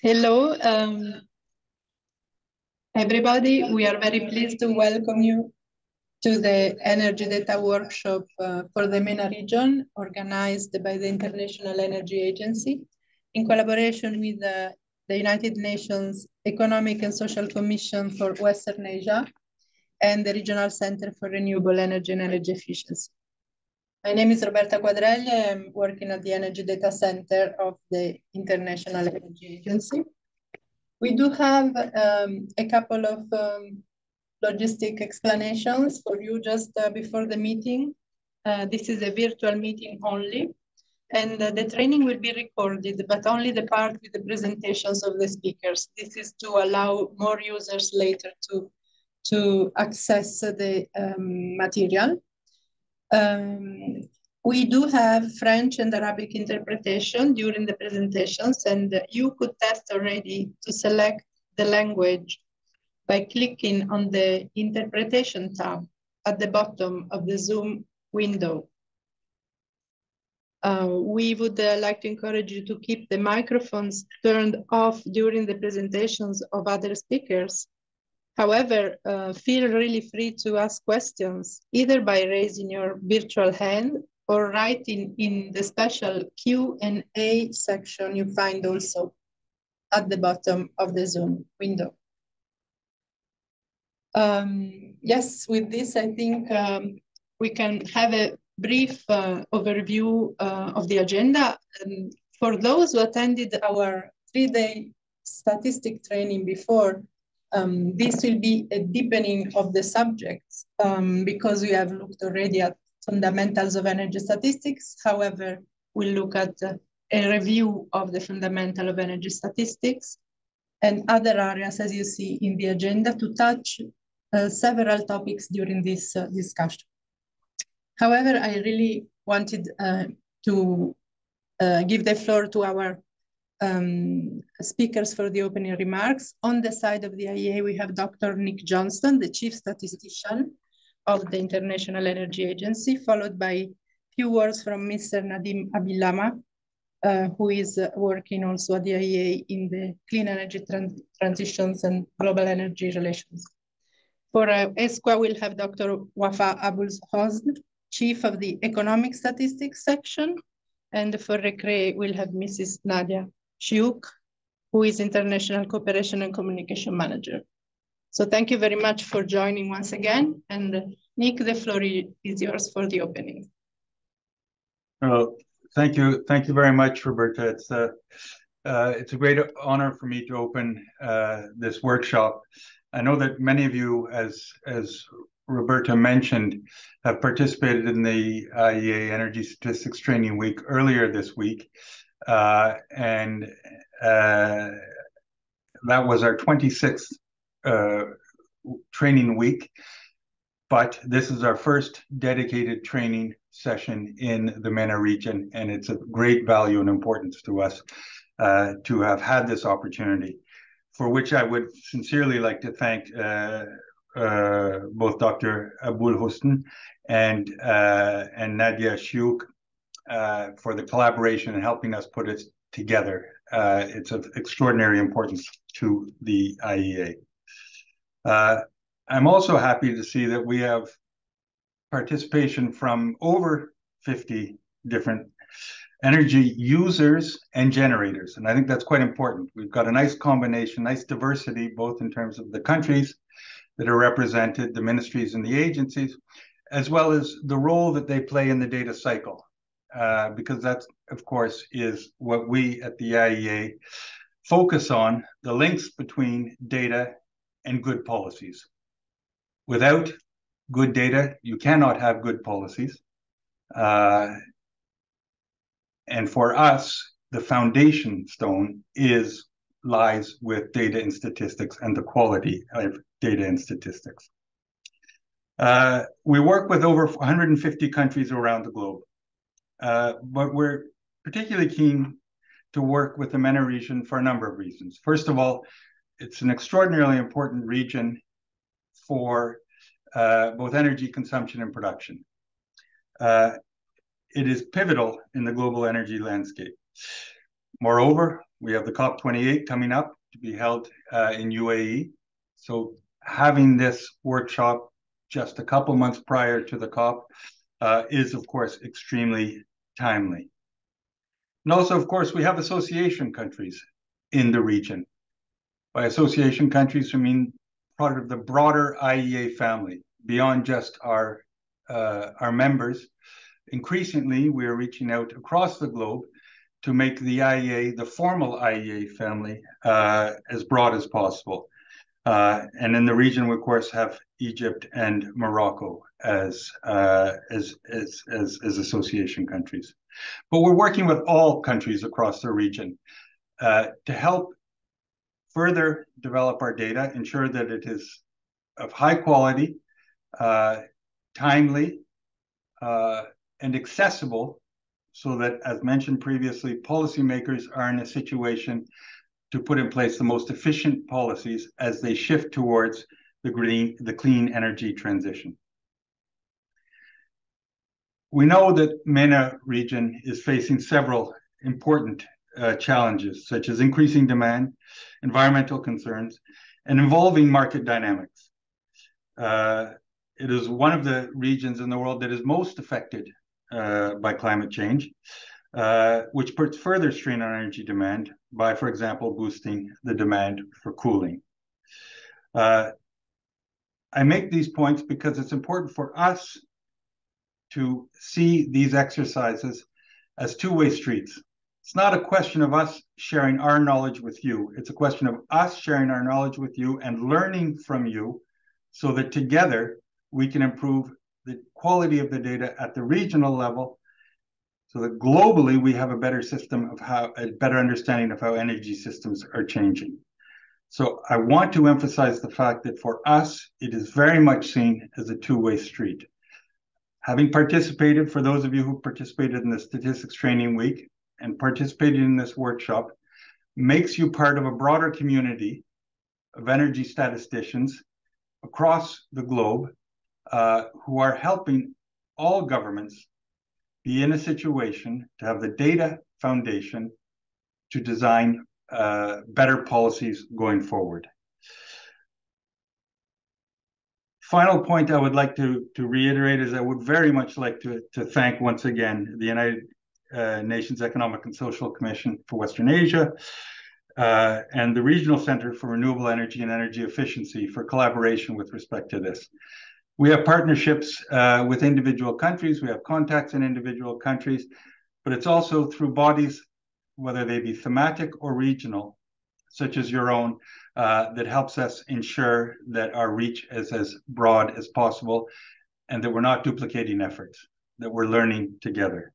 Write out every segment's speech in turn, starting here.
Hello, um, everybody. We are very pleased to welcome you to the Energy Data Workshop uh, for the MENA region, organized by the International Energy Agency in collaboration with uh, the United Nations Economic and Social Commission for Western Asia and the Regional Center for Renewable Energy and Energy Efficiency. My name is Roberta Quadrelli. I'm working at the Energy Data Center of the International Energy Agency. We do have um, a couple of um, logistic explanations for you just uh, before the meeting. Uh, this is a virtual meeting only, and uh, the training will be recorded, but only the part with the presentations of the speakers. This is to allow more users later to, to access the um, material. Um, we do have French and Arabic interpretation during the presentations, and you could test already to select the language by clicking on the interpretation tab at the bottom of the Zoom window. Uh, we would uh, like to encourage you to keep the microphones turned off during the presentations of other speakers However, uh, feel really free to ask questions, either by raising your virtual hand or writing in the special Q&A section you find also at the bottom of the Zoom window. Um, yes, with this, I think um, we can have a brief uh, overview uh, of the agenda. Um, for those who attended our three-day statistic training before, um, this will be a deepening of the subjects um, because we have looked already at fundamentals of energy statistics. However, we'll look at uh, a review of the fundamental of energy statistics and other areas, as you see in the agenda, to touch uh, several topics during this uh, discussion. However, I really wanted uh, to uh, give the floor to our um, speakers for the opening remarks. On the side of the IEA, we have Dr. Nick Johnston, the chief statistician of the International Energy Agency, followed by few words from Mr. Nadim Abillama, uh, who is uh, working also at the IEA in the clean energy trans transitions and global energy relations. For uh, ESCWA, we'll have Dr. Wafa Abul Hosn, chief of the economic statistics section. And for RCREEE, we'll have Mrs. Nadia Shiuk, who is International Cooperation and Communication Manager. So thank you very much for joining once again. And Nick, the floor is yours for the opening. Well, thank you. Thank you very much, Roberta. It's a, uh, it's a great honor for me to open uh, this workshop. I know that many of you, as, as Roberta mentioned, have participated in the IEA Energy Statistics Training Week earlier this week. Uh, and uh, that was our 26th uh, training week. But this is our first dedicated training session in the MENA region, and it's of great value and importance to us uh, to have had this opportunity, for which I would sincerely like to thank uh, uh, both Dr. Abul Husn and and Nadia Shuk uh, for the collaboration and helping us put it together. Uh, it's of extraordinary importance to the IEA. Uh, I'm also happy to see that we have participation from over 50 different energy users and generators. And I think that's quite important. We've got a nice combination, nice diversity, both in terms of the countries that are represented, the ministries and the agencies, as well as the role that they play in the data cycle. Uh, because that, of course, is what we at the IEA focus on the links between data and good policies. Without good data, you cannot have good policies. Uh, and for us, the foundation stone is lies with data and statistics and the quality of data and statistics. Uh, we work with over 150 countries around the globe. Uh, but we're particularly keen to work with the MENA region for a number of reasons. First of all, it's an extraordinarily important region for uh, both energy consumption and production. Uh, it is pivotal in the global energy landscape. Moreover, We have the COP28 coming up to be held uh, in UAE. So having this workshop just a couple months prior to the COP uh, is, of course, extremely timely. And also, of course, we have association countries in the region. By association countries, I mean part of the broader IEA family, beyond just our uh, our members. Increasingly, we are reaching out across the globe to make the IEA, the formal IEA family, uh, as broad as possible. Uh, and in the region, we of course have Egypt and Morocco as, uh, as, as, as, as, association countries. But we're working with all countries across the region uh, to help further develop our data, ensure that it is of high quality, uh, timely, uh, and accessible so that, as mentioned previously, policymakers are in a situation to put in place the most efficient policies as they shift towards the green, the clean energy transition. We know that MENA region is facing several important uh, challenges, such as increasing demand, environmental concerns, and evolving market dynamics. Uh, it is one of the regions in the world that is most affected uh, by climate change, which puts further strain on energy demand by, for example, boosting the demand for cooling. I make these points because it's important for us to see these exercises as two-way streets. It's not a question of us sharing our knowledge with you. It's a question of us sharing our knowledge with you and learning from you so that together we can improve the quality of the data at the regional level so that globally we have a better system of how a better understanding of how energy systems are changing. So I want to emphasize the fact that for us, it is very much seen as a two-way street. Having participated, for those of you who participated in the statistics training week and participated in this workshop, makes you part of a broader community of energy statisticians across the globe uh, who are helping all governments be in a situation to have the data foundation to design uh, better policies going forward. Final point I would like to, to reiterate is I would very much like to, to thank once again the United uh, Nations Economic and Social Commission for Western Asia uh, and the Regional Center for Renewable Energy and Energy Efficiency for collaboration with respect to this. We have partnerships uh, with individual countries. We have contacts in individual countries, but it's also through bodies, whether they be thematic or regional, such as your own, uh, that helps us ensure that our reach is as broad as possible and that we're not duplicating efforts, that we're learning together.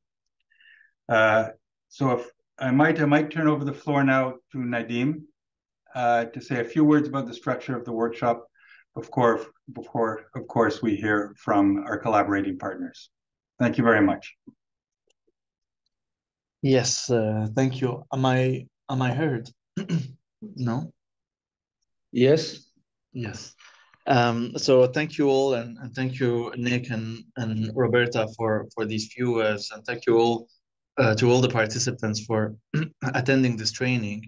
Uh, so if I might, I might turn over the floor now to Nadim uh, to say a few words about the structure of the workshop of course, before, of course, we hear from our collaborating partners. Thank you very much. Yes, uh, thank you. Am I am I heard? no. Yes. Yes. Um, so thank you all, and, and thank you Nick and and Roberta for for these viewers, and thank you all uh, to all the participants for attending this training.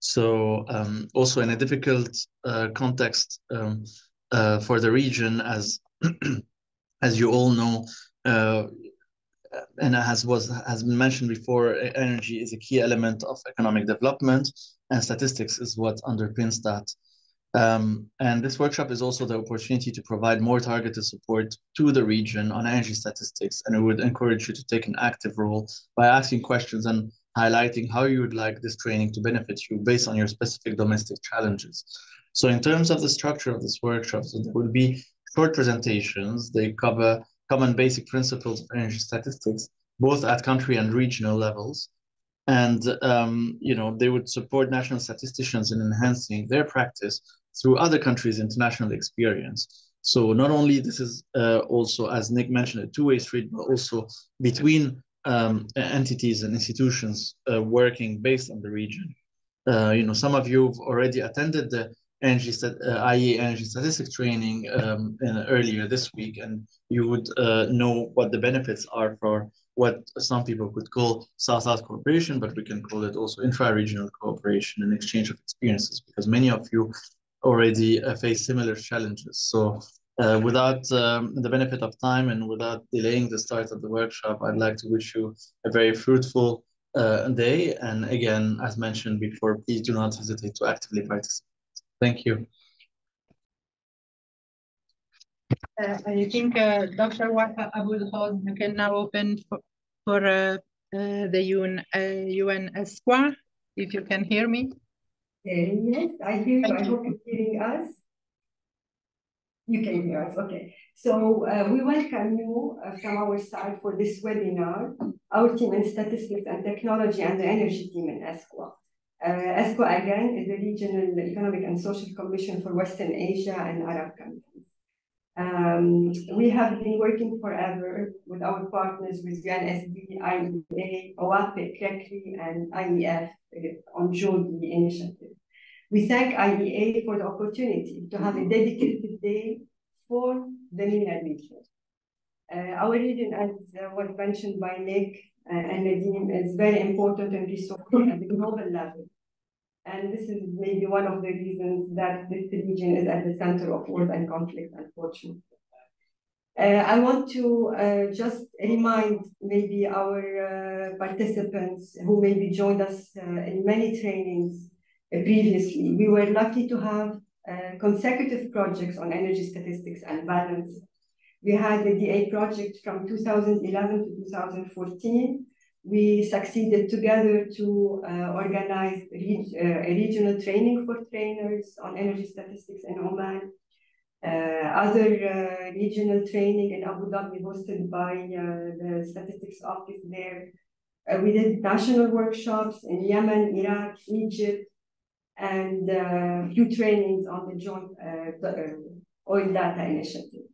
So um, also in a difficult uh, context, um, uh, for the region, as as you all know, uh, and as was has been mentioned before, energy is a key element of economic development, and statistics is what underpins that. Um, and this workshop is also the opportunity to provide more targeted support to the region on energy statistics. And I would encourage you to take an active role by asking questions and highlighting how you would like this training to benefit you based on your specific domestic challenges. So in terms of the structure of this workshop, so there will be short presentations. They cover common basic principles of energy statistics, both at country and regional levels. And um, you know, they would support national statisticians in enhancing their practice through other countries' international experience. So not only this is uh, also, as Nick mentioned, a two-way street, but also between um, entities and institutions uh, working based on the region. Uh, you know, some of you have already attended the energy stat, uh, IE energy statistics training um, earlier this week, and you would uh, know what the benefits are for what some people could call South-South cooperation, but we can call it also intra-regional cooperation and exchange of experiences because many of you already uh, face similar challenges. So uh, without um, the benefit of time and without delaying the start of the workshop, I'd like to wish you a very fruitful uh, day. And again, as mentioned before, please do not hesitate to actively participate. Thank you. Uh, I think uh, Dr. Wafa Abul Hod, you can now open for, for uh, the UN, UN ESCWA, if you can hear me. Yes, I hear you. I hope you're hearing us. You can hear us, okay. So uh, we welcome you from our side for this webinar, our team in statistics and technology and the energy team in ESCWA. Uh, again, is the Regional Economic and Social Commission for Western Asia and Arab countries. Um, we have been working forever with our partners with UNSD, IEA, OAPEC, RCREEE, and IEF on joint initiative. We thank IEA for the opportunity to have a dedicated day for the MENA region. Uh, our region, as uh, was mentioned by Nick uh, and Nadim, is very important and resourceful at the global level. And this is maybe one of the reasons that this region is at the center of wars and conflict, unfortunately. Uh, I want to uh, just remind maybe our uh, participants who maybe joined us uh, in many trainings uh, previously. We were lucky to have uh, consecutive projects on energy statistics and balance. We had the DA project from 2011 to 2014, we succeeded together to uh, organize reg uh, regional training for trainers on energy statistics in Oman. Uh, other uh, regional training in Abu Dhabi hosted by uh, the statistics office there. Uh, we did national workshops in Yemen, Iraq, Egypt, and a few trainings on the joint oil data initiative.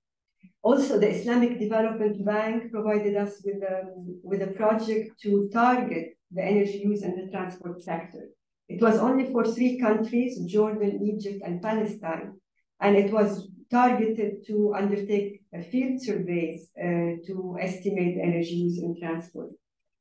Also, the Islamic Development Bank provided us with a, with a project to target the energy use in the transport sector. It was only for three countries, Jordan, Egypt, and Palestine, and it was targeted to undertake a field surveys uh, to estimate energy use in transport.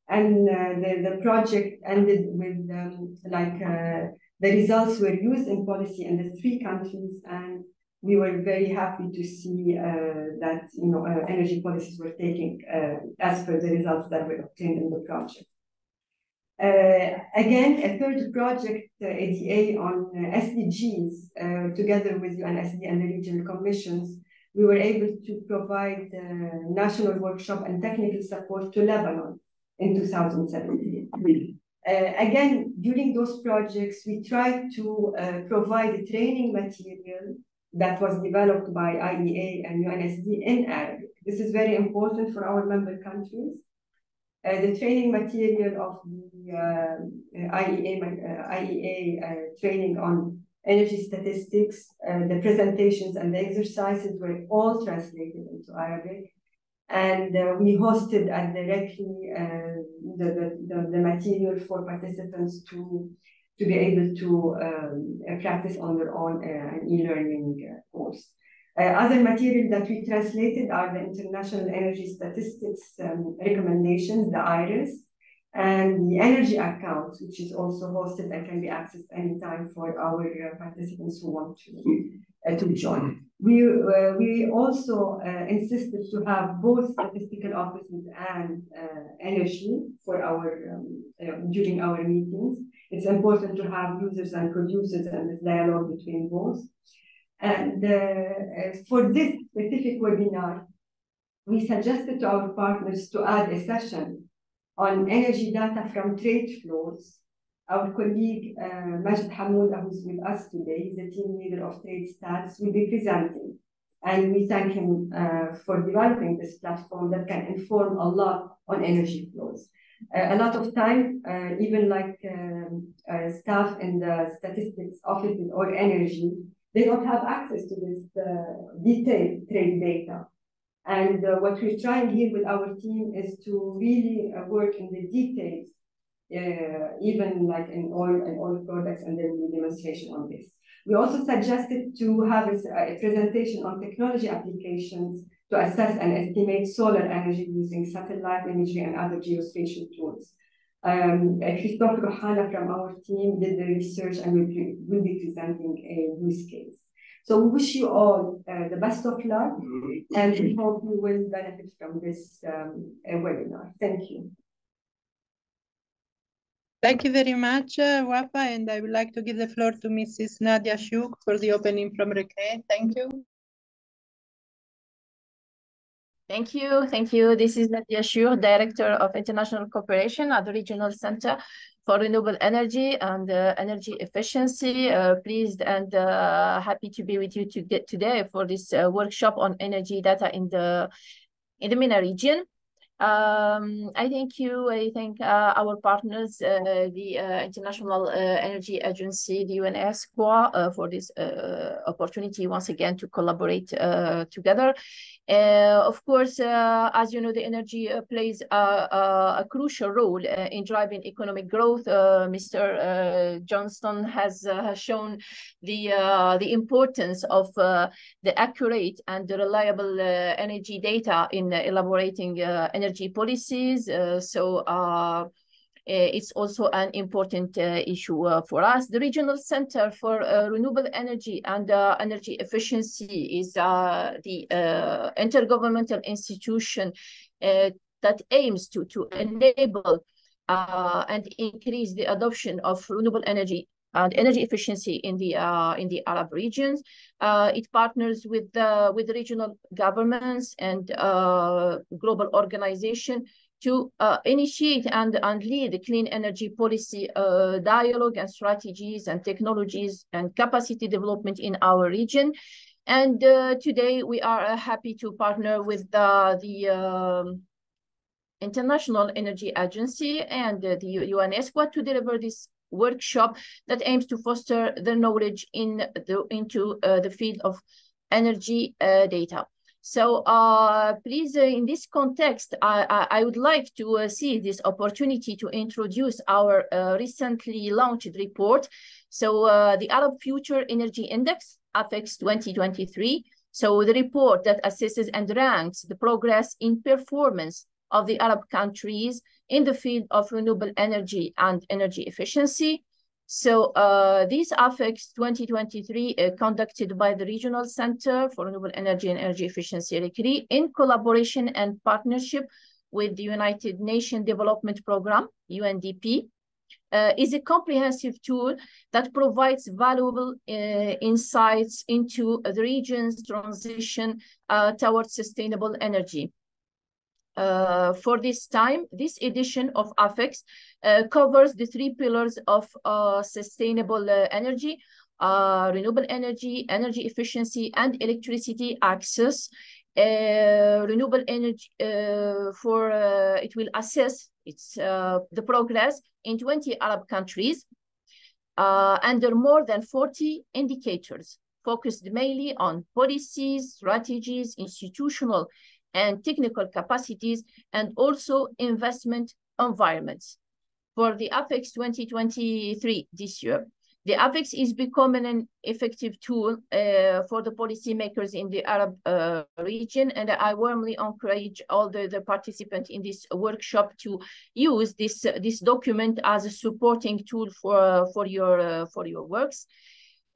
And uh, the, the project ended with um, like uh, the results were used in policy in the three countries and we were very happy to see uh, that you know uh, energy policies were taking uh, as per the results that were obtained in the project. Uh, again, a third project, ADA on uh, SDGs, together with UNSD and the regional commissions, we were able to provide national workshop and technical support to Lebanon in 2017. Uh, again, during those projects, we tried to uh, provide training material that was developed by IEA and UNSD in Arabic. This is very important for our member countries. Uh, the training material of the uh, IEA, uh, IEA uh, training on energy statistics, uh, the presentations and the exercises were all translated into Arabic. And uh, we hosted at directly the, the, the, the material for participants to to be able to um, uh, practice on their own uh, an e-learning uh, course. Other material that we translated are the International Energy Statistics um, recommendations, the IRES, and the energy account, which is also hosted and can be accessed anytime for our participants who want to, to join. We, uh, we also uh, insisted to have both statistical offices and uh, energy for our um, during our meetings it's important to have users and producers and this dialogue between both. And uh, for this specific webinar, we suggested to our partners to add a session on energy data from trade flows. Our colleague uh, Majid Hamoud, who's with us today, is the team leader of Trade Stats, will be presenting. And we thank him uh, for developing this platform that can inform a lot on energy flows. Uh, a lot of time, uh, even like um, uh, staff in the statistics offices or energy, they don't have access to this detailed trade data. And what we're trying here with our team is to really work in the details uh, even like in oil and oil products, and there will be demonstration on this. We also suggested to have a, a, presentation on technology applications to assess and estimate solar energy using satellite imagery and other geospatial tools. Um, Christophe Rohana from our team did the research and will be, will be presenting a use case. So we wish you all uh, the best of luck and we hope you will benefit from this um, webinar. Thank you. Thank you very much, uh, Wafa, and I would like to give the floor to Mrs. Nadia Shuk for the opening from Recreate. Thank you. Thank you. Thank you. This is Nadia Shur, Director of International Cooperation at the Regional Center for Renewable Energy and uh, Energy Efficiency. Uh, pleased and uh, happy to be with you to today for this uh, workshop on energy data in the in the MENA region. Um, I thank you. I thank uh, our partners, uh, the uh, International uh, Energy Agency, the UN ESCWA, uh, for this uh, opportunity once again to collaborate together. Uh, of course, uh, as you know, the energy uh, plays a, a, a, crucial role in driving economic growth. Mr. Johnston has, has shown the the importance of the accurate and the reliable energy data in elaborating energy policies. Uh, so uh, it's also an important uh, issue for us. The Regional Center for Renewable Energy and Energy Efficiency is the intergovernmental institution that aims to, to enable uh, and increase the adoption of renewable energy and energy efficiency in the uh, in the Arab regions. Uh, it partners with the with regional governments and uh, global organization to uh, initiate and, and lead clean energy policy uh, dialogue and strategies and technologies and capacity development in our region. And uh, today we are happy to partner with the, the um, International Energy Agency and the UN ESCWA to deliver this workshop that aims to foster the knowledge in the, into uh, the field of energy uh, data. So uh, please, uh, in this context, I, I, I would like to uh, see this opportunity to introduce our uh, recently launched report. So the Arab Future Energy Index, AFEX 2023. So the report that assesses and ranks the progress in performance of the Arab countries in the field of renewable energy and energy efficiency. So uh, these AFEX 2023 uh, conducted by the Regional Center for Renewable Energy and Energy Efficiency in collaboration and partnership with the United Nations Development Programme, UNDP, uh, is a comprehensive tool that provides valuable uh, insights into the region's transition uh, towards sustainable energy. Uh, for this time, this edition of AFEX uh, covers the three pillars of uh, sustainable uh, energy, uh, renewable energy, energy efficiency, and electricity access. Uh, renewable energy for it will assess its the progress in 20 Arab countries under more than 40 indicators focused mainly on policies, strategies, institutional and technical capacities, and also investment environments. For the AFEX 2023 this year, the AFEX is becoming an effective tool uh, for the policymakers in the Arab uh, region, and I warmly encourage all the, the participants in this workshop to use this, uh, this document as a supporting tool for, for, your, uh, for your works.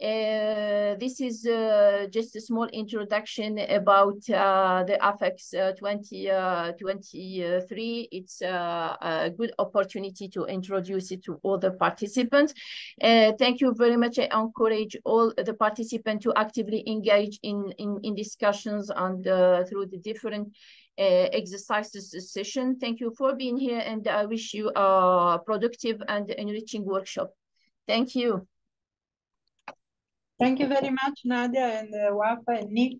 Uh, this is uh, just a small introduction about uh, the AFEX 2023. it's a good opportunity to introduce it to all the participants. thank you very much. I encourage all the participants to actively engage in, in, in discussions and through the different uh, exercises session. Thank you for being here and I wish you a productive and enriching workshop. Thank you. Thank you very much, Nadia and uh, Wafa and Nick.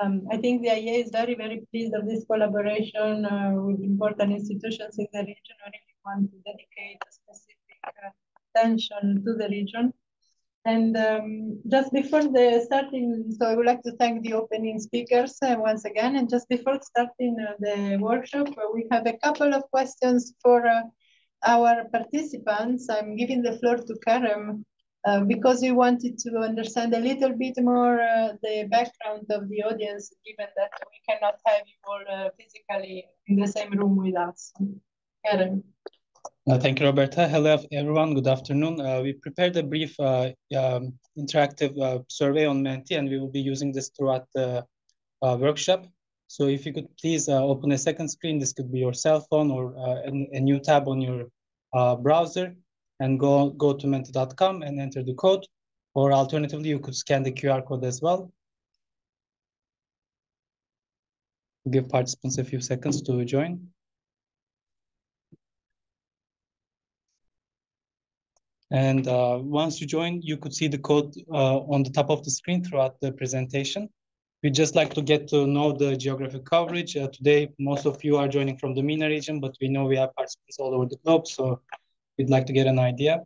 Um, I think the IEA is very, very pleased of this collaboration uh, with important institutions in the region. We really want to dedicate a specific uh, attention to the region. And um, just before the starting, so I would like to thank the opening speakers uh, once again. And just before starting uh, the workshop, uh, we have a couple of questions for uh, our participants. I'm giving the floor to Karim uh, because we wanted to understand a little bit more uh, the background of the audience, given that we cannot have you all uh, physically in the same room with us. Karen. Uh, thank you, Roberta. Hello, everyone. Good afternoon. Uh, we prepared a brief um, interactive survey on Menti, and we will be using this throughout the workshop. So if you could please open a second screen, this could be your cell phone or a, a, new tab on your browser and go, go to menti.com and enter the code. Or alternatively, you could scan the QR code as well. Give participants a few seconds to join. And uh, once you join, you could see the code uh, on the top of the screen throughout the presentation. We'd just like to get to know the geographic coverage. Uh, today, most of you are joining from the MENA region, but we know we have participants all over the globe, so we'd like to get an idea.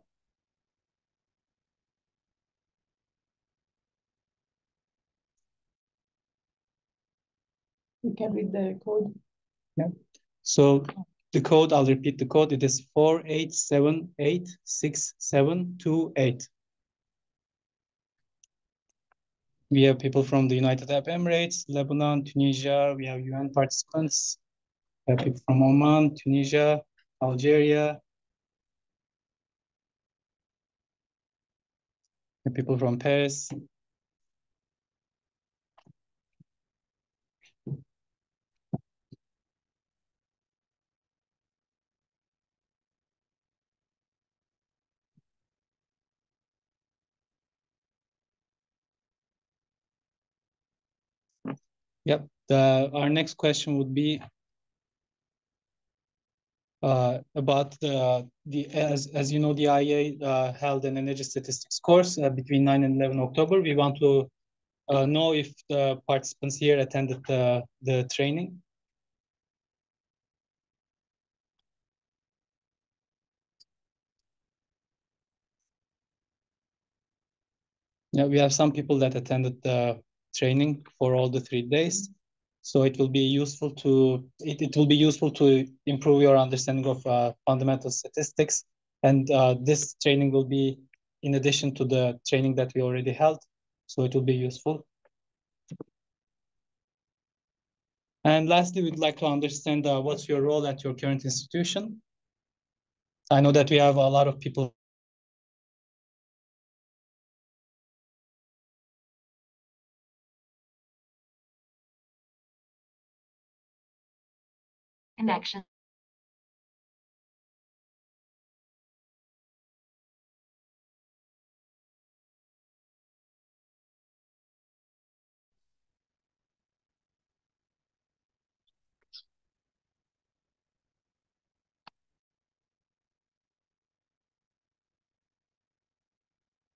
You can read the code. Yeah. So the code, I'll repeat the code. It is 48786728. We have people from the United Arab Emirates, Lebanon, Tunisia. We have UN participants. We have people from Oman, Tunisia, Algeria. People from Paris, Yep. The, our next question would be uh, about the, the as, as you know, the IEA uh, held an energy statistics course uh, between 9 and 11 October. We want to uh, know if the participants here attended the, the training. Yeah, we have some people that attended the training for all the three days. So it will be useful to it, it will be useful to improve your understanding of uh, fundamental statistics. And uh, this training will be in addition to the training that we already held. So it will be useful. And lastly, we'd like to understand uh, what's your role at your current institution. I know that we have a lot of people connection.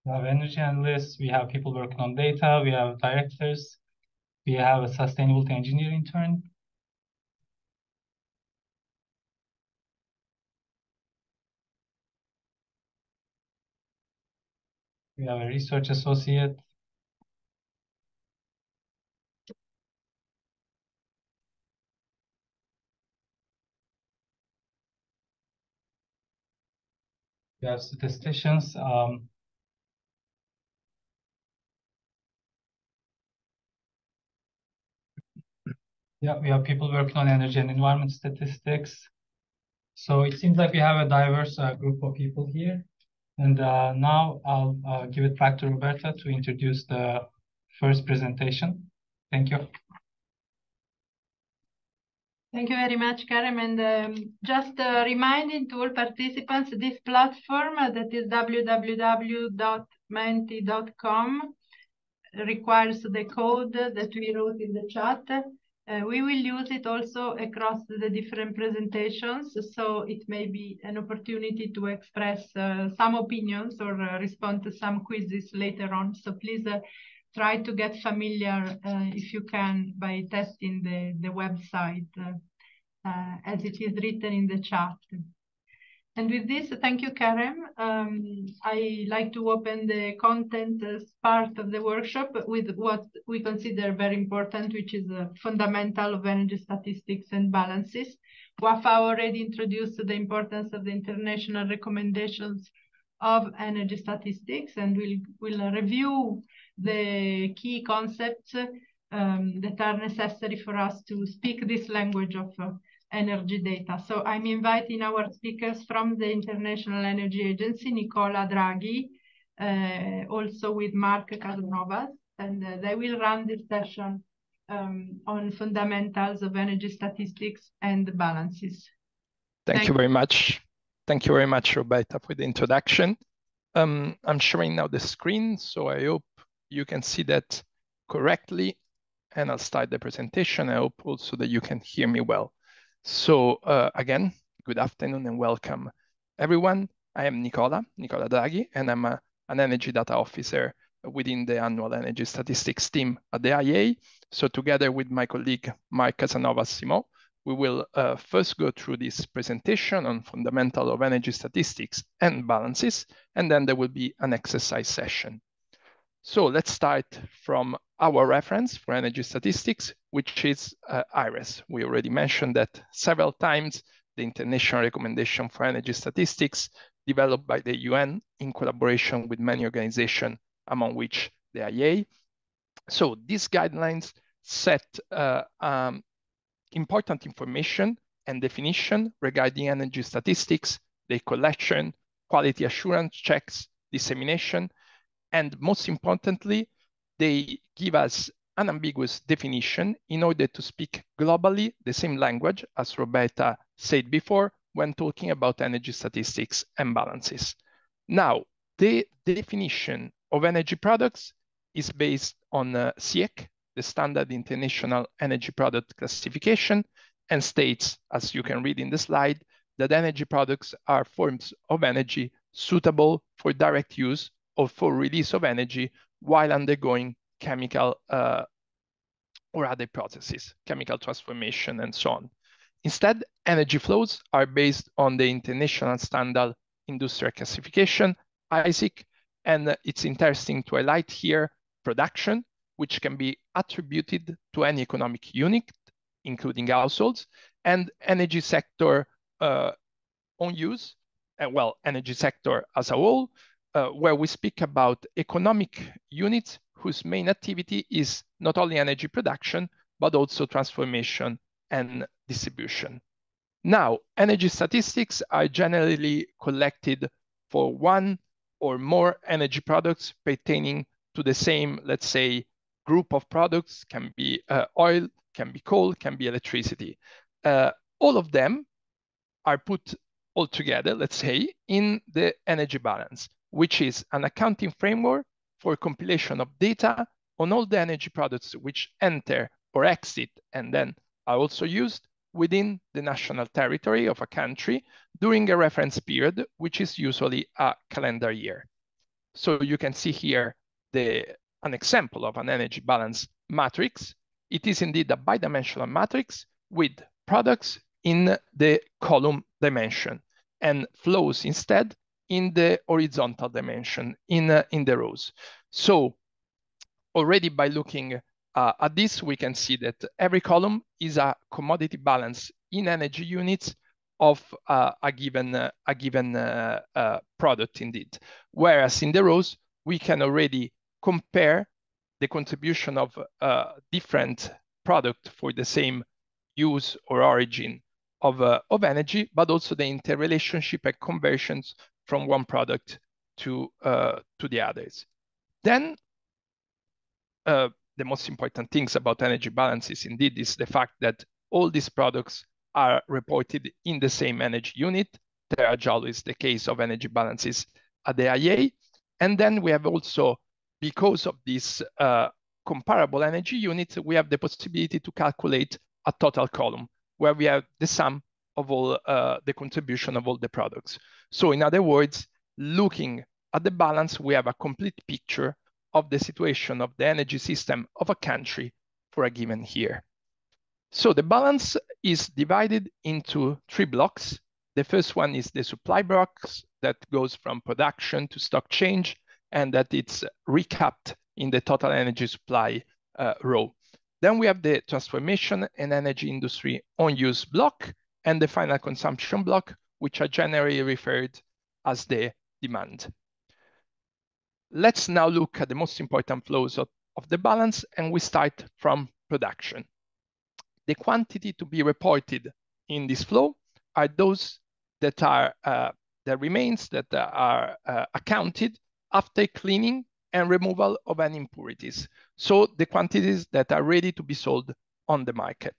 We have energy analysts, we have people working on data, we have directors, we have a sustainability engineering intern, We have a research associate. We have statisticians. Um, yeah, we have people working on energy and environment statistics. So it seems like we have a diverse uh, group of people here. And uh, now I'll uh, give it back to Roberta to introduce the first presentation. Thank you. Thank you very much, Karim. And um, just uh, reminding to all participants, this platform uh, that is www.menti.com requires the code that we wrote in the chat. Uh, we will use it also across the different presentations, so it may be an opportunity to express uh, some opinions or uh, respond to some quizzes later on. So please uh, try to get familiar, uh, if you can, by testing the, the website uh, as it is written in the chat. And with this, thank you, Karen. Um, I like to open the content as part of the workshop with what we consider very important, which is a fundamental of energy statistics and balances. Wafa already introduced the importance of the international recommendations of energy statistics, and we'll, we'll review the key concepts um, that are necessary for us to speak this language of uh, energy data. So I'm inviting our speakers from the International Energy Agency, Nicola Draghi, uh, also with Mark Casanovas, and uh, they will run this session um, on fundamentals of energy statistics and balances. Thank, Thank you very much. Thank you very much, Roberta, for the introduction. Um, I'm showing now the screen, so I hope you can see that correctly. And I'll start the presentation. I hope also that you can hear me well. So uh, again, good afternoon and welcome everyone. I am Nicola, Nicola Draghi, and I'm a, an energy data officer within the annual energy statistics team at the IEA. So together with my colleague, Mark Casanova Simon, we will uh, first go through this presentation on fundamental of energy statistics and balances, and then there will be an exercise session. So let's start from our reference for energy statistics, which is uh, IRES. We already mentioned that several times, the International Recommendation for Energy Statistics developed by the UN in collaboration with many organizations, among which the IEA. So these guidelines set uh, um, important information and definition regarding energy statistics, their collection, quality assurance checks, dissemination, and most importantly, they give us an ambiguous definition in order to speak globally the same language as Roberta said before when talking about energy statistics and balances. Now, the definition of energy products is based on uh, SIEC, the Standard International Energy Product Classification, and states, as you can read in the slide, that energy products are forms of energy suitable for direct use or for release of energy while undergoing chemical uh, or other processes, chemical transformation and so on. Instead, energy flows are based on the International Standard Industrial Classification, ISIC, and it's interesting to highlight here production, which can be attributed to any economic unit, including households, and energy sector uh, on use, and well, energy sector as a whole, uh, where we speak about economic units whose main activity is not only energy production, but also transformation and distribution. Now, energy statistics are generally collected for one or more energy products pertaining to the same, let's say, group of products, can be uh, oil, can be coal, can be electricity. Uh, all of them are put all together, let's say, in the energy balance which is an accounting framework for compilation of data on all the energy products which enter or exit and then are also used within the national territory of a country during a reference period, which is usually a calendar year. So you can see here the, an example of an energy balance matrix. It is indeed a bidimensional matrix with products in the column dimension and flows instead in the horizontal dimension in, uh, in the rows. So already by looking uh, at this, we can see that every column is a commodity balance in energy units of uh, a given, uh, a given uh, uh, product indeed. Whereas in the rows, we can already compare the contribution of different product for the same use or origin of, of energy, but also the interrelationship and conversions from one product to, uh, to the others. Then uh, the most important things about energy balances indeed is the fact that all these products are reported in the same energy unit. TeraJoule is the case of energy balances at the IEA. And then we have also, because of this uh, comparable energy unit, we have the possibility to calculate a total column where we have the sum of all uh, the contribution of all the products. So in other words, looking at the balance, we have a complete picture of the situation of the energy system of a country for a given year. So the balance is divided into three blocks. The first one is the supply blocks that goes from production to stock change and that it's recapped in the total energy supply uh, row. Then we have the transformation and energy industry on use block and the final consumption block, which are generally referred as the demand. Let's now look at the most important flows of, of the balance, and we start from production. The quantity to be reported in this flow are those that are uh, the remains that are uh, accounted after cleaning and removal of any impurities. So the quantities that are ready to be sold on the market.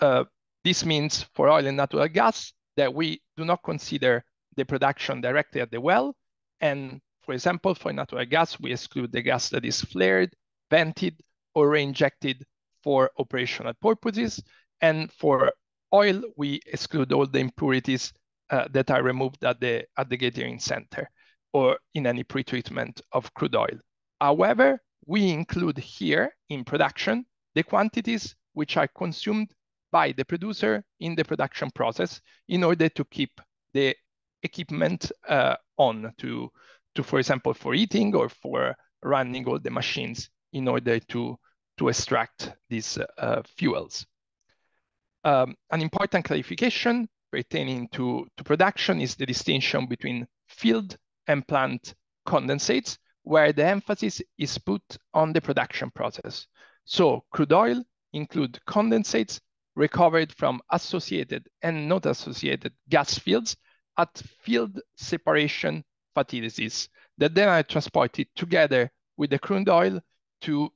Uh, this means for oil and natural gas that we do not consider the production directly at the well. And for example, for natural gas, we exclude the gas that is flared, vented, or reinjected for operational purposes. And for oil, we exclude all the impurities uh, that are removed at the, at the gathering center or in any pretreatment of crude oil. However, we include here in production the quantities which are consumed by the producer in the production process in order to keep the equipment uh, on to, to, for example, for eating or for running all the machines in order to, to extract these uh, fuels. Um, an important clarification pertaining to, to production is the distinction between field and plant condensates, where the emphasis is put on the production process. So crude oil include condensates recovered from associated and not associated gas fields at field separation facilities that then are transported together with the crude oil to,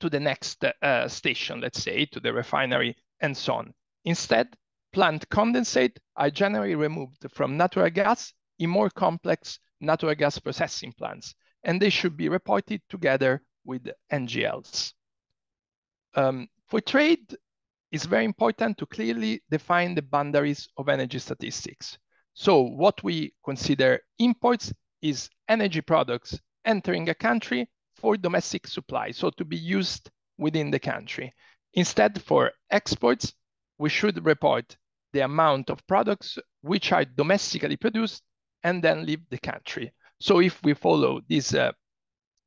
to the next uh, station, let's say, to the refinery and so on. Instead, plant condensate are generally removed from natural gas in more complex natural gas processing plants, and they should be reported together with NGLs. Um, for trade, it's very important to clearly define the boundaries of energy statistics. So what we consider imports is energy products entering a country for domestic supply, so to be used within the country. Instead, for exports, we should report the amount of products which are domestically produced and then leave the country. So if we follow this uh,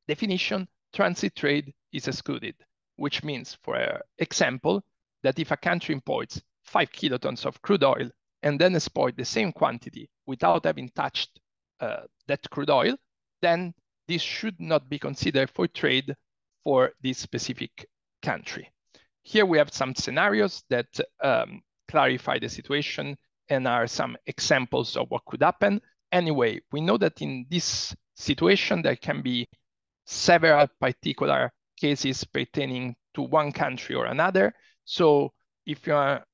definition, transit trade is excluded, which means, for example, that if a country imports five kilotons of crude oil and then export the same quantity without having touched uh, that crude oil, then this should not be considered for trade for this specific country. Here we have some scenarios that um, clarify the situation and are some examples of what could happen anyway, we know that in this situation, there can be several particular cases pertaining to one country or another. So if you are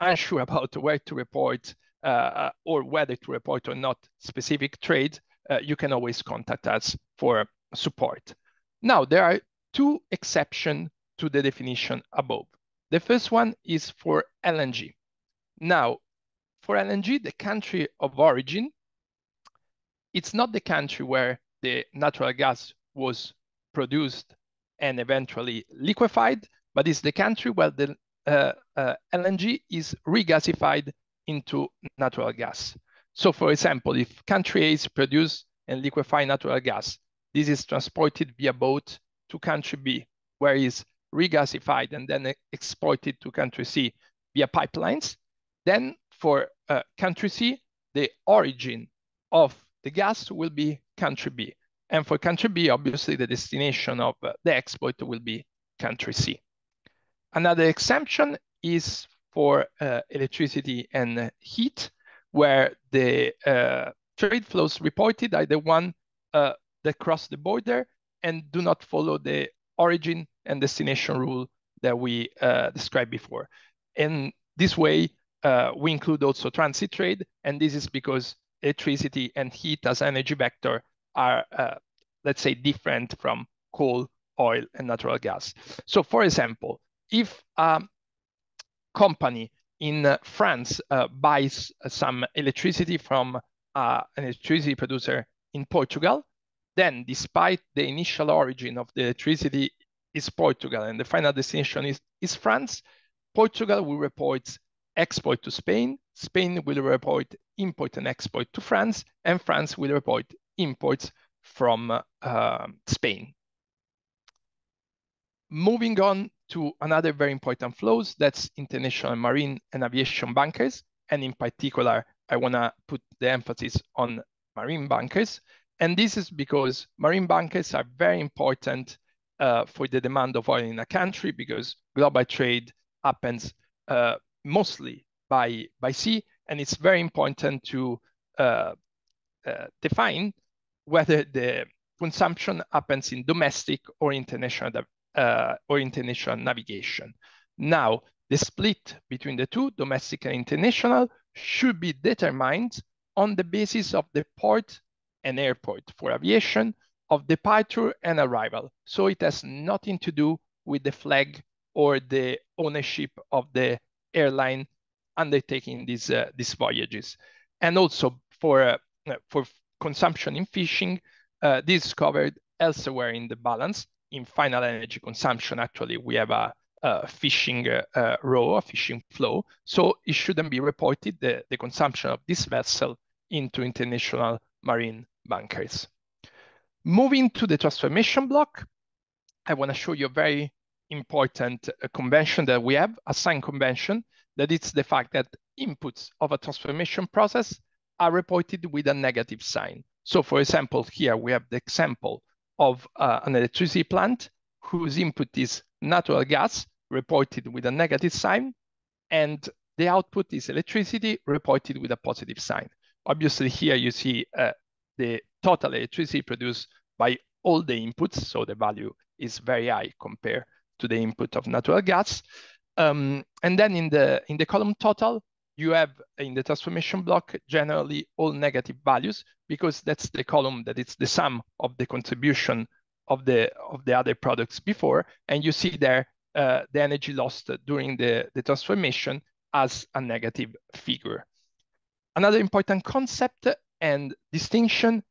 unsure about where to report uh, or whether to report or not specific trade, uh, you can always contact us for support. Now, there are two exceptions to the definition above. The first one is for LNG. Now, for LNG, the country of origin, it's not the country where the natural gas was produced and eventually liquefied, but it's the country where the uh, uh, LNG is regasified into natural gas. So for example, if country A is produce and liquefy natural gas, this is transported via boat to country B, where it's regasified and then exported to country C via pipelines. Then for uh, country C, the origin of the gas will be country B. And for country B, obviously the destination of uh, the export will be country C. Another exemption is for uh, electricity and heat, where the uh, trade flows reported are the one uh, that cross the border and do not follow the origin and destination rule that we uh, described before. And this way, uh, we include also transit trade, and this is because electricity and heat as energy vector are, uh, let's say, different from coal, oil, and natural gas. So for example, if a company in France uh, buys some electricity from uh, an electricity producer in Portugal, then despite the initial origin of the electricity is Portugal and the final destination is, is France, Portugal will report export to Spain, Spain will report import and export to France, and France will report imports from uh, Spain. Moving on to another very important flows, that's international marine and aviation bunkers. And in particular, I wanna put the emphasis on marine bunkers. And this is because marine bunkers are very important uh, for the demand of oil in a country because global trade happens uh, mostly by, by sea. And it's very important to uh, define whether the consumption happens in domestic or international uh, or international navigation. Now, the split between the two, domestic and international, should be determined on the basis of the port and airport for aviation of departure and arrival. So it has nothing to do with the flag or the ownership of the airline undertaking these, uh, these voyages. And also for, uh, for consumption in fishing, uh, this is covered elsewhere in the balance. In final energy consumption, actually, we have a, a fishing uh, row, a fishing flow. So it shouldn't be reported the, the consumption of this vessel into international marine bunkers. Moving to the transformation block, I want to show you a very important uh, convention that we have, a sign convention, that it's the fact that inputs of a transformation process are reported with a negative sign. So for example, here we have the example of uh, an electricity plant whose input is natural gas reported with a negative sign, and the output is electricity reported with a positive sign. Obviously here you see uh, the total electricity produced by all the inputs, so the value is very high compared to the input of natural gas. Um, and then in the, in the column total, you have in the transformation block generally all negative values because that's the column that it's the sum of the contribution of the of the other products before and you see there uh, the energy lost during the, the transformation as a negative figure. Another important concept and distinction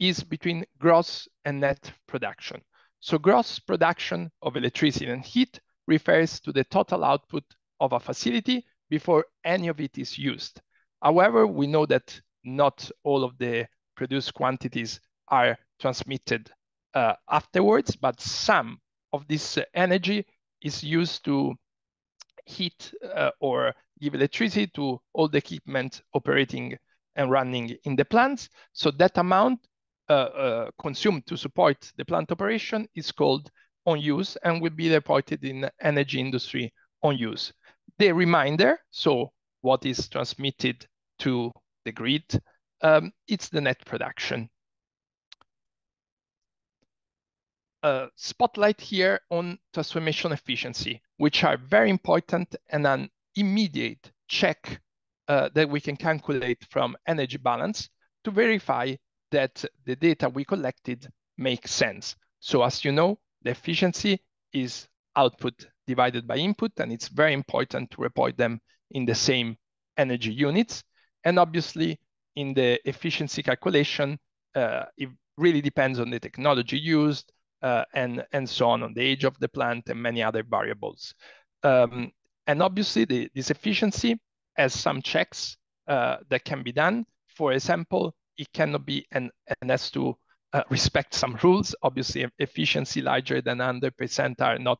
is between gross and net production. So gross production of electricity and heat refers to the total output of a facility before any of it is used. However, we know that not all of the produced quantities are transmitted uh, afterwards, but some of this energy is used to heat uh, or give electricity to all the equipment operating and running in the plants. So that amount uh, uh, consumed to support the plant operation is called own use and will be reported in energy industry own use the reminder, so what is transmitted to the grid, um, it's the net production. Spotlight here on transformation efficiency, which are very important and an immediate check uh, that we can calculate from energy balance to verify that the data we collected makes sense. So as you know, the efficiency is output divided by input, and it's very important to report them in the same energy units. And obviously, in the efficiency calculation, uh, it really depends on the technology used uh, and, and so on, on the age of the plant and many other variables. Um, and obviously, the, this efficiency has some checks uh, that can be done. For example, it cannot be and, and has to uh, respect some rules. Obviously, efficiency larger than 100% are not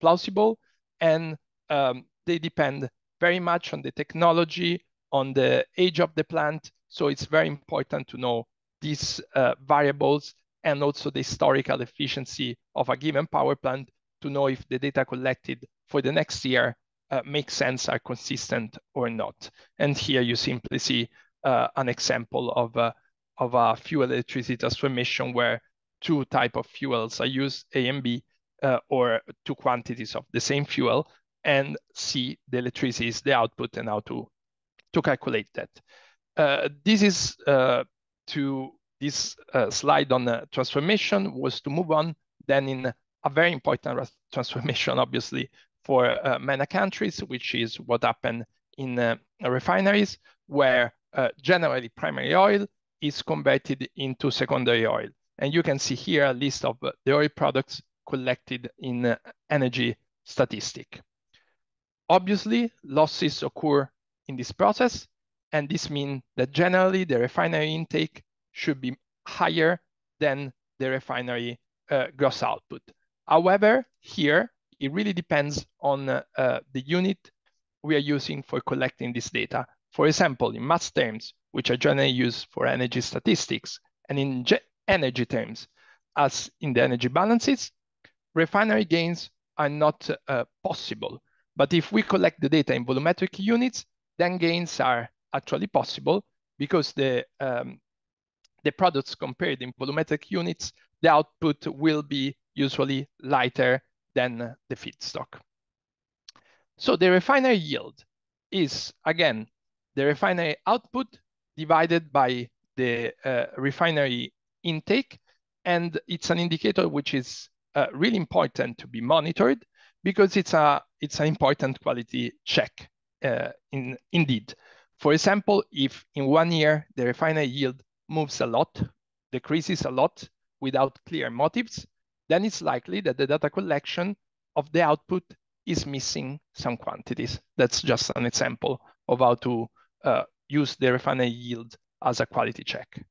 plausible, and um, they depend very much on the technology, on the age of the plant. So it's very important to know these uh, variables and also the historical efficiency of a given power plant to know if the data collected for the next year uh, make sense, are consistent or not. And here you simply see uh, an example of, a, of a fuel electricity transformation where two type of fuels are used, A and B, uh, or two quantities of the same fuel and see the electricity is the output and how to, to calculate that. Uh, this is uh, to this uh, slide on the transformation was to move on then in a very important transformation, obviously, for uh, many countries, which is what happened in uh, refineries, where generally primary oil is converted into secondary oil. And you can see here a list of the oil products collected in uh, energy statistic. Obviously, losses occur in this process, and this means that generally the refinery intake should be higher than the refinery uh, gross output. However, here, it really depends on uh, uh, the unit we are using for collecting this data. For example, in mass terms, which are generally used for energy statistics and in energy terms, as in the energy balances, refinery gains are not uh, possible. But if we collect the data in volumetric units, then gains are actually possible because the, um, the products compared in volumetric units, the output will be usually lighter than the feedstock. So the refinery yield is, again, the refinery output divided by the uh, refinery intake. And it's an indicator which is uh, really important to be monitored because it's a it's an important quality check uh, in indeed. For example, if in one year the refinery yield moves a lot, decreases a lot without clear motives, then it's likely that the data collection of the output is missing some quantities. That's just an example of how to uh, use the refinery yield as a quality check.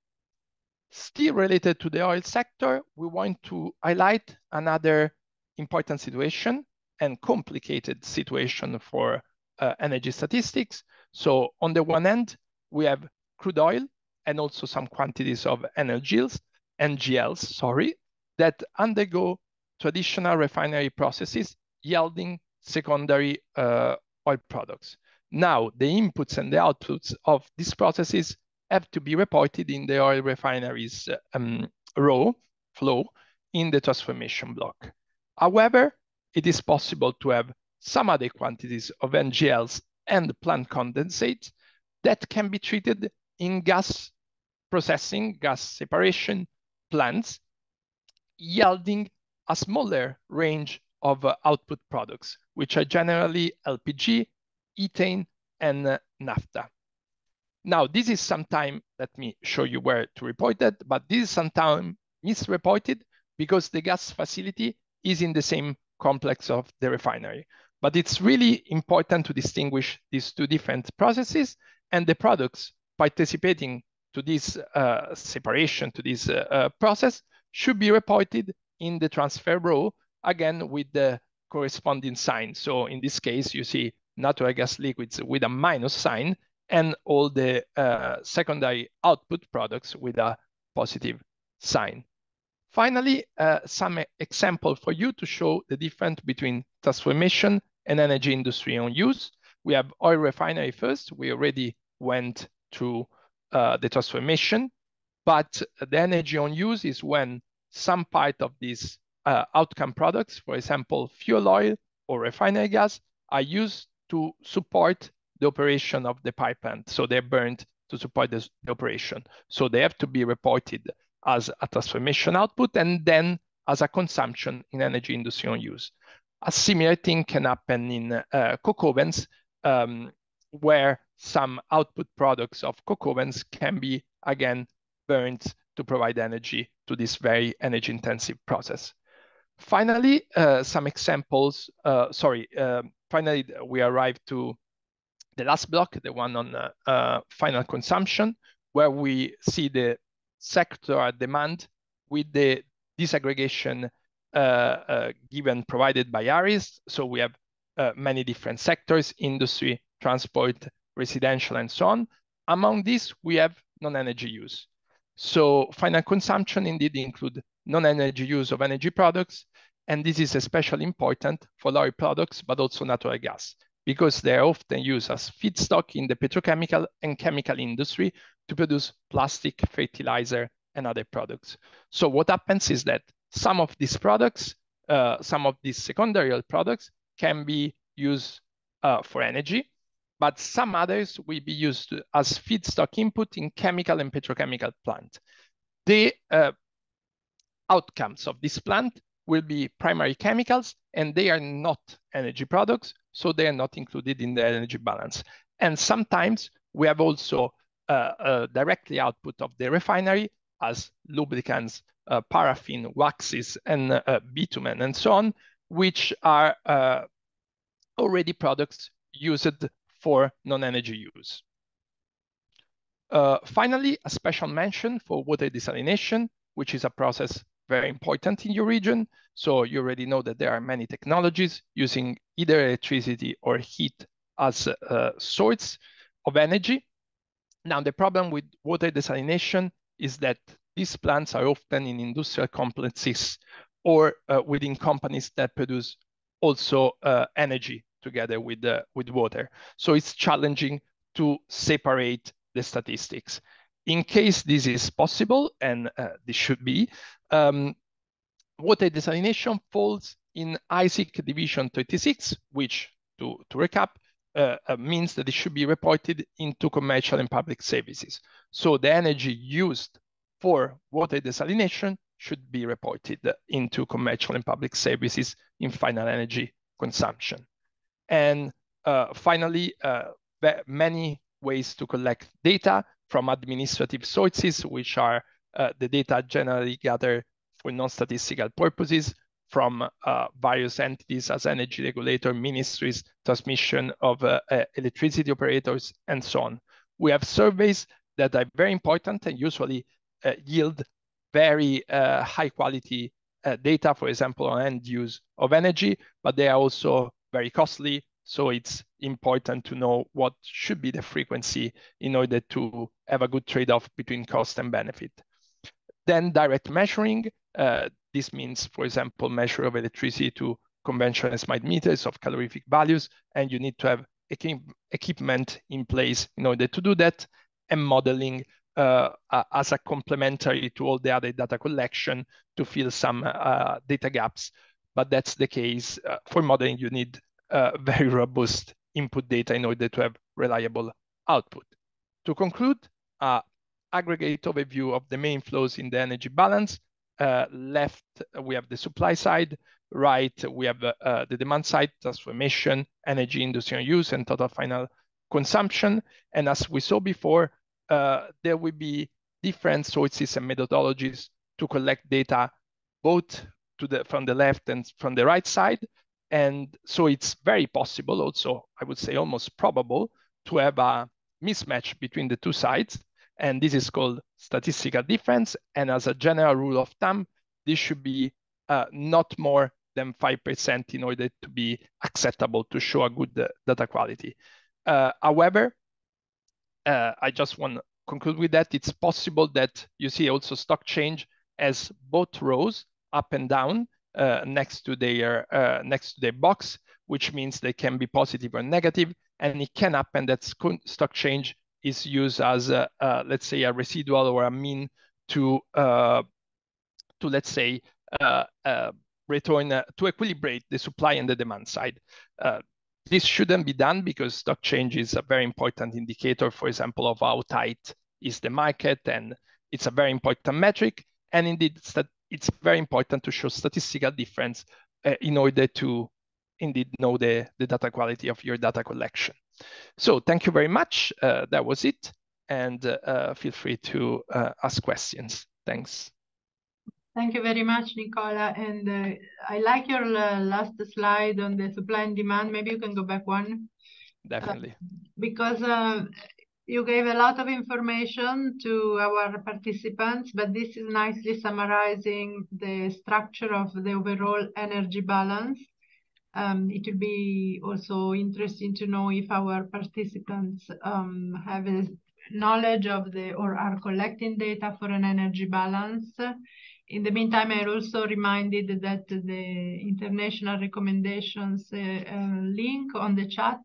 Still related to the oil sector, we want to highlight another important situation and complicated situation for uh, energy statistics. So on the one end, we have crude oil and also some quantities of NGLs, NGLs, sorry, that undergo traditional refinery processes yielding secondary uh, oil products. Now, the inputs and the outputs of these processes have to be reported in the oil refineries um, row flow in the transformation block. However, it is possible to have some other quantities of NGLs and plant condensate that can be treated in gas processing, gas separation plants, yielding a smaller range of uh, output products, which are generally LPG, ethane, and uh, naphtha. Now, this is sometime, let me show you where to report that, but this is sometime misreported because the gas facility is in the same complex of the refinery. But it's really important to distinguish these two different processes and the products participating to this uh, separation, to this uh, uh, process, should be reported in the transfer row, again, with the corresponding sign. So in this case, you see natural gas liquids with a minus sign and all the uh, secondary output products with a positive sign. Finally, uh, some example for you to show the difference between transformation and energy industry own use. We have oil refinery first. We already went through uh, the transformation, but the energy own use is when some part of these uh, outcome products, for example, fuel oil or refinery gas, are used to support the operation of the pipe plant. So they're burned to support the, the operation. So they have to be reported as a transformation output and then as a consumption in energy industry own use. A similar thing can happen in uh, coke ovens, um, where some output products of coke ovens can be, again, burned to provide energy to this very energy intensive process. Finally, uh, some examples, uh, sorry, uh, finally, we arrive to the last block, the one on uh, final consumption, where we see the sector demand with the disaggregation uh, uh, given provided by IRES. So we have uh, many different sectors, industry, transport, residential, and so on. Among these, we have non-energy use. So final consumption indeed include non-energy use of energy products, and this is especially important for oil products, but also natural gas because they're often used as feedstock in the petrochemical and chemical industry to produce plastic, fertilizer, and other products. So what happens is that some of these products, uh, some of these secondary products can be used uh, for energy, but some others will be used as feedstock input in chemical and petrochemical plant. The uh, outcomes of this plant will be primary chemicals, and they are not energy products, so they are not included in the energy balance. And sometimes we have also uh, directly output of the refinery as lubricants, uh, paraffin, waxes, and uh, bitumen, and so on, which are uh, already products used for non-energy use. Uh, finally, a special mention for water desalination, which is a process very important in your region. So you already know that there are many technologies using either electricity or heat as a source of energy. Now, the problem with water desalination is that these plants are often in industrial complexes or uh, within companies that produce also uh, energy together with, uh, with water. So it's challenging to separate the statistics. In case this is possible, and uh, this should be, um, water desalination falls in ISIC division 36, which, to, to recap, uh, uh, means that it should be reported into commercial and public services. So the energy used for water desalination should be reported into commercial and public services in final energy consumption. And uh, finally, uh, many ways to collect data from administrative sources, which are uh, the data generally gathered for non-statistical purposes from uh, various entities as energy regulator, ministries, transmission of uh, uh, electricity operators, and so on. We have surveys that are very important and usually uh, yield very uh, high quality data, for example, on end use of energy, but they are also very costly. So it's important to know what should be the frequency in order to have a good trade-off between cost and benefit. Then direct measuring, uh, this means, for example, measure of electricity to conventional smart meters of calorific values, and you need to have equipment in place in order to do that, and modeling uh, as a complementary to all the other data collection to fill some uh, data gaps. But that's the case. Uh, for modeling, you need uh, very robust input data in order to have reliable output. To conclude, uh, aggregate overview of the main flows in the energy balance uh, left, we have the supply side. Right, we have uh, the demand side, transformation, energy industrial use, and total final consumption. And as we saw before, uh, there will be different sources and methodologies to collect data, both to the from the left and from the right side. And so it's very possible, also, I would say almost probable, to have a mismatch between the two sides and this is called statistical difference. And as a general rule of thumb, this should be uh, not more than 5% in order to be acceptable to show a good uh, data quality. Uh, however, uh, I just want to conclude with that. It's possible that you see also stock change as both rows up and down uh, next to their uh, next to their box, which means they can be positive or negative, and it can happen that stock change is used as, a, uh, let's say, a residual or a mean to, uh, to let's say, uh, return to equilibrate the supply and the demand side. this shouldn't be done because stock change is a very important indicator, for example, of how tight is the market, and it's a very important metric. And indeed, it's very important to show statistical difference uh, in order to indeed know the, the data quality of your data collection. So thank you very much. Uh, that was it. And uh, feel free to uh, ask questions. Thanks. Thank you very much, Nicola. And uh, I like your uh, last slide on the supply and demand. Maybe you can go back one. Definitely. Uh, because you gave a lot of information to our participants, but this is nicely summarizing the structure of the overall energy balance. Um, it will be also interesting to know if our participants um, have a knowledge of the or are collecting data for an energy balance. In the meantime, I also reminded that the international recommendations uh, uh, link on the chat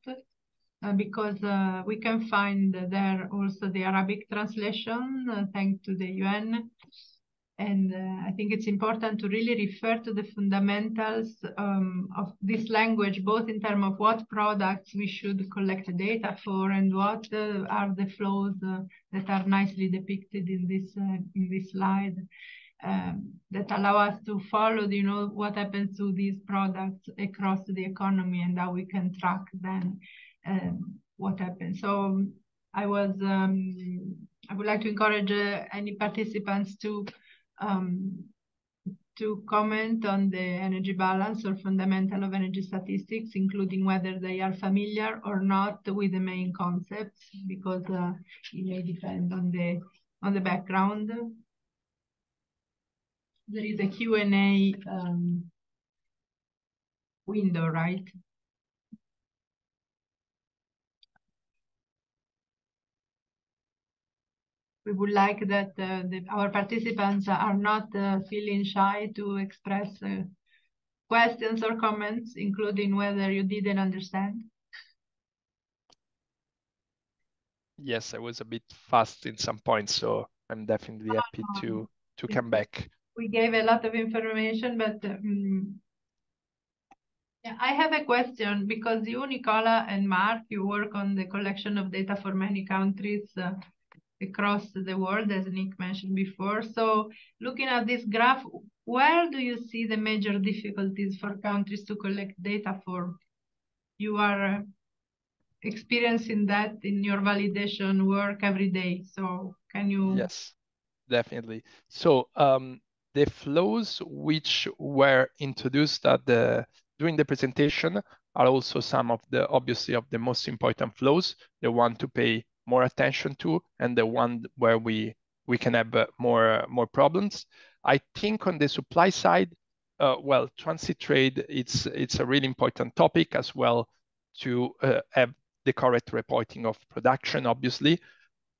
uh, because uh, we can find there also the Arabic translation uh, thanks to the UN and uh, I think it's important to really refer to the fundamentals um, of this language, both in terms of what products we should collect data for and what uh, are the flows uh, that are nicely depicted in this uh, in this slide. Um, that allow us to follow, you know, what happens to these products across the economy and how we can track then um, what happens. So I was, um, I would like to encourage uh, any participants to um, to comment on the energy balance or fundamental of energy statistics, including whether they are familiar or not with the main concepts, because uh, it may depend on the on the background. There is a Q&A um, window, right? We would like that uh, the, our participants are not uh, feeling shy to express uh, questions or comments, including whether you didn't understand. Yes, I was a bit fast in some points, so I'm definitely happy to to come back. We gave a lot of information, but um, yeah, I have a question because you, Nicola and Mark, you work on the collection of data for many countries. Across the world, as Nick mentioned before. So looking at this graph, where do you see the major difficulties for countries to collect data for? You are uh, experiencing that in your validation work every day. So can you? Yes, definitely. So um, the flows which were introduced at the during the presentation are also some of the obviously of the most important flows, the one to pay more attention to and the one where we we can have uh, more uh, more problems. I think on the supply side, uh, well, transit trade it's it's a really important topic as well to uh, have the correct reporting of production. Obviously,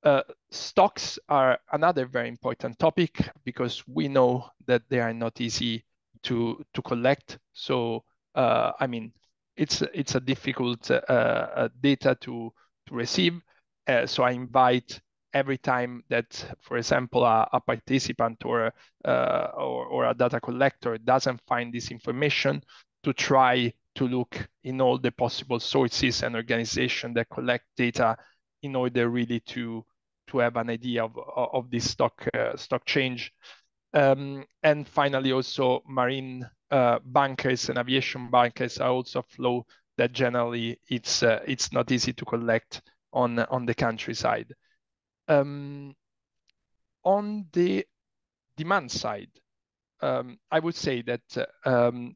uh, stocks are another very important topic because we know that they are not easy to to collect. So uh, I mean, it's it's a difficult data to to receive uh, so I invite every time that, for example, a, a participant or, uh, or, or a data collector doesn't find this information to try to look in all the possible sources and organizations that collect data in order really to to have an idea of of this stock uh, stock change. Um, and finally, also marine uh, and aviation bunkers are also flow that generally it's uh, it's not easy to collect on on the countryside. Um, on the demand side, um, I would say that um,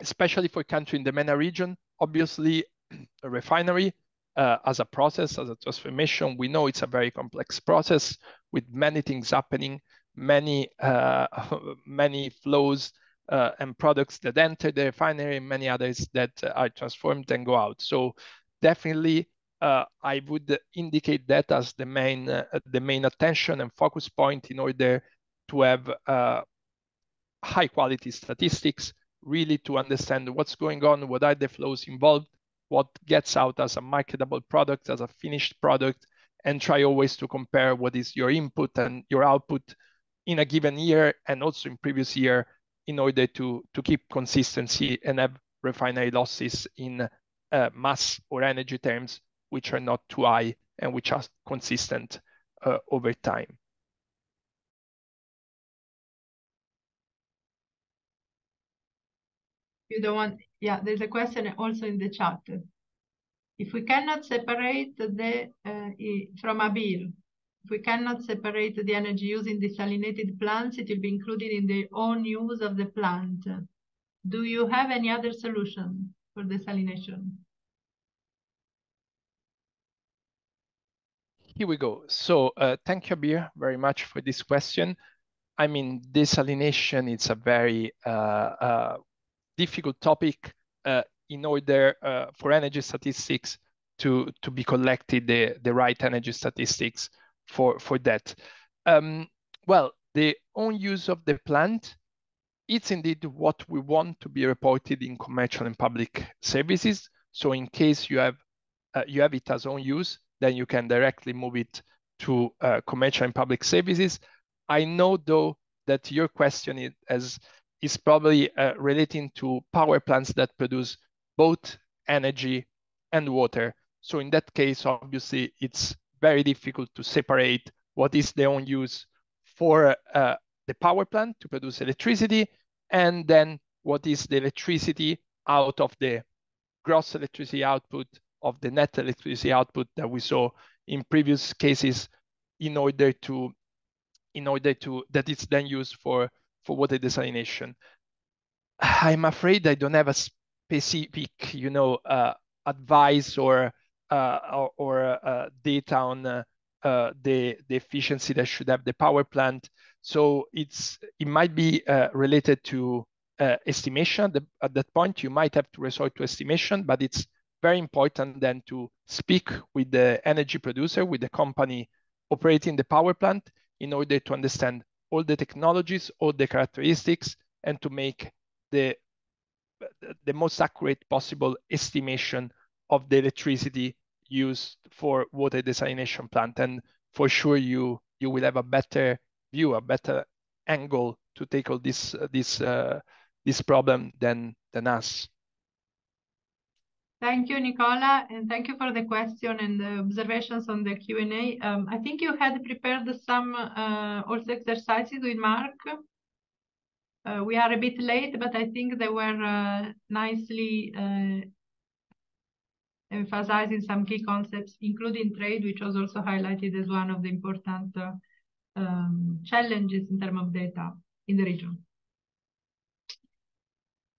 especially for country in the MENA region, obviously a refinery uh, as a process, as a transformation, we know it's a very complex process with many things happening, many uh, many flows uh, and products that enter the refinery, and many others that are transformed and go out. So definitely uh, I would indicate that as the main uh, the main attention and focus point in order to have uh, high quality statistics, really to understand what's going on, what are the flows involved, what gets out as a marketable product, as a finished product, and try always to compare what is your input and your output in a given year and also in previous year in order to, to keep consistency and have refinery losses in uh, mass or energy terms which are not too high and which are consistent uh, over time. You don't want, yeah, there's a question also in the chat. If we cannot separate the, uh, from bill, if we cannot separate the energy used in desalinated plants, it will be included in the own use of the plant. Do you have any other solution for desalination? Here we go. So uh, thank you, Abir, very much for this question. I mean, desalination is a very uh, uh, difficult topic uh, in order uh, for energy statistics to, to be collected, the, the right energy statistics for, for that. Um, well, the own use of the plant, it's indeed what we want to be reported in commercial and public services. So in case you have, uh, you have it as own use, then you can directly move it to uh, commercial and public services. I know though that your question is, is, is probably uh, relating to power plants that produce both energy and water. So in that case, obviously, it's very difficult to separate what is the own use for uh, the power plant to produce electricity, and then what is the electricity out of the gross electricity output of the net electricity output that we saw in previous cases in order to in order to that it's then used for for water desalination. I'm afraid I don't have a specific, you know, uh, advice or uh, or, uh, data on uh, uh, the the efficiency that should have the power plant. So it's it might be uh, related to estimation. The, at that point, you might have to resort to estimation, but it's very important then to speak with the energy producer, with the company operating the power plant in order to understand all the technologies, all the characteristics, and to make the, the most accurate possible estimation of the electricity used for water desalination plant. And for sure, you you will have a better view, a better angle to tackle this this uh, this problem than than us. Thank you, Nicola, and thank you for the question and the observations on the Q&A. Um, I think you had prepared some uh, also exercises with Mark. Uh, we are a bit late, but I think they were uh, nicely uh, emphasizing some key concepts, including trade, which was also highlighted as one of the important uh, um, challenges in terms of data in the region.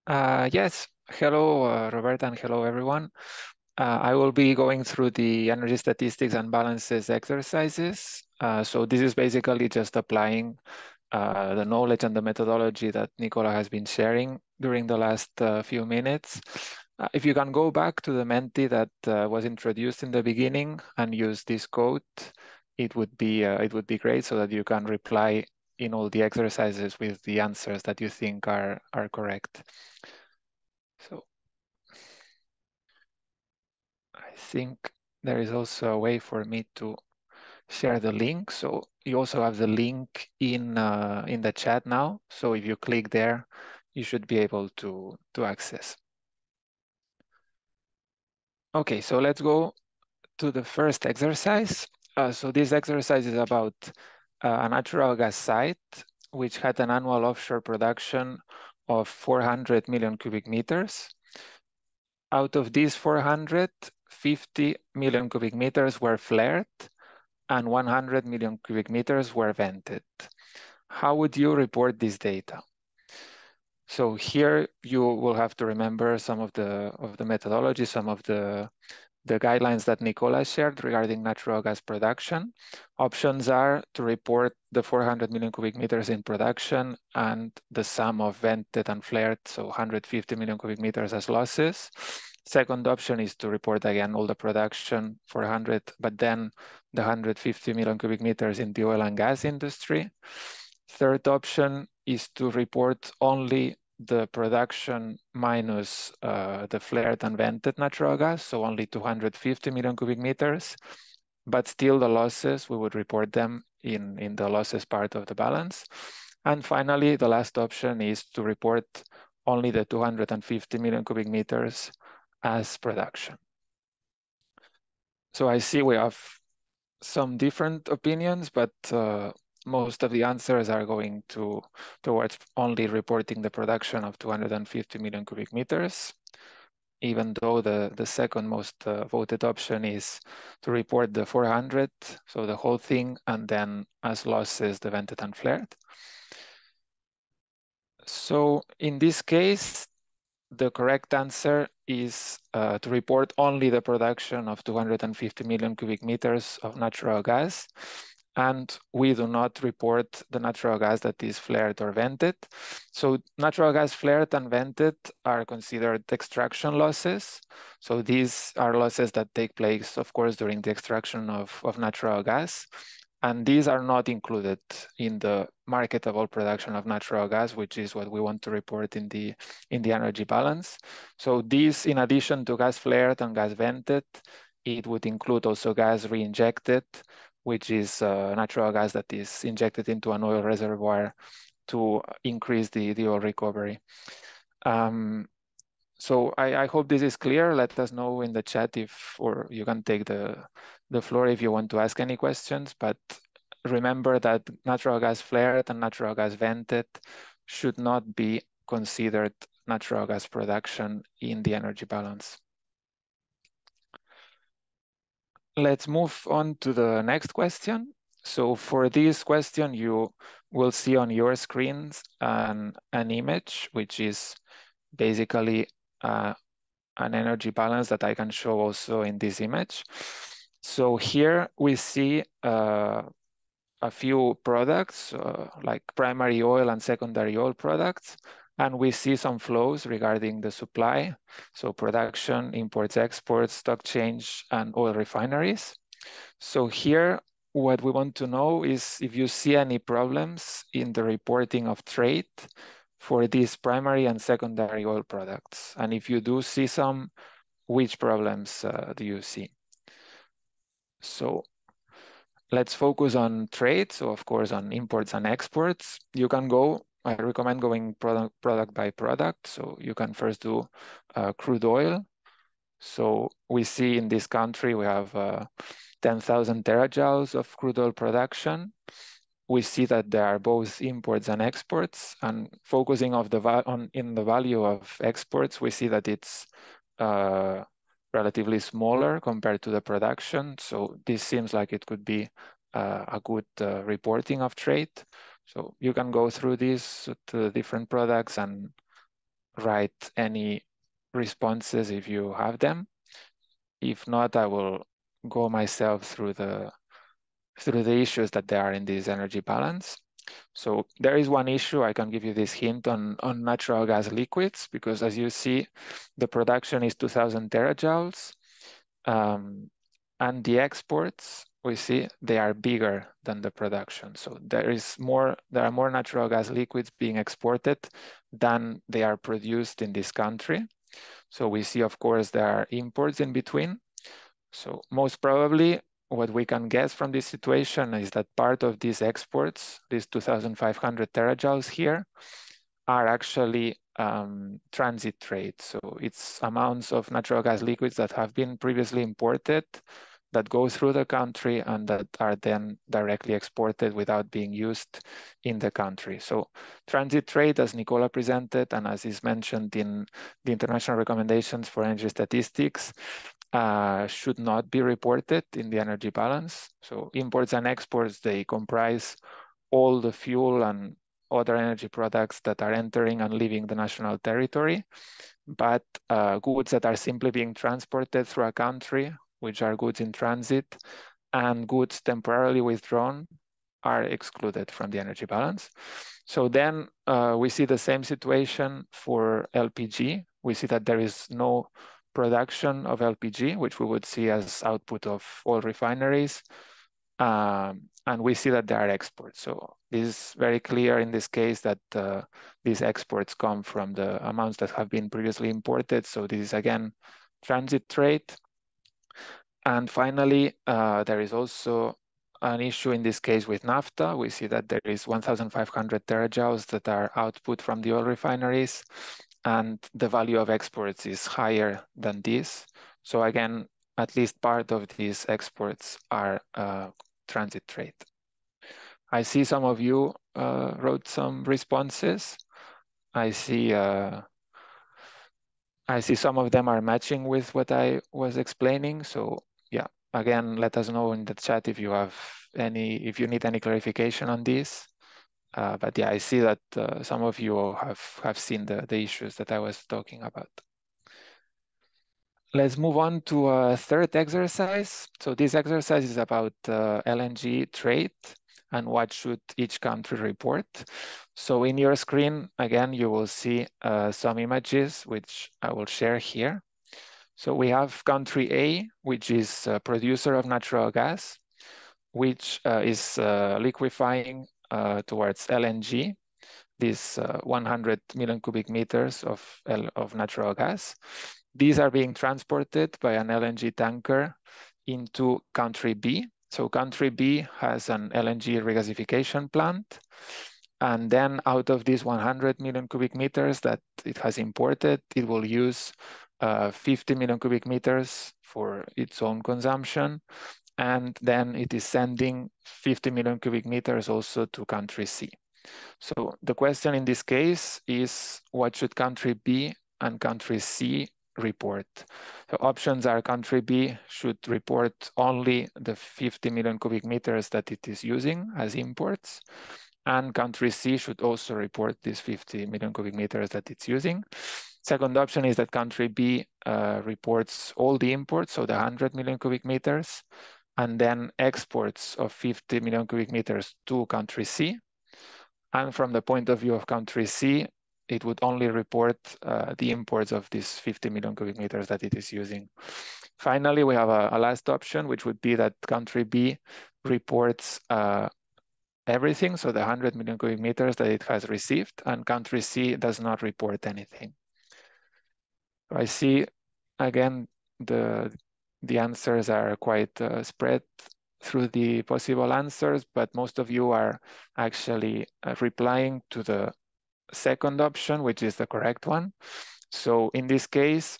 Uh, yes, hello, uh, Roberta, and hello, everyone. Uh, I will be going through the energy statistics and balances exercises. Uh, so this is basically just applying uh, the knowledge and the methodology that Nicola has been sharing during the last uh, few minutes. if you can go back to the Menti that was introduced in the beginning and use this code, it would be it would be great so that you can reply in all the exercises with the answers that you think are, are correct. So I think there is also a way for me to share the link. So you also have the link in uh, in the chat now. So if you click there, you should be able to, to access. Okay, so let's go to the first exercise. Uh, so this exercise is about uh, a natural gas site which had an annual offshore production of 400 million cubic meters. Out of these 450 million cubic meters were flared and 100 million cubic meters were vented. How would you report this data? So here you will have to remember some of the of the methodology, some of the the guidelines that Nicola shared regarding natural gas production. Options are to report the 400 million cubic meters in production and the sum of vented and flared, so 150 million cubic meters as losses. Second option is to report again all the production 400, but then the 150 million cubic meters in the oil and gas industry. Third option is to report only the production minus uh, the flared and vented natural gas, so only 250 million cubic meters, but still the losses, we would report them in, in the losses part of the balance. And finally, the last option is to report only the 250 million cubic meters as production. So I see we have some different opinions, but uh, most of the answers are going to towards only reporting the production of 250 million cubic meters, even though the, the second most uh, voted option is to report the 400, so the whole thing, and then as losses, the vented and flared. So in this case, the correct answer is uh, to report only the production of 250 million cubic meters of natural gas and we do not report the natural gas that is flared or vented. So natural gas flared and vented are considered extraction losses. So these are losses that take place, of course, during the extraction of, of natural gas. And these are not included in the marketable production of natural gas, which is what we want to report in the, in the energy balance. So these, in addition to gas flared and gas vented, it would include also gas reinjected, which is uh, natural gas that is injected into an oil reservoir to increase the, the oil recovery. Um, so I, I, hope this is clear. Let us know in the chat if, or you can take the, the floor if you want to ask any questions, but remember that natural gas flared and natural gas vented should not be considered natural gas production in the energy balance. Let's move on to the next question. So for this question, you will see on your screens an, an image, which is basically uh, an energy balance that I can show also in this image. So here we see uh, a few products uh, like primary oil and secondary oil products. And we see some flows regarding the supply, so production, imports, exports, stock change, and oil refineries. So here what we want to know is if you see any problems in the reporting of trade for these primary and secondary oil products. And if you do see some, which problems uh, do you see? So let's focus on trade. So of course on imports and exports. You can go, I recommend going product, product by product. So you can first do uh, crude oil. So we see in this country, we have uh, 10,000 terajoules of crude oil production. We see that there are both imports and exports and focusing of the on in the value of exports, we see that it's uh, relatively smaller compared to the production. So this seems like it could be uh, a good uh, reporting of trade. So you can go through these to the different products and write any responses if you have them. If not, I will go myself through the through the issues that there are in this energy balance. So there is one issue, I can give you this hint on, on natural gas liquids, because as you see, the production is 2000 terajoules, um, and the exports, we see they are bigger than the production. So there is more, there are more natural gas liquids being exported than they are produced in this country. So we see, of course, there are imports in between. So most probably what we can guess from this situation is that part of these exports, these 2,500 terajoules here, are actually um, transit trade. So it's amounts of natural gas liquids that have been previously imported that go through the country and that are then directly exported without being used in the country. So transit trade, as Nicola presented, and as is mentioned in the international recommendations for energy statistics, uh, should not be reported in the energy balance. So imports and exports, they comprise all the fuel and other energy products that are entering and leaving the national territory. But uh, goods that are simply being transported through a country, which are goods in transit, and goods temporarily withdrawn are excluded from the energy balance. So then uh, we see the same situation for LPG. We see that there is no production of LPG, which we would see as output of oil refineries. Um, and we see that there are exports. So this is very clear in this case that uh, these exports come from the amounts that have been previously imported. So this is again transit trade. And finally, uh, there is also an issue in this case with naphtha. We see that there is 1,500 terajoules that are output from the oil refineries and the value of exports is higher than this. So again, at least part of these exports are uh, transit trade. I see some of you uh, wrote some responses. I see uh, I see some of them are matching with what I was explaining. So yeah, again, let us know in the chat if you have any, if you need any clarification on this. Uh, but yeah, I see that uh, some of you have, have seen the, the issues that I was talking about. Let's move on to a third exercise. So this exercise is about uh, LNG trade and what should each country report. So in your screen, again, you will see uh, some images, which I will share here. So we have country A, which is a producer of natural gas, which uh, is uh, liquefying uh, towards LNG, these uh, 100 million cubic meters of, of natural gas. These are being transported by an LNG tanker into country B. So country B has an LNG regasification plant. And then out of these 100 million cubic meters that it has imported, it will use uh, 50 million cubic meters for its own consumption and then it is sending 50 million cubic meters also to country C. So the question in this case is what should country B and country C report? The options are country B should report only the 50 million cubic meters that it is using as imports, and country C should also report these 50 million cubic meters that it's using. Second option is that country B uh, reports all the imports, so the 100 million cubic meters, and then exports of 50 million cubic meters to country C. And from the point of view of country C, it would only report uh, the imports of these 50 million cubic meters that it is using. Finally, we have a, a, last option, which would be that country B reports uh, everything, so the 100 million cubic meters that it has received, and country C does not report anything. I see, again, the, the answers are quite uh, spread through the possible answers, but most of you are actually uh, replying to the second option, which is the correct one. So in this case,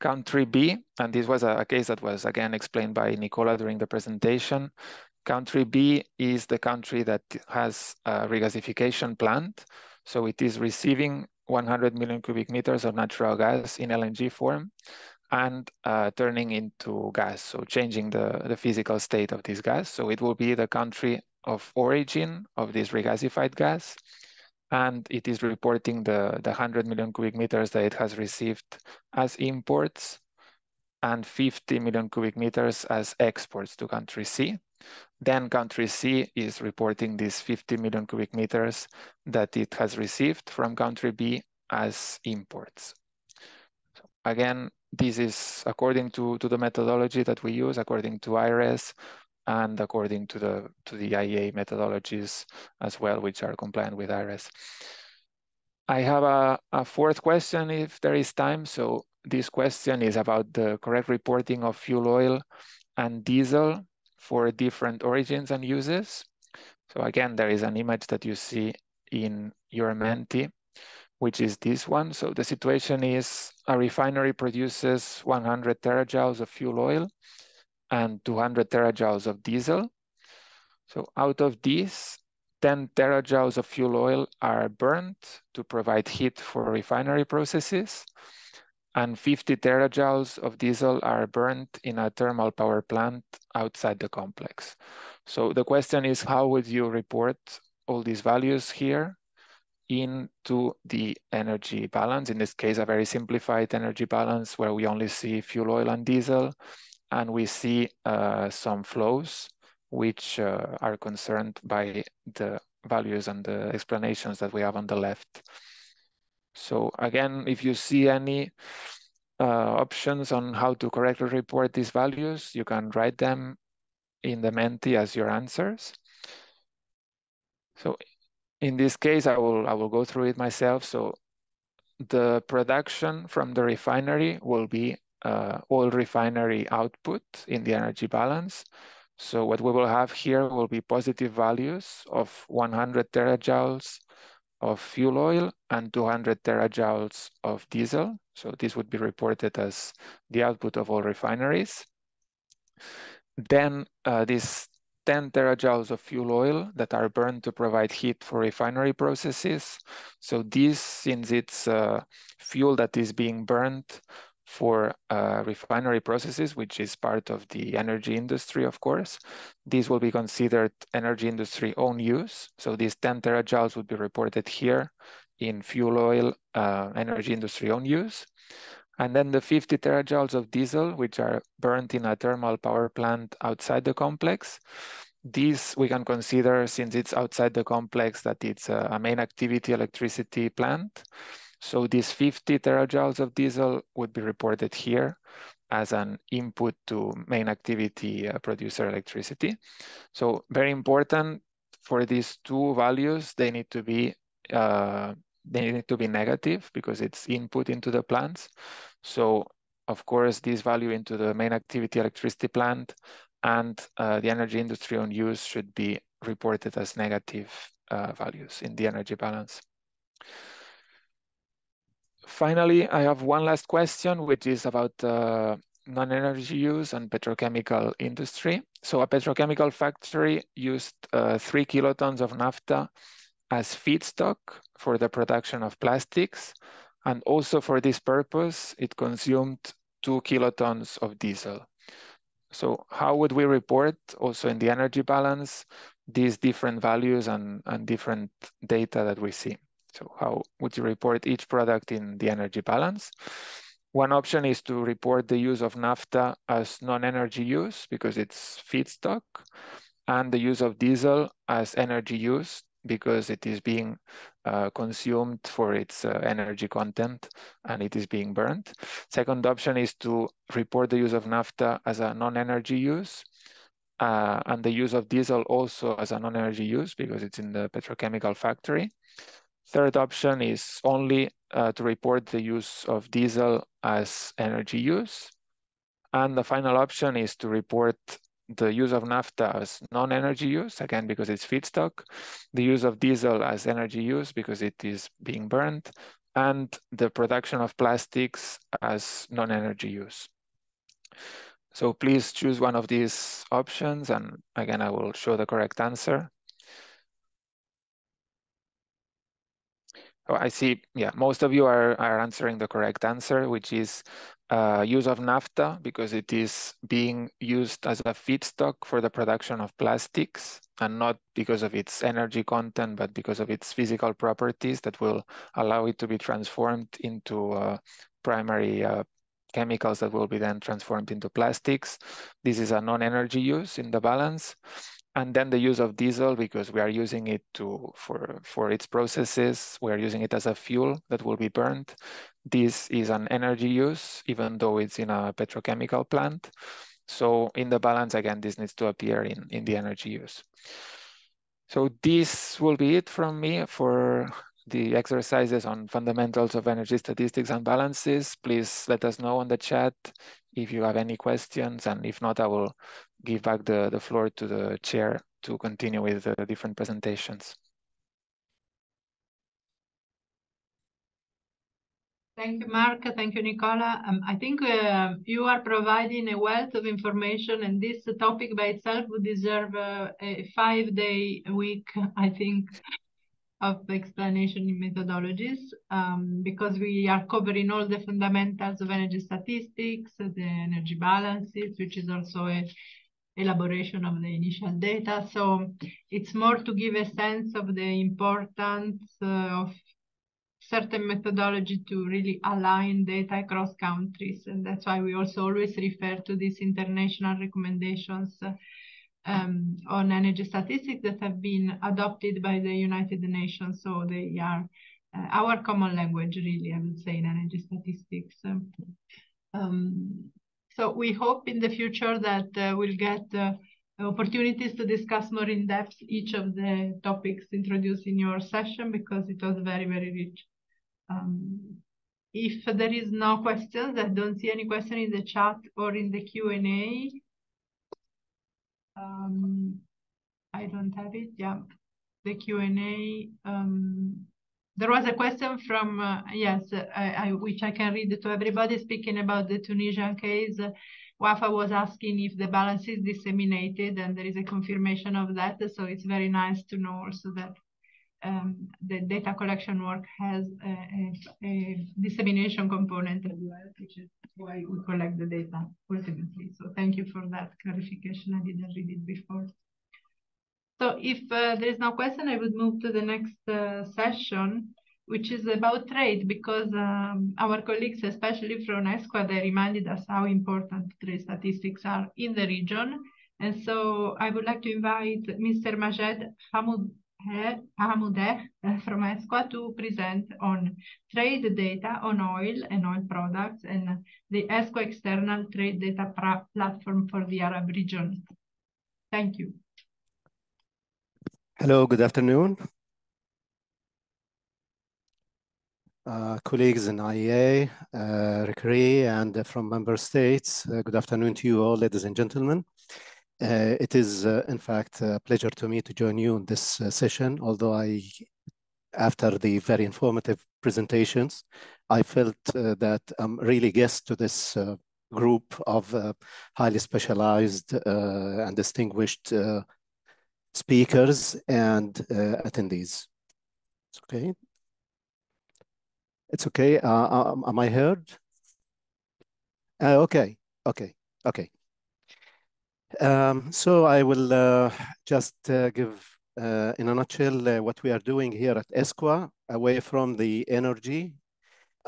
country B, and this was a, a case that was again explained by Nicola during the presentation, Country B is the country that has a regasification plant. So it is receiving 100 million cubic meters of natural gas in LNG form and uh, turning into gas, so changing the, the physical state of this gas. So it will be the country of origin of this regasified gas. And it is reporting the, the 100 million cubic meters that it has received as imports and 50 million cubic meters as exports to country C. Then country C is reporting these 50 million cubic meters that it has received from country B as imports. So again, this is according to, to the methodology that we use, according to IRES, and according to the to the IEA methodologies as well, which are compliant with IRES. I have a, a fourth question if there is time. So this question is about the correct reporting of fuel oil and diesel for different origins and uses. So again, there is an image that you see in your Menti, which is this one. So the situation is a refinery produces 100 terajoules of fuel oil and 200 terajoules of diesel. So out of these, 10 terajoules of fuel oil are burnt to provide heat for refinery processes and 50 terajoules of diesel are burned in a thermal power plant outside the complex. So the question is, how would you report all these values here into the energy balance? In this case, a very simplified energy balance where we only see fuel oil and diesel, and we see uh, some flows which uh, are concerned by the values and the explanations that we have on the left. So again, if you see any uh, options on how to correctly report these values, you can write them in the Menti as your answers. So in this case, I will, I will go through it myself. So the production from the refinery will be uh, oil refinery output in the energy balance. So what we will have here will be positive values of 100 terajoules of fuel oil and 200 terajoules of diesel. So this would be reported as the output of all refineries. Then uh, these 10 terajoules of fuel oil that are burned to provide heat for refinery processes. So this, since it's uh, fuel that is being burned for uh, refinery processes, which is part of the energy industry, of course. These will be considered energy industry own use. So these 10 terajoules would be reported here in fuel oil uh, energy industry own use. And then the 50 terajoules of diesel, which are burnt in a thermal power plant outside the complex. These we can consider, since it's outside the complex, that it's a main activity electricity plant. So these 50 terajoules of diesel would be reported here as an input to main activity uh, producer electricity. So very important for these two values, they need to be uh, they need to be negative because it's input into the plants. So of course, this value into the main activity electricity plant and uh, the energy industry own use should be reported as negative uh, values in the energy balance. Finally, I have one last question, which is about uh, non-energy use and petrochemical industry. So a petrochemical factory used uh, three kilotons of naphtha as feedstock for the production of plastics. And also for this purpose, it consumed two kilotons of diesel. So how would we report also in the energy balance these different values and, and different data that we see? So how would you report each product in the energy balance? One option is to report the use of naphtha as non-energy use because it's feedstock and the use of diesel as energy use because it is being uh, consumed for its uh, energy content and it is being burned. Second option is to report the use of naphtha as a non-energy use uh, and the use of diesel also as a non-energy use because it's in the petrochemical factory. Third option is only uh, to report the use of diesel as energy use. And the final option is to report the use of naphtha as non-energy use, again, because it's feedstock, the use of diesel as energy use because it is being burned, and the production of plastics as non-energy use. So please choose one of these options, and again, I will show the correct answer. Oh, I see, yeah, most of you are, are answering the correct answer, which is uh, use of naphtha because it is being used as a feedstock for the production of plastics and not because of its energy content, but because of its physical properties that will allow it to be transformed into uh, primary uh, chemicals that will be then transformed into plastics. This is a non-energy use in the balance and then the use of diesel because we are using it to for for its processes. We are using it as a fuel that will be burned this is an energy use even though it's in a petrochemical plant. So in the balance again this needs to appear in in the energy use. So this will be it from me for the exercises on fundamentals of energy statistics and balances. Please let us know on the chat if you have any questions, and if not, I will give back the, the floor to the chair to continue with the different presentations. Thank you, Mark. Thank you, Nicola. Um, I think uh, you are providing a wealth of information, and this topic by itself would deserve uh, a five-day week, I think, of explanation in methodologies um, because we are covering all the fundamentals of energy statistics, the energy balances, which is also a elaboration of the initial data. So it's more to give a sense of the importance uh, of certain methodology to really align data across countries. And that's why we also always refer to these international recommendations um, on energy statistics that have been adopted by the United Nations. So they are uh, our common language, really, I would say, in energy statistics. Um, so we hope in the future that uh, we'll get uh, opportunities to discuss more in depth each of the topics introduced in your session because it was very, very rich. Um, if there is no questions, I don't see any question in the chat or in the Q&A. Um, I don't have it. Yeah, the Q&A. Um, there was a question from, uh, yes, I, I, which I can read to everybody speaking about the Tunisian case. Wafa was asking if the balance is disseminated and there is a confirmation of that. So it's very nice to know also that um, the data collection work has a, a, a, dissemination component as well, which is why we collect the data ultimately. So thank you for that clarification. I didn't read it before. So if uh, there is no question, I would move to the next uh, session, which is about trade, because um, our colleagues, especially from ESCWA, they reminded us how important trade statistics are in the region. And so I would like to invite Mr. Majed Hamoud Hamoudeh uh, from ESCWA to present on trade data on oil and oil products and the ESCWA external trade data platform for the Arab region. Thank you. Hello, good afternoon. Uh, colleagues in IEA, uh, RCREEE, and from member states. Uh, good afternoon to you all, ladies and gentlemen. Uh, it is, uh, in fact, a pleasure to me to join you in this uh, session, although I, after the very informative presentations, I felt that I'm really guest to this group of highly specialized and distinguished speakers and uh, attendees. It's okay. It's okay. Uh, um, am I heard? Uh, okay. Okay. Okay. Um, so I will uh, just uh, give, uh, in a nutshell, what we are doing here at ESCWA, away from the energy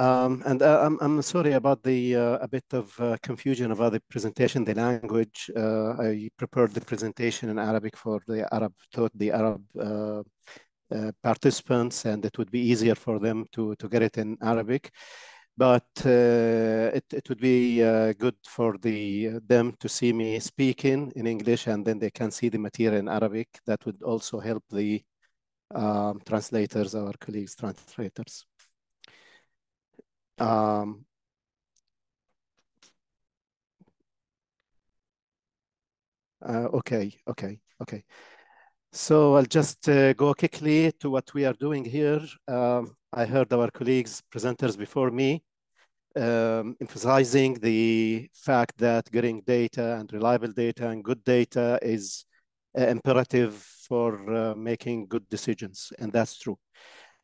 um, and uh, I'm, I'm sorry about the uh, a bit of uh, confusion about the presentation, the language. Uh, I prepared the presentation in Arabic for the Arab, taught the Arab uh, uh, participants and it would be easier for them to, to get it in Arabic. But it, it would be good for the them to see me speaking in English and then they can see the material in Arabic. That would also help the um, translators, our colleagues, translators. Um, uh, okay, okay, okay. So I'll just uh, go quickly to what we are doing here. Um, I heard our colleagues, presenters before me, um, emphasizing the fact that getting data and reliable data and good data is uh, imperative for uh, making good decisions, and that's true.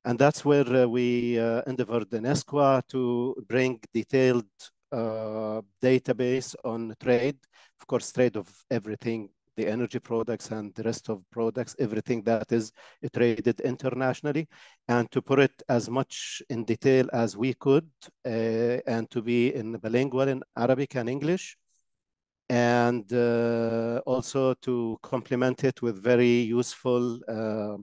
And that's where uh, we uh, endeavored in ESCWA to bring detailed uh, database on trade, of course, trade of everything the energy products and the rest of products, everything that is traded internationally, and to put it as much in detail as we could, uh, and to be in bilingual in Arabic and English, and uh, also to complement it with very useful uh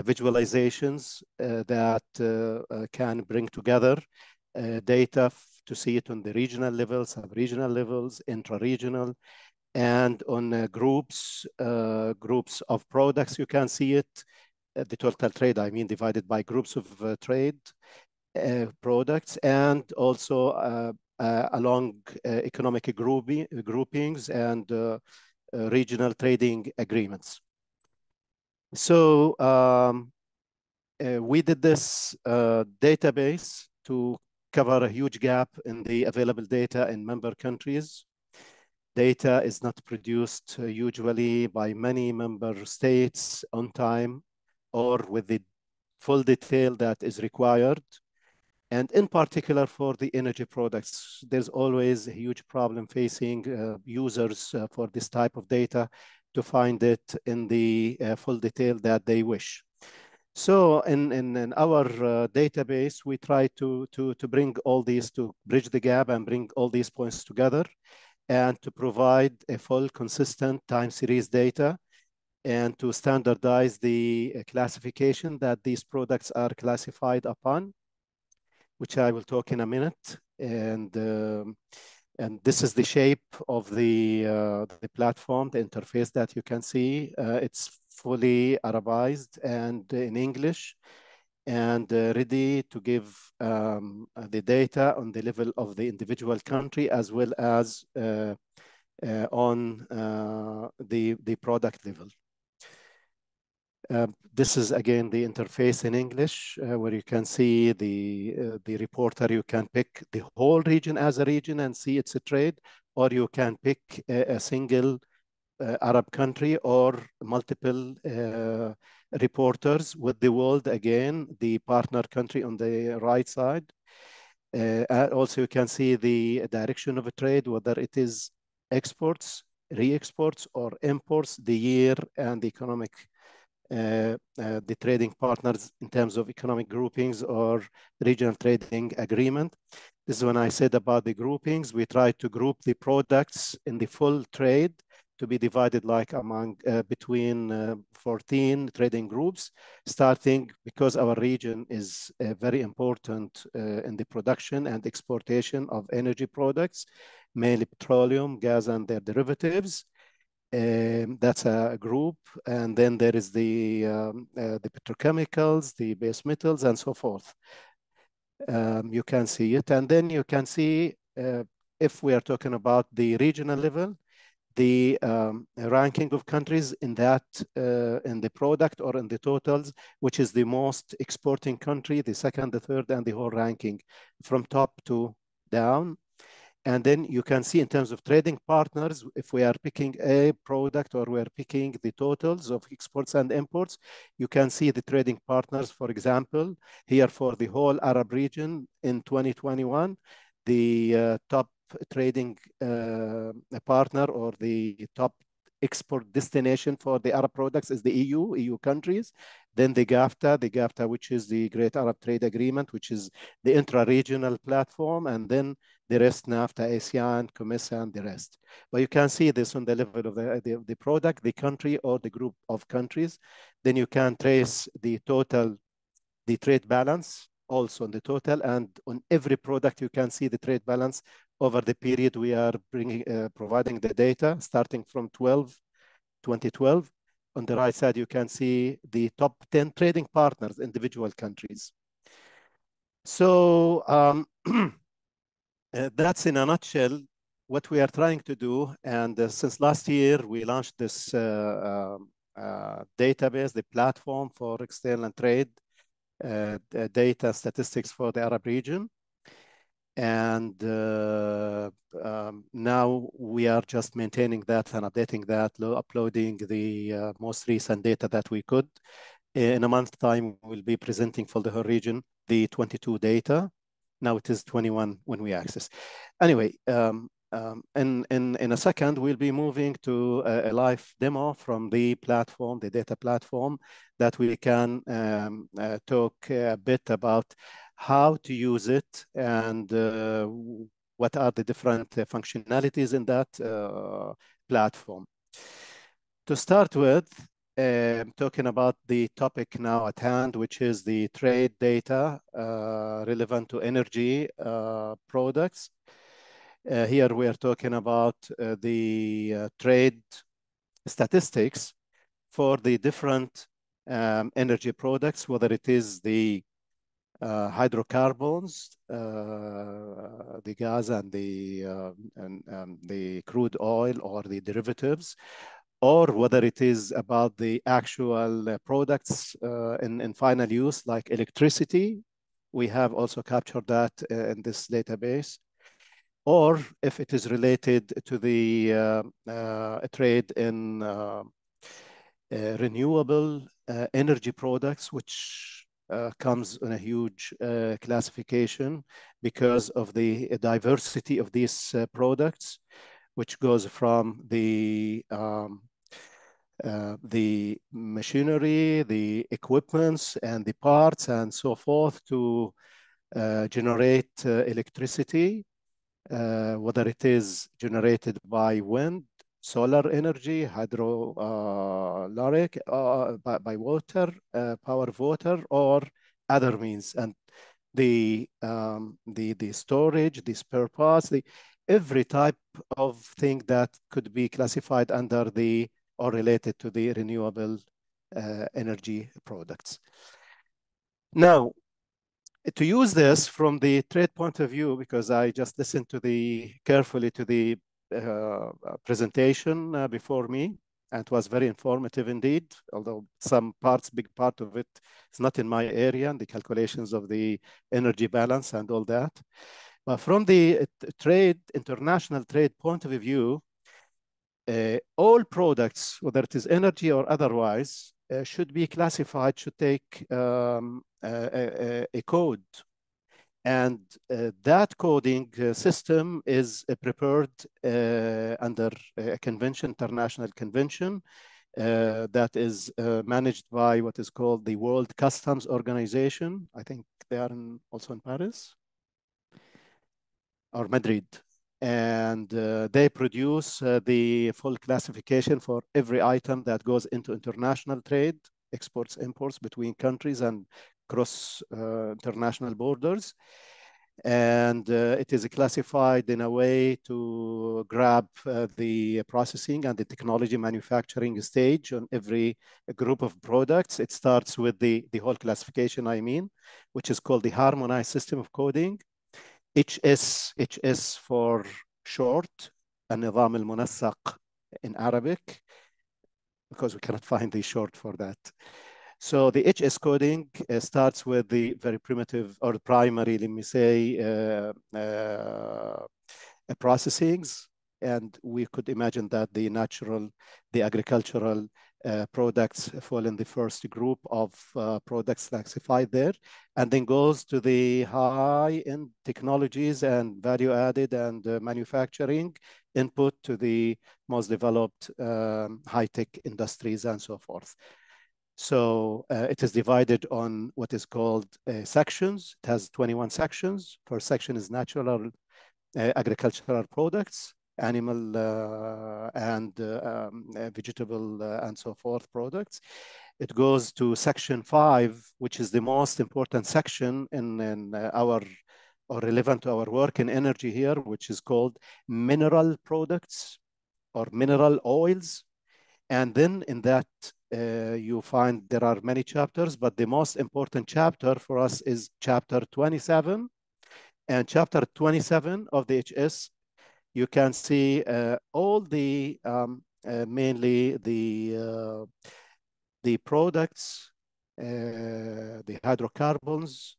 visualizations uh, that uh, can bring together data to see it on the regional levels, sub-regional levels, intra-regional, and on uh, groups uh, groups of products you can see it. Uh, the total trade i mean divided by groups of uh, trade uh, products and also uh, along economic grouping, groupings and regional trading agreements so um, we did this database to cover a huge gap in the available data in member countries Data is not produced uh, usually by many member states on time or with the full detail that is required. And in particular for the energy products, there's always a huge problem facing uh, users uh, for this type of data to find it in the uh, full detail that they wish. So in, in, in our uh, database, we try to, to, to bring all these, to bridge the gap and bring all these points together and to provide a full consistent time series data and to standardize the uh, classification that these products are classified upon, which I will talk in a minute. And, um, and this is the shape of the, uh, the platform, the interface that you can see. Uh, it's fully Arabized and in English and uh, ready to give um, the data on the level of the individual country as well as uh, uh on uh, the, the product level. Um, this is again the interface in English uh, where you can see the, the reporter, you can pick the whole region as a region and see it's a trade, or you can pick a, a single Arab country or multiple reporters with the world again, the partner country on the right side. Uh, also, you can see the direction of a trade, whether it is exports, re-exports, or imports, the year and the economic, uh, uh, the trading partners in terms of economic groupings or regional trading agreement. This is when I said about the groupings, we try to group the products in the full trade to be divided like among uh, between uh, 14 trading groups, starting because our region is uh, very important uh, in the production and exportation of energy products, mainly petroleum, gas, and their derivatives. Um, that's a group, and then there is the um, uh, the petrochemicals, the base metals, and so forth. Um, you can see it, and then you can see uh, if we are talking about the regional level, the um, ranking of countries in that uh, in the product or in the totals, which is the most exporting country, the second, the third, and the whole ranking from top to down. And then you can see in terms of trading partners, if we are picking a product or we're picking the totals of exports and imports, you can see the trading partners, for example, here for the whole Arab region in 2021, the uh, top trading uh, partner or the top export destination for the Arab products is the EU, EU countries. Then the GAFTA, the GAFTA, which is the Great Arab Trade Agreement, which is the intra-regional platform. And then the rest NAFTA, ASEAN, COMESA, and the rest. But you can see this on the level of the, the, the product, the country, or the group of countries. Then you can trace the total, the trade balance also on the total, and on every product you can see the trade balance over the period we are bringing, uh, providing the data, starting from 12, 2012. On the right side, you can see the top 10 trading partners, individual countries. So um, uh, that's in a nutshell what we are trying to do. And uh, since last year, we launched this uh, um, uh database, the platform for external trade, uh, data statistics for the Arab region. And uh, um, now we are just maintaining that and updating that, uploading the most recent data that we could. In a month time, we'll be presenting for the whole region the 22 data. Now it is 21 when we access. Anyway, um, um, in, in, in a second, we'll be moving to a, a, live demo from the platform, the data platform, that we can um, uh, talk a bit about how to use it and uh, what are the different uh, functionalities in that uh, platform. To start with, um, talking about the topic now at hand, which is the trade data uh, relevant to energy uh, products. Uh, here we are talking about uh, the uh, trade statistics for the different um, energy products, whether it is the uh, hydrocarbons, the gas and the and, um, the crude oil or the derivatives, or whether it is about the actual uh, products uh, in, in final use, like electricity. We have also captured that uh, in this database. Or if it is related to the uh, uh, trade in uh, renewable energy products, which comes in a huge classification because of the diversity of these products, which goes from the um, uh, the machinery, the equipments, and the parts, and so forth to uh, generate uh, electricity, uh, whether it is generated by wind, solar energy, hydroelectric, uh, by, by, water, power of water, or other means. And the um, the the storage, the spare parts, the every type of thing that could be classified under the or related to the renewable uh, energy products. Now, to use this from the trade point of view, because I just listened to the carefully to the uh, presentation uh, before me, and it was very informative indeed, although some parts, big part of it is not in my area, and the calculations of the energy balance and all that. But from the uh, trade, international trade point of view, uh, all products, whether it is energy or otherwise, uh, should be classified, should take um, a, a, a, code. And uh, that coding uh, system is uh, prepared uh, under a convention, international convention, that is managed by what is called the World Customs Organization. I think they are in, also in Paris or Madrid and uh, they produce uh, the full classification for every item that goes into international trade, exports, imports between countries and cross uh, international borders. And uh, it is classified in a way to grab uh, the processing and the technology manufacturing stage on every group of products. It starts with the, the whole classification, I mean, which is called the harmonized system of coding HS HS for short النظام المنسق in Arabic because we cannot find the short for that. So the HS coding uh, starts with the very primitive or primary, let me say, uh, uh, processings. And we could imagine that the natural, the agricultural uh, products fall in the first group of uh, products classified there, and then goes to the high-end technologies and value-added and uh, manufacturing input to the most developed um, high-tech industries and so forth. So uh, it is divided on what is called uh, sections. It has 21 sections. First section is natural agricultural products, animal uh, and uh, um, vegetable and so forth products. It goes to section five, which is the most important section in, in our or relevant to our work in energy here, which is called mineral products or mineral oils. And then in that, uh, you find there are many chapters, but the most important chapter for us is chapter 27. And chapter 27 of the HS, you can see uh, all the, um, uh, mainly the, uh, the products, the hydrocarbons,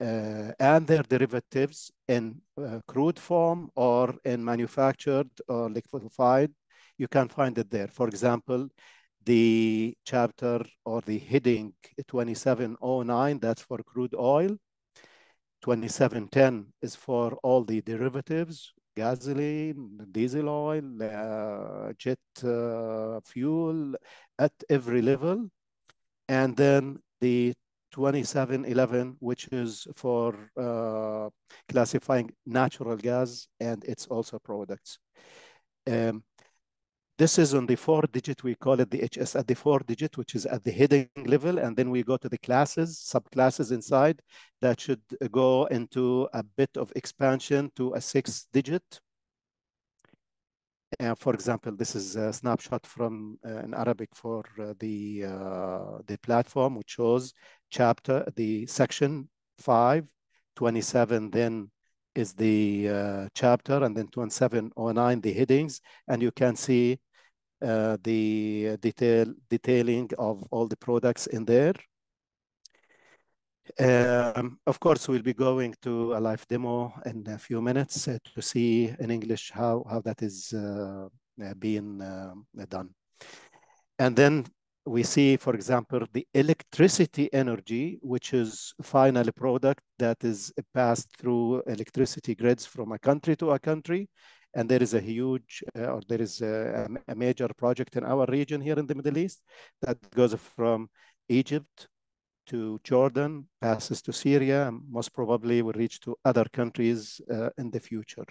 and their derivatives in crude form or in manufactured or liquefied, you can find it there. For example, the chapter or the heading 2709, that's for crude oil. 2710 is for all the derivatives, gasoline, diesel oil, uh, jet uh, fuel at every level. And then the 2711, which is for uh, classifying natural gas and its also products. Um, this is on the four digit, we call it the HS at the four digit, which is at the heading level. And then we go to the classes, subclasses inside that should go into a bit of expansion to a six digit. And for example, this is a snapshot from uh, in Arabic for uh, the uh, the platform, which shows chapter the section five, 27 then is the uh, chapter, and then 2709 the headings, and you can see uh, the detail detailing of all the products in there. Um, of course, we'll be going to a live demo in a few minutes uh, to see in English how, how that is uh, uh being uh, done. And then we see, for example, the electricity energy, which is final product that is passed through electricity grids from a country to a country. And there is a huge, uh, or there is a, a major project in our region here in the Middle East that goes from Egypt to Jordan, passes to Syria, and most probably will reach to other countries uh, in the future.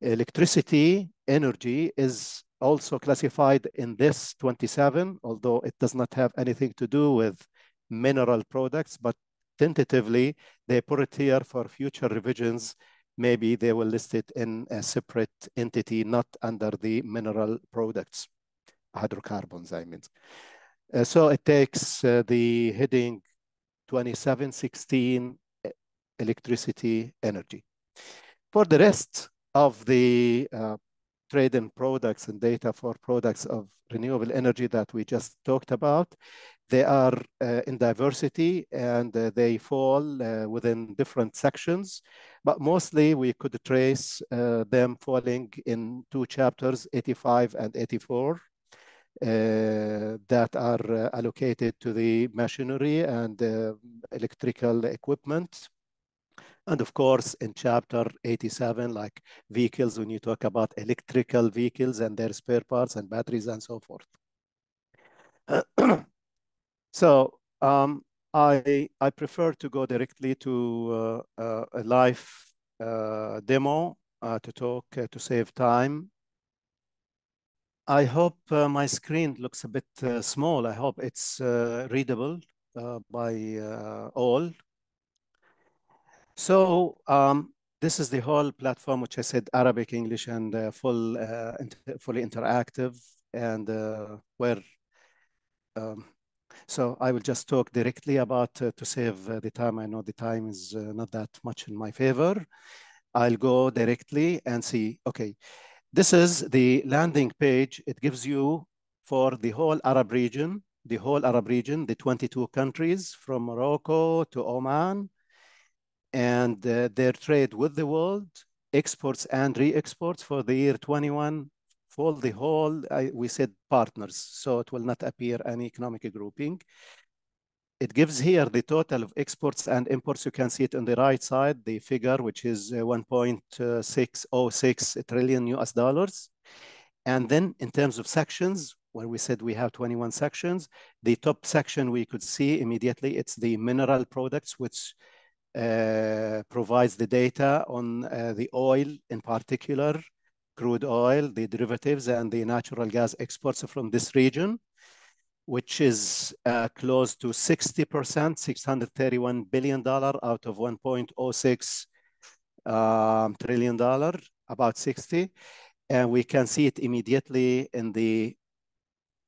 Electricity energy is also classified in this 27, although it does not have anything to do with mineral products, but tentatively they put it here for future revisions. Maybe they will list it in a separate entity, not under the mineral products, hydrocarbons, I mean. Uh, so it takes uh, the heading 2716 electricity energy. For the rest of the uh, trade in products and data for products of renewable energy that we just talked about, they are uh, in diversity and uh, they fall uh, within different sections, but mostly we could trace them falling in two chapters, 85 and 84. Uh, that are uh, allocated to the machinery and uh, electrical equipment. And of course, in chapter 87, like vehicles, when you talk about electrical vehicles and their spare parts and batteries and so forth. so um, I, I prefer to go directly to uh, uh, a live uh, demo to talk, to save time. I hope uh, my screen looks a bit uh, small. I hope it's uh, readable uh, by uh, all. So um, this is the whole platform, which I said Arabic, English, and uh, full, inter fully interactive, and where. Um, so I will just talk directly about uh, to save uh, the time. I know the time is uh, not that much in my favor. I'll go directly and see. Okay. This is the landing page. It gives you for the whole Arab region, the whole Arab region, the 22 countries from Morocco to Oman, and uh, their trade with the world, exports and re-exports for the year 21 for the whole, I, we said partners, so it will not appear any economic grouping. It gives here the total of exports and imports. You can see it on the right side, the figure, which is uh, 1.606 trillion US dollars. And then in terms of sections, where we said we have 21 sections, the top section we could see immediately, it's the mineral products, which uh, provides the data on uh, the oil in particular, crude oil, the derivatives, and the natural gas exports from this region, which is uh, close to 60%, $631 billion out of $1.06 um, trillion dollar, about 60. And we can see it immediately in the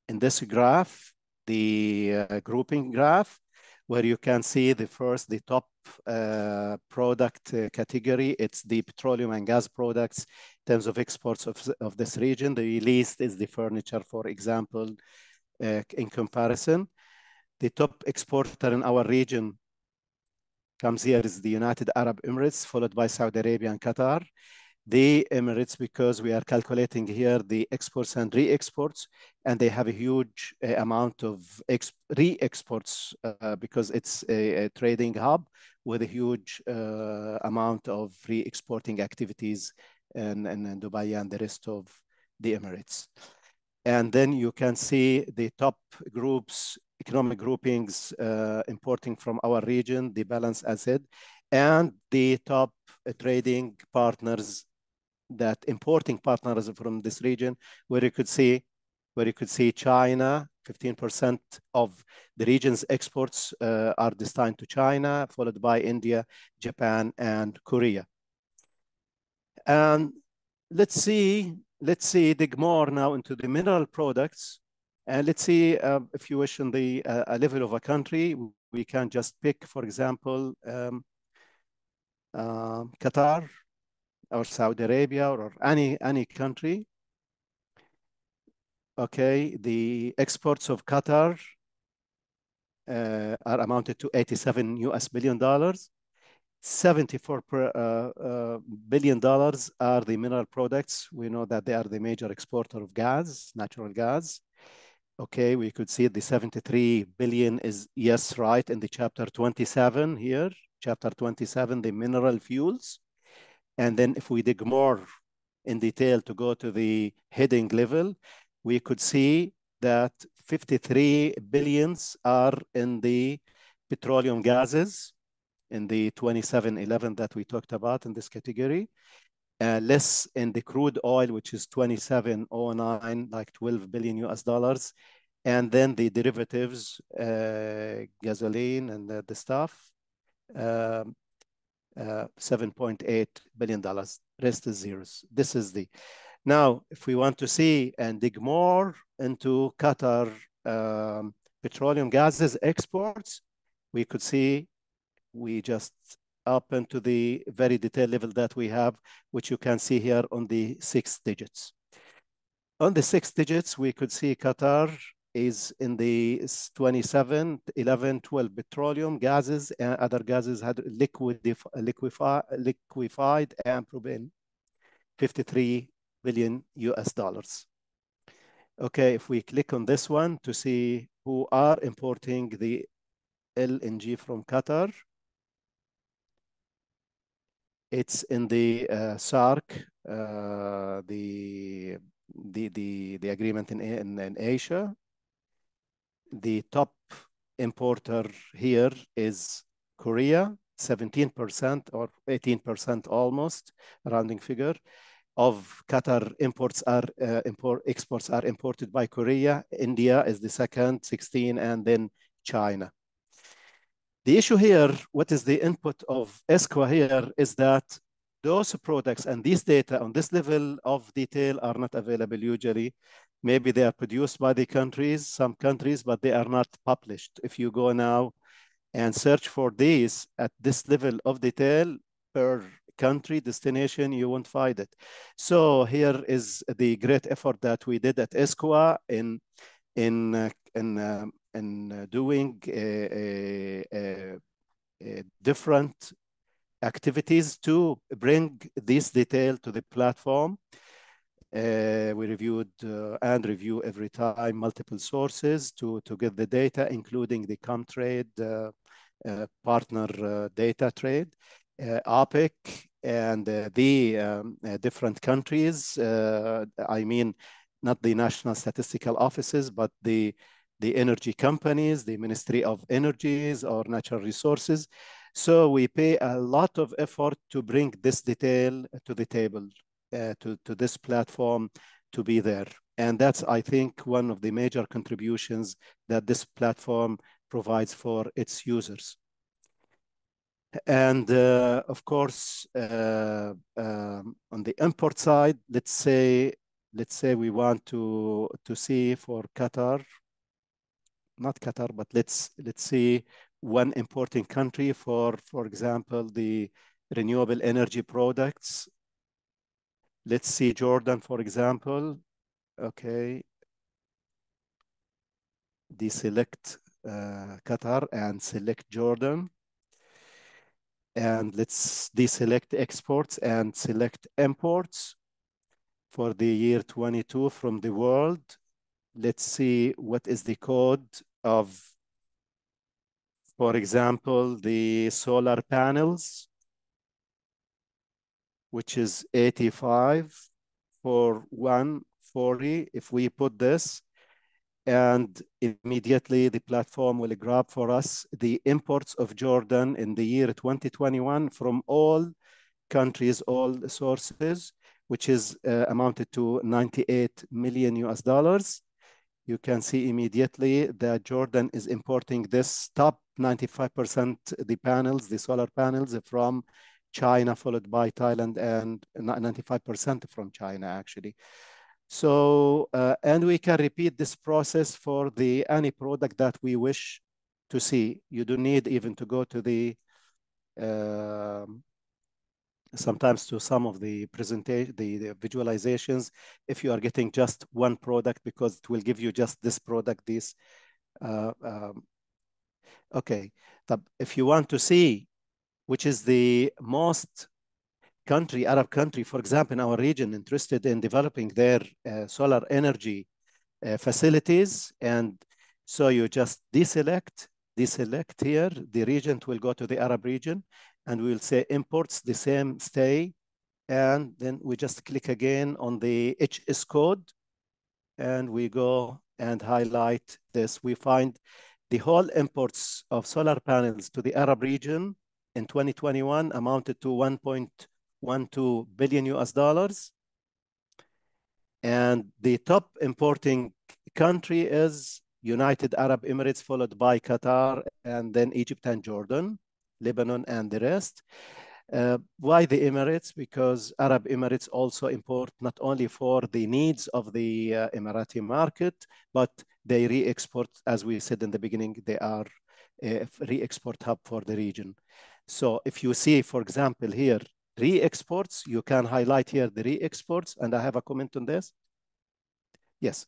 in this graph, the uh, grouping graph, where you can see the first, the top product uh, category. It's the petroleum and gas products in terms of exports of, of this region. The least is the furniture, for example, uh, in comparison. The top exporter in our region comes here is the United Arab Emirates, followed by Saudi Arabia and Qatar the Emirates because we are calculating here the exports and re-exports, and they have a huge uh, amount of re-exports uh, because it's a, a, trading hub with a huge uh, amount of re-exporting activities in, in, in, Dubai and the rest of the Emirates. And then you can see the top groups, economic groupings uh, importing from our region, the balance asset, and the top uh, trading partners that importing partners from this region, where you could see where you could see China, 15% of the region's exports uh, are destined to China, followed by India, Japan, and Korea. And let's see, let's see, dig more now into the mineral products. And let's see uh, if you wish on the uh, level of a country, we can just pick, for example, um, uh, Qatar, or Saudi Arabia or or any, any country. Okay, the exports of Qatar uh, are amounted to 87 US billion dollars. 74 per, uh, uh, billion dollars are the mineral products. We know that they are the major exporter of gas, natural gas. Okay, we could see the 73 billion is, yes, right, in the chapter 27 here, chapter 27, the mineral fuels. And then if we dig more in detail to go to the heading level, we could see that 53 billions are in the petroleum gases in the 2711 that we talked about in this category. Uh, less in the crude oil, which is 2709, like 12 billion US dollars. And then the derivatives, uh, gasoline and the, the stuff, um, uh, $7.8 billion. Rest is zeros. This is the. Now, if we want to see and dig more into Qatar um, petroleum gases exports, we could see we just up into the very detailed level that we have, which you can see here on the six digits. On the six digits, we could see Qatar is in the 27, 11, 12 petroleum gases and other gases had liquefied, and propane, 53 billion US dollars. Okay, if we click on this one to see who are importing the LNG from Qatar, it's in the uh, SAARC, uh, the, the, the, the agreement in, in, in Asia, the top importer here is Korea, 17% or 18% almost, rounding figure, of Qatar imports are uh, import exports are imported by Korea. India is the second, 16, and then China. The issue here, what is the input of ESCWA here, is that those products and these data on this level of detail are not available usually Maybe they are produced by the countries, some countries, but they are not published. If you go now and search for these at this level of detail per country destination, you won't find it. So here is the great effort that we did at ESCWA in in uh, in uh, in uh, doing a, a, a different activities to bring this detail to the platform. Uh, we reviewed uh, and review every time multiple sources to, to get the data, including the Comtrade uh, partner data trade, OPEC, and the um, different countries. I mean, not the national statistical offices, but the, the energy companies, the Ministry of Energies or Natural Resources, So we pay a lot of effort to bring this detail to the table, to, to this platform to be there. And that's, I think, one of the major contributions that this platform provides for its users. And uh, of course, uh, um, on the import side, let's say, let's say we want to to see for Qatar, not Qatar, but let's let's see one importing country for, for example, the renewable energy products. Let's see Jordan, for example. Okay. Deselect uh, Qatar and select Jordan. And let's deselect exports and select imports for the year 22 from the world. Let's see what is the code of, for example, the solar panels, which is 85 for 140. If we put this, and immediately the platform will grab for us the imports of Jordan in the year 2021 from all countries, all sources, which is uh, amounted to 98 million US dollars. You can see immediately that Jordan is importing this top 95% the panels, the solar panels from China, followed by Thailand, and 95% from China actually. So, uh, and we can repeat this process for the any product that we wish to see. You don't need even to go to the, uh, sometimes to some of the presentation, the, the, visualizations, if you are getting just one product, because it will give you just this product, this. Uh, um, okay, if you want to see which is the most country, Arab country, for example, in our region, interested in developing their uh, solar energy uh, facilities. And so you just deselect, deselect here, the region will go to the Arab region and we'll say imports the same stay. And then we just click again on the HS code and we go and highlight this. We find the whole imports of solar panels to the Arab region in 2021 amounted to 1.12 billion US dollars. And the top importing country is United Arab Emirates, followed by Qatar, and then Egypt and Jordan, Lebanon, and the rest. Uh, why the Emirates? Because Arab Emirates also import not only for the needs of the uh, Emirati market, but they re-export, as we said in the beginning, they are a re-export hub for the region. So if you see, for example, here, re-exports, you can highlight here the re-exports, and I have a comment on this. Yes,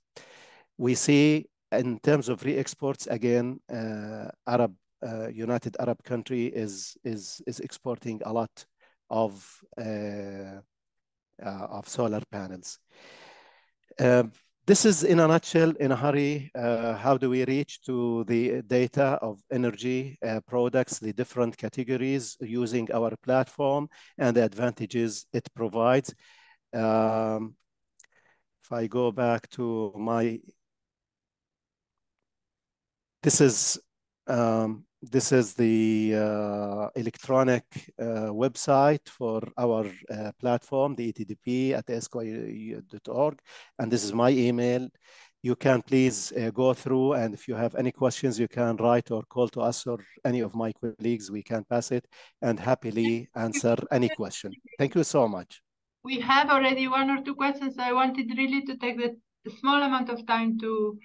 we see in terms of re-exports, again, uh, Arab, uh, United Arab country is, is, is exporting a lot of, uh, uh of solar panels. Um, this is in a nutshell, in a hurry, uh, how do we reach to the data of energy uh, products, the different categories using our platform and the advantages it provides. Um, if I go back to my, this is um, this is the uh, electronic uh, website for our uh, platform, the ETDP at escwa.org. And this is my email. You can please uh, go through and if you have any questions, you can write or call to us or any of my colleagues, we can pass it and happily answer any question. Thank you so much. We have already one or two questions. I wanted really to take the small amount of time to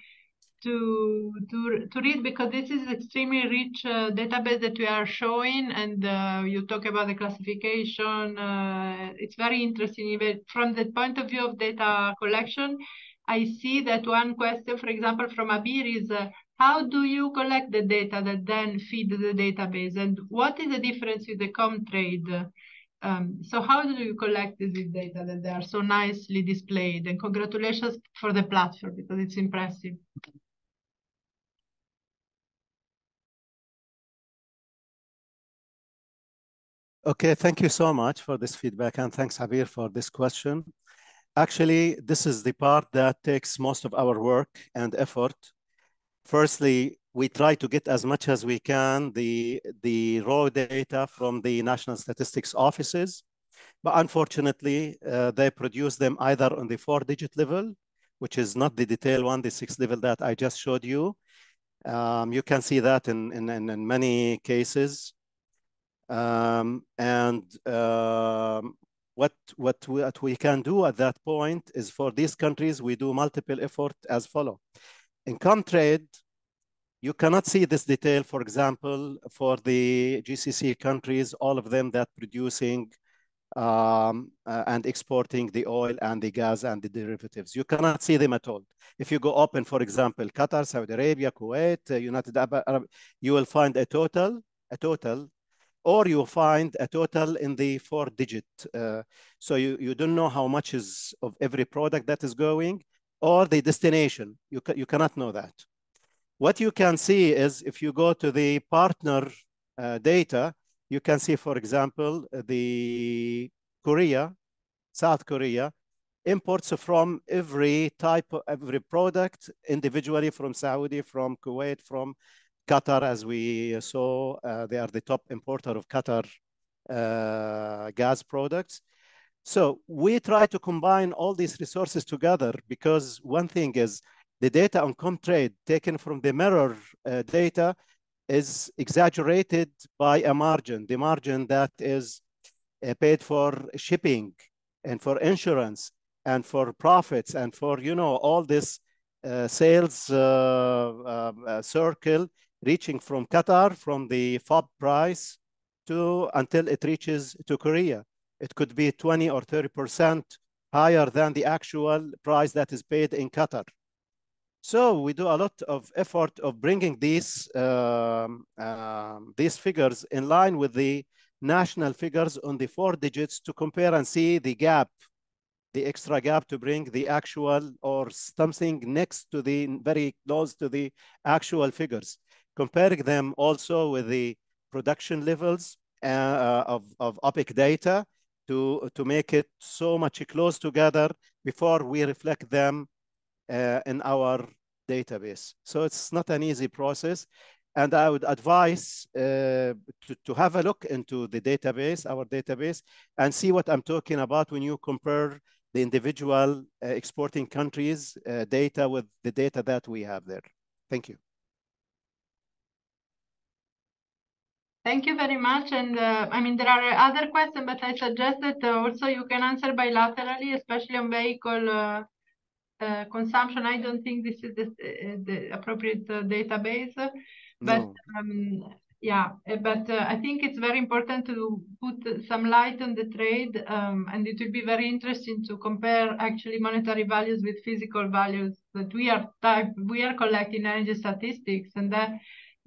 to to to read because this is extremely rich uh, database that we are showing and uh, you talk about the classification uh, it's very interesting. Even from the point of view of data collection i see that one question for example from abir is uh, how do you collect the data that then feed the database? And what is the difference with the comtrade um, so how do you collect this data that they are so nicely displayed? And congratulations for the platform because it's impressive Okay, thank you so much for this feedback and thanks Abir for this question. Actually, this is the part that takes most of our work and effort. Firstly, we try to get as much as we can the, the raw data from the national statistics offices. But unfortunately, uh, they produce them either on the four digit level, which is not the detail one, the six level that I just showed you. Um, you can see that in, in, in many cases. Um, and um, what, what, we, what we can do at that point is for these countries, we do multiple effort as follow. In Comtrade, you cannot see this detail, for example, for the GCC countries, all of them that producing um, uh, and exporting the oil and the gas and the derivatives. You cannot see them at all. If you go open, for example, Qatar, Saudi Arabia, Kuwait, uh, United Arab, you will find a total, a total, or you find a total in the four digit. Uh, so you, you don't know how much is of every product that is going or the destination. You, ca you cannot know that. What you can see is if you go to the partner uh, data, you can see, for example, the Korea, South Korea, imports from every type of every product individually from Saudi, from Kuwait, from Qatar, as we saw, uh, they are the top importer of Qatar uh, gas products. So we try to combine all these resources together because one thing is the data on Comtrade taken from the mirror uh, data is exaggerated by a margin, the margin that is uh, paid for shipping and for insurance and for profits and for, you know, all this uh, sales uh, circle reaching from Qatar, from the FOB price to until it reaches to Korea. It could be 20 or 30% higher than the actual price that is paid in Qatar. So we do a lot of effort of bringing these um, um, these figures in line with the national figures on the four digits to compare and see the gap, the extra gap to bring the actual or something next to the very close to the actual figures. Comparing them also with the production levels uh, of, of OPEC data to, to make it so much close together before we reflect them uh, in our database. So it's not an easy process. And I would advise uh, to, to have a look into the database, our database, and see what I'm talking about when you compare the individual uh, exporting countries uh, data with the data that we have there. Thank you. Thank you very much. And uh, I mean, there are other questions, but I suggest that uh, also you can answer bilaterally, especially on vehicle uh, uh, consumption. I don't think this is the, uh, the appropriate uh, database, but no. um, yeah, but I think it's very important to put some light on the trade, um, and it will be very interesting to compare actually monetary values with physical values that we are type we are collecting energy statistics, and then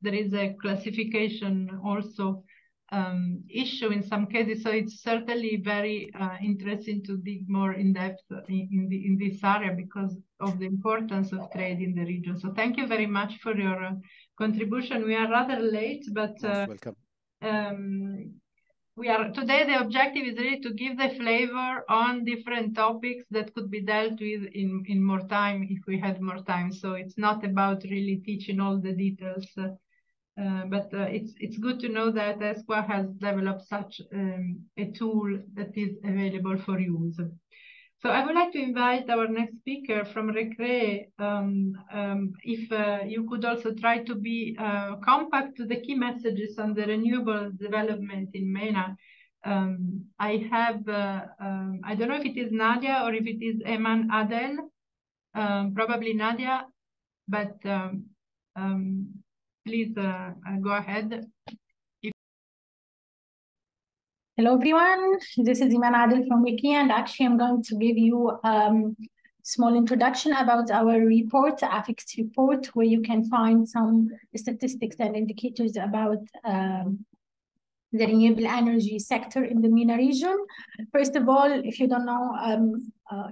there is a classification also um, issue in some cases. So it's certainly very uh, interesting to dig more in depth in, in, the, in this area because of the importance of trade in the region. So thank you very much for your uh, contribution. We are rather late, but uh, welcome. Um, we are today the objective is really to give the flavor on different topics that could be dealt with in in more time if we had more time so it's not about really teaching all the details uh, uh, but uh, it's it's good to know that ESCWA has developed such um, a tool that is available for use. So I would like to invite our next speaker from RCREEE, um, um, if uh, you could also try to be uh, compact to the key messages on the renewable development in MENA. Um, I have, uh, um, I don't know if it is Nadia or if it is Eman Adel, um, probably Nadia, but Please uh, uh, go ahead. Hello, everyone. This is Iman Adil from Wiki, and actually I'm going to give you a um, small introduction about our report, AFEX report, where you can find some statistics and indicators about um, the renewable energy sector in the MENA region. First of all, if you don't know, um, uh,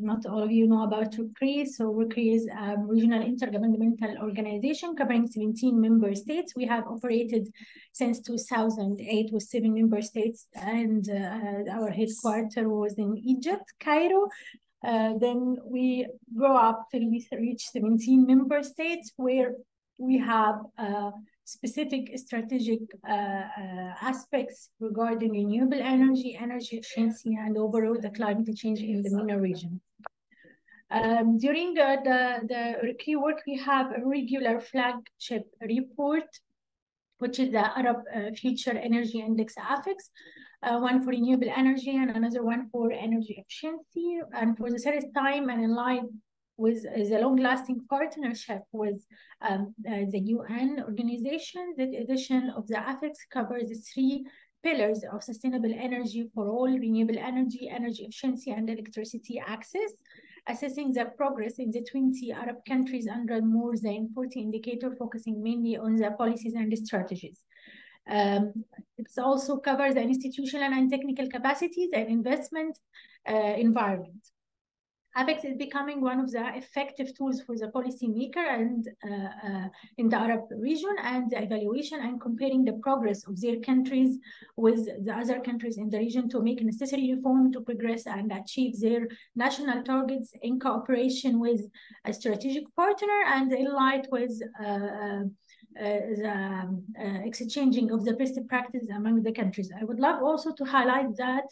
not all of you know about RCREEE, so RCREEE is a regional intergovernmental organization covering 17 member states. We have operated since 2008 with seven member states, and uh, our headquarters was in Egypt, Cairo. Uh, then we grow up till we reach 17 member states where we have uh, specific strategic uh, uh, aspects regarding renewable energy, energy efficiency, and overall the climate change in the MENA region. Um, during the, the, the key work, we have a regular flagship report, which is the Arab uh, Future Energy Index AFEX, uh, one for renewable energy and another one for energy efficiency. And for the first time and in line with the long-lasting partnership with um, uh, the UN organization, the edition of the AFEX covers three pillars of sustainable energy for all, renewable energy, energy efficiency, and electricity access assessing the progress in the 20 Arab countries under more than 40 indicators focusing mainly on the policies and the strategies. Um, it also covers the institutional and technical capacities and investment uh, environment. AFEX is becoming one of the effective tools for the policymaker and uh, uh, in the Arab region and the evaluation and comparing the progress of their countries with the other countries in the region to make necessary reform to progress and achieve their national targets in cooperation with a strategic partner and in light with uh, uh the um, uh, exchanging of the best practice among the countries. I would love also to highlight that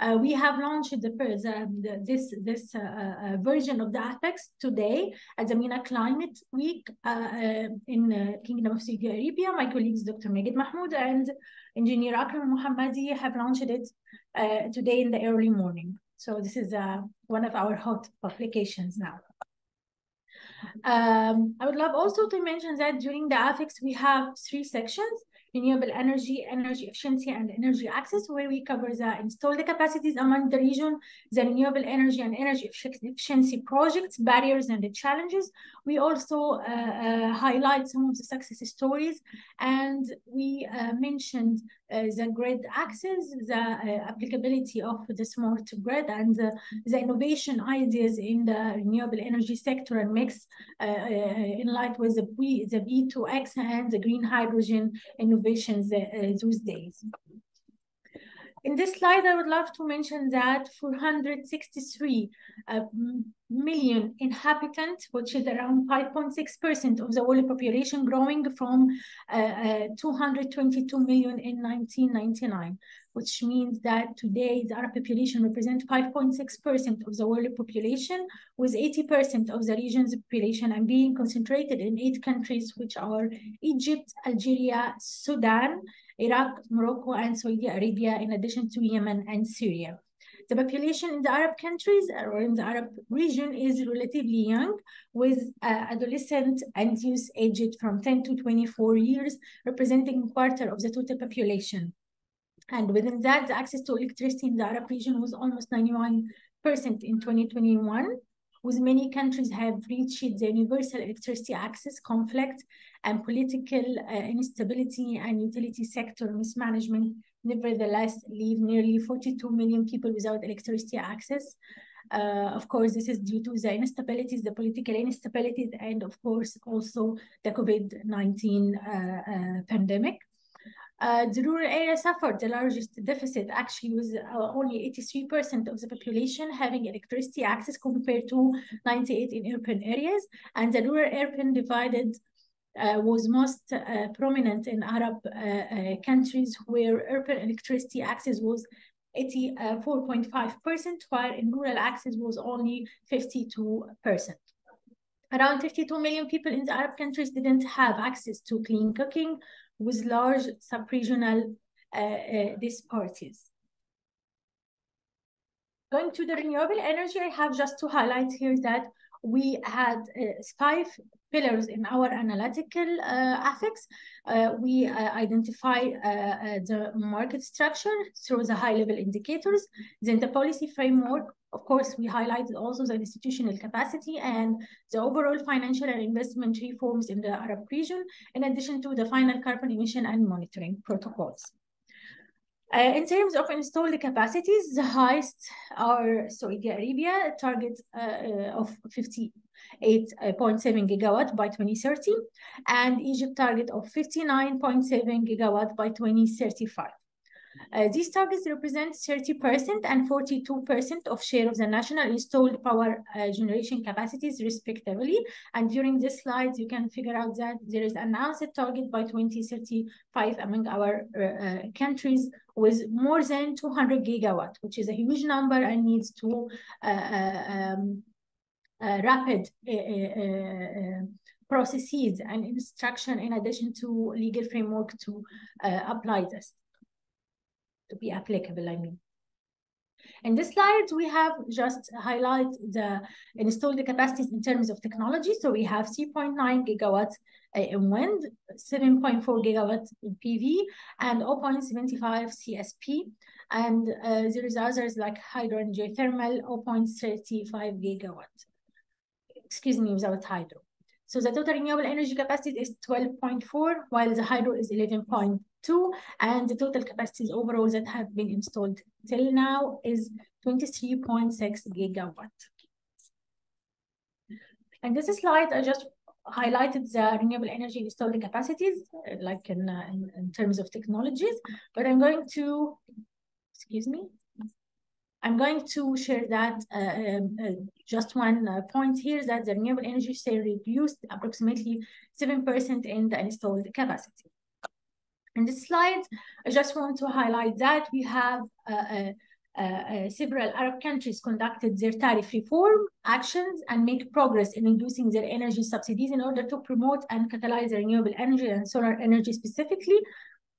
uh, we have launched the, the this this uh, uh, version of the AFEX today at the MENA Climate Week uh, uh, in Kingdom of Saudi Arabia. My colleagues Dr. Maged Mahmoud and Engineer Akram Mohammadi have launched it today in the early morning. So this is one of our hot publications now. Um, I would love also to mention that during the AFEX, we have three sections renewable energy, energy efficiency, and energy access, where we cover the installed capacities among the region, the renewable energy and energy efficiency projects, barriers, and the challenges. We also uh, uh, highlight some of the success stories, and we uh, mentioned the grid access, the applicability of the smart grid, and the, innovation ideas in the renewable energy sector and mix in light with the, B, the P2X and the green hydrogen innovations those days. In this slide, I would love to mention that 463 uh, million inhabitants, which is around 5.6% of the world population, growing from uh, uh, 222 million in 1999, which means that today the Arab population represents 5.6% of the world population, with 80% of the region's population and being concentrated in eight countries, which are Egypt, Algeria, Sudan, Iraq, Morocco, and Saudi Arabia, in addition to Yemen and Syria. The population in the Arab countries or in the Arab region is relatively young, with uh, adolescent and youth aged from 10 to 24 years, representing a quarter of the total population. And within that, the access to electricity in the Arab region was almost 91% in 2021, with many countries have reached the universal electricity access conflict and political uh, instability and utility sector mismanagement nevertheless leave nearly 42 million people without electricity access. Uh, of course, this is due to the instabilities, the political instabilities, and of course, also the COVID-19 uh, uh, pandemic. Uh, the rural area suffered the largest deficit, actually, with uh, only 83% of the population having electricity access compared to 98 in urban areas. And the rural-urban divided uh, was most uh, prominent in Arab uh, uh, countries where urban electricity access was 84.5%, while in rural access was only 52%. Around 52 million people in the Arab countries didn't have access to clean cooking, with large sub-regional uh, uh, disparities. Going to the renewable energy, I have just to highlight here that we had uh, five pillars in our analytical uh, AFEX. Uh, we uh, identify uh, uh, the market structure through the high-level indicators, then the policy framework. Of course, we highlighted also the institutional capacity and the overall financial and investment reforms in the Arab region, in addition to the final carbon emission and monitoring protocols. Uh, in terms of installed capacities, the highest are Saudi Arabia, target uh, uh of 58.7 gigawatt by 2030, and Egypt target of 59.7 gigawatt by 2035. Uh, these targets represent 30% and 42% of share of the national installed power uh, generation capacities respectively. And during this slide, you can figure out that there is announced target by 2035 among our uh, uh, countries with more than 200 gigawatt, which is a huge number and needs to uh, uh, um, rapid processes and instruction in addition to legal framework to apply this to be applicable, I mean. In this slide, we have just highlight the installed capacities in terms of technology. So we have 3.9 gigawatts in wind, 7.4 gigawatts in PV, and 0.75 CSP. And uh, there is others like hydro and geothermal, 0.35 gigawatts. Excuse me, without hydro. So the total renewable energy capacity is 12.4, while the hydro is 11.2, and the total capacities overall that have been installed till now is 23.6 gigawatt. And this slide, I just highlighted the renewable energy installed capacities, uh, like in, uh, in, in terms of technologies, but I'm going to, excuse me, I'm going to share that uh, um, uh, just one uh, point here that the renewable energy share reduced approximately 7% in the installed capacity. In this slide, I just want to highlight that we have uh, uh, uh, several Arab countries conducted their tariff reform actions and make progress in reducing their energy subsidies in order to promote and catalyze renewable energy and solar energy specifically,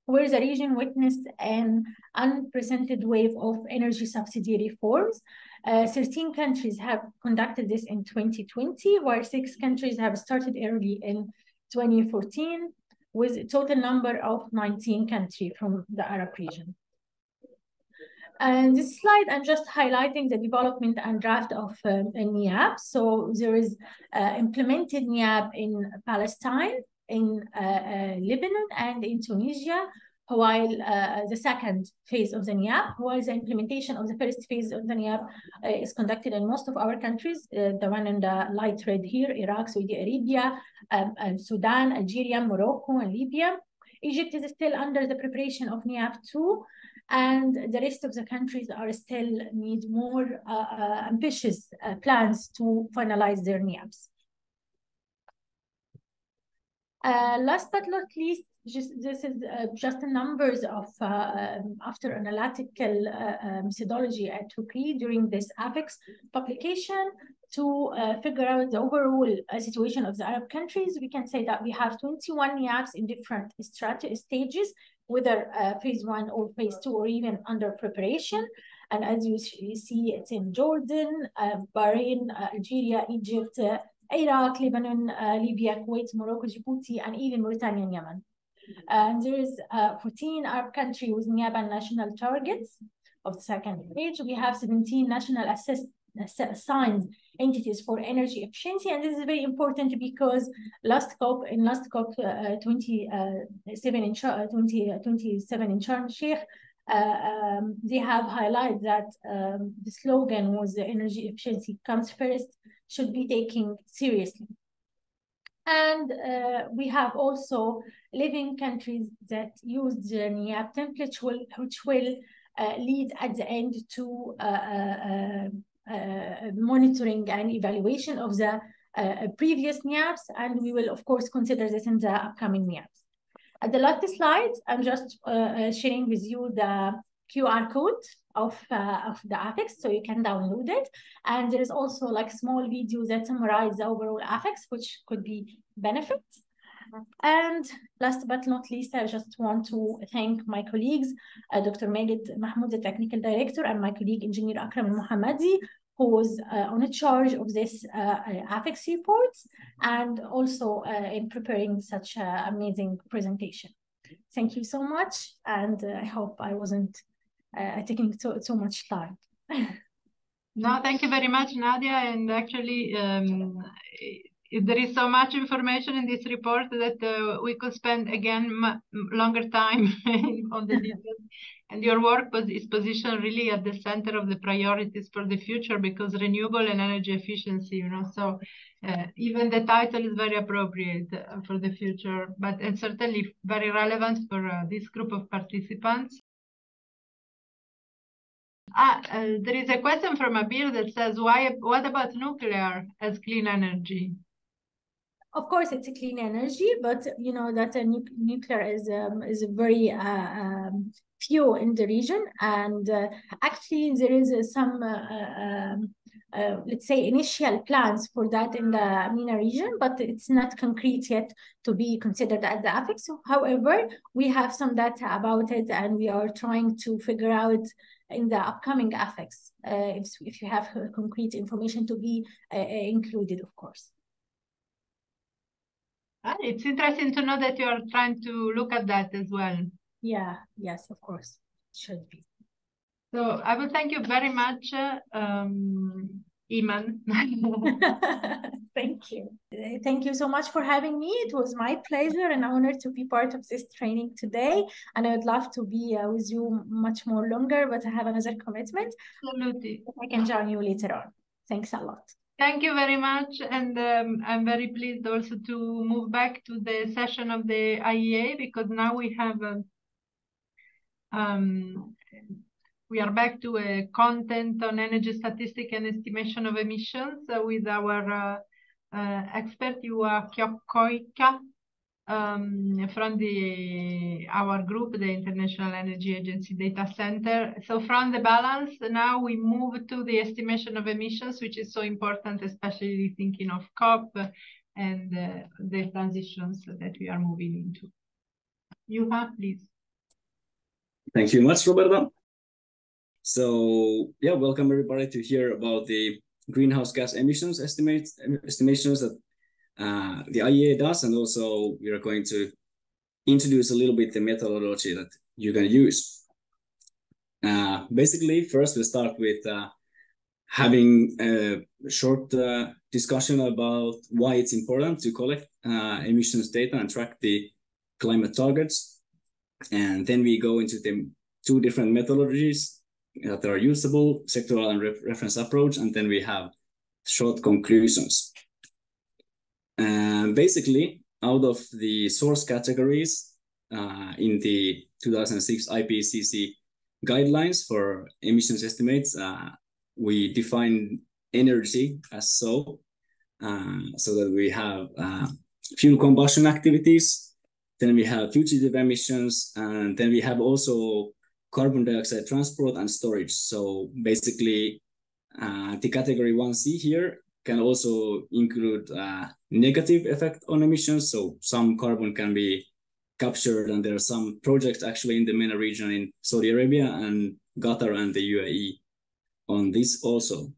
where the region witnessed an unprecedented wave of energy subsidy reforms. Uh, 13 countries have conducted this in 2020, while six countries have started early in 2014, with a total number of 19 countries from the Arab region. And this slide, I'm just highlighting the development and draft of um, NEAP. So there is uh, implemented NEAP in Palestine, in uh, uh, Lebanon and in Tunisia, while uh, the second phase of the NEAP, while the implementation of the first phase of the NEAP uh, is conducted in most of our countries, uh, the one in the light red here, Iraq, Saudi Arabia, um, Sudan, Algeria, Morocco, and Libya. Egypt is still under the preparation of NEAP 2, and the rest of the countries are still need more uh, ambitious plans to finalize their NEAPs. Uh, last but not least, just, this is uh, just the numbers of uh, um, after analytical uh, uh, methodology at Tukri during this AFEX publication to uh, figure out the overall situation of the Arab countries. We can say that we have 21 NEAPs in different stages, whether phase one or phase two or even under preparation. And as you see, it's in Jordan, Bahrain, Algeria, Egypt, Iraq, Lebanon, uh, Libya, Kuwait, Morocco, Djibouti, and even Mauritania and Yemen. And there is uh, 14 Arab countries with NIABA national targets of the second page. We have 17 national assist, assigned entities for energy efficiency. And this is very important because last COP, in last COP uh, 27 in, uh, 20, 27 in Sharm el-Sheikh, uh, um, they have highlighted that um, the slogan was the energy efficiency comes first should be taken seriously. And uh, we have also living countries that use the NEAP template, will, which will uh, lead at the end to uh, uh, uh monitoring and evaluation of the uh, previous NEAPs. And we will, of course, consider this in the upcoming NEAPs. At the last slide, I'm just sharing with you the QR code of, uh, of the AFEX, so you can download it. And there is also like small videos that summarize the overall AFEX, which could be benefit. And last but not least, I just want to thank my colleagues, uh, Dr. Maged Mahmoud, the technical director, and my colleague, Engineer Akram Mohammadi, who was uh, on charge of this uh, reports and also uh, in preparing such an amazing presentation. Thank you so much, and uh, I hope I wasn't uh, taking too, so much time. no, thank you very much, Nadia. And actually, um, there is so much information in this report that uh, we could spend again longer time on the details. And your work is positioned really at the center of the priorities for the future because renewable and energy efficiency, you know, so uh, even the title is very appropriate uh, for the future, but and certainly very relevant for uh, this group of participants. Ah, uh, there is a question from Abir that says, "Why? What about nuclear as clean energy?" Of course, it's a clean energy, but you know that a nu nuclear is um, is very uh, um, few in the region, and uh, actually there is uh, some um, uh, let's say initial plans for that in the MENA region, but it's not concrete yet to be considered as the AFEX. However, we have some data about it and we are trying to figure out in the upcoming AFEX uh, if, if you have concrete information to be uh, included, of course. Ah, it's interesting to know that you are trying to look at that as well. Yeah, yes, of course, it should be. So I will thank you very much, um, Iman. thank you. Thank you so much for having me. It was my pleasure and honor to be part of this training today. And I would love to be uh, with you much more longer, but I have another commitment. Absolutely. I can join you later on. Thanks a lot. Thank you very much. And um, I'm very pleased also to move back to the session of the IEA because now we have um, um, we are back to a content on energy statistic and estimation of emissions uh, with our uh, uh, expert, Juha Kiokkoika, um, from the our group, the International Energy Agency Data Center. So from the balance, now we move to the estimation of emissions, which is so important, especially thinking of COP and uh, the transitions that we are moving into. Juha, please. Thank you much, Roberta. So yeah, welcome everybody to hear about the greenhouse gas emissions estimates estimations that uh, the IEA does, and also we are going to introduce a little bit the methodology that you can use. Uh, basically, first we start with uh, having a short uh, discussion about why it's important to collect uh, emissions data and track the climate targets. And then we go into the two different methodologies that are usable, sectoral and re reference approach, and then we have short conclusions. And basically, out of the source categories uh, in the 2006 IPCC guidelines for emissions estimates, uh, we define energy as so, uh, so that we have uh, fuel combustion activities, then we have fugitive emissions, and then we have also carbon dioxide transport and storage. So basically, uh, the category 1C here can also include uh, negative effect on emissions. So some carbon can be captured and there are some projects actually in the MENA region in Saudi Arabia and Qatar and the UAE on this also.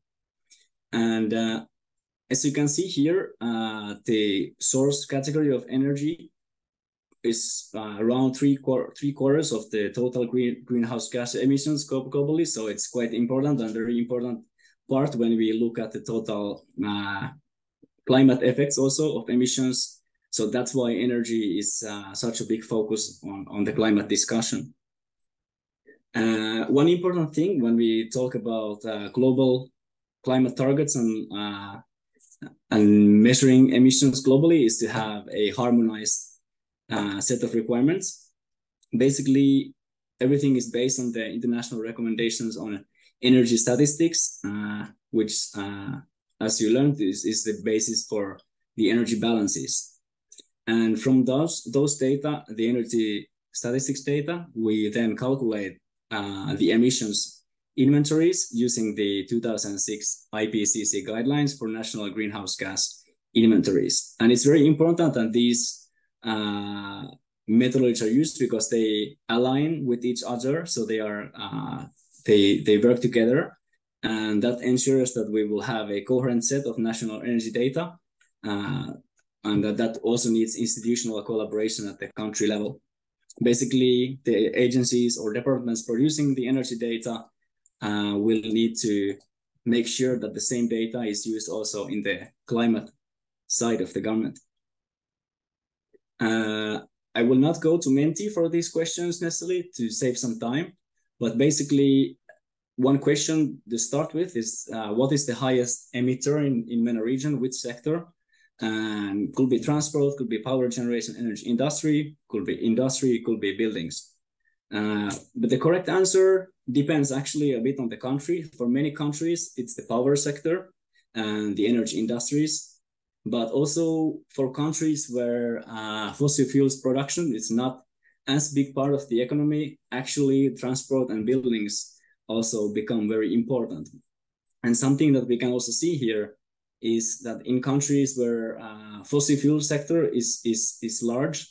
And uh, as you can see here, uh, the source category of energy is uh, around three, qu three quarters of the total green, greenhouse gas emissions globally. So it's quite important and very important part when we look at the total uh, climate effects also of emissions. So that's why energy is uh, such a big focus on, on the climate discussion. Uh, one important thing when we talk about uh, global climate targets and uh, and measuring emissions globally is to have a harmonized uh, set of requirements. Basically, everything is based on the international recommendations on energy statistics, uh, which, uh, as you learned, is, is the basis for the energy balances. And from those, those data, the energy statistics data, we then calculate uh, the emissions inventories using the 2006 IPCC guidelines for national greenhouse gas inventories. And it's very important that these uh, methodologies are used because they align with each other. So they are uh, they they work together, and that ensures that we will have a coherent set of national energy data, uh, and that that also needs institutional collaboration at the country level. Basically, the agencies or departments producing the energy data uh, will need to make sure that the same data is used also in the climate side of the government. Uh, I will not go to Menti for these questions necessarily to save some time, but basically one question to start with is uh, what is the highest emitter in, in MENA region, which sector? And could be transport, could be power generation, energy industry, could be industry, could be buildings. Uh, but the correct answer depends actually a bit on the country. For many countries, it's the power sector and the energy industries. But also for countries where uh, fossil fuels production is not as big part of the economy, actually transport and buildings also become very important. And something that we can also see here is that in countries where uh, fossil fuel sector is, is, is large,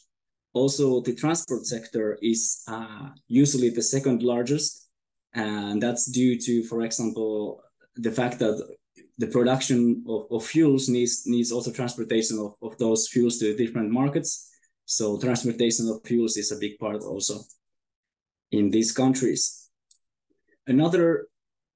also the transport sector is uh, usually the second largest. And that's due to, for example, the fact that the production of, of fuels needs, needs also transportation of, of those fuels to different markets. So transportation of fuels is a big part also in these countries. Another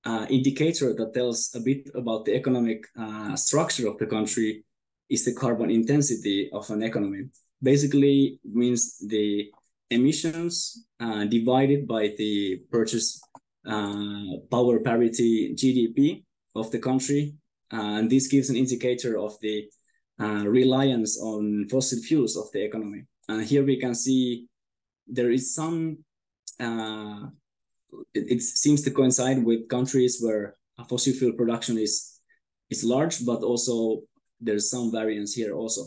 uh, indicator that tells a bit about the economic uh, structure of the country is the carbon intensity of an economy. Basically means the emissions uh, divided by the purchase uh, power parity GDP of the country. and this gives an indicator of the uh, reliance on fossil fuels of the economy. And here we can see there is some uh, it, it, seems to coincide with countries where fossil fuel production is is large, but also there's some variance here also.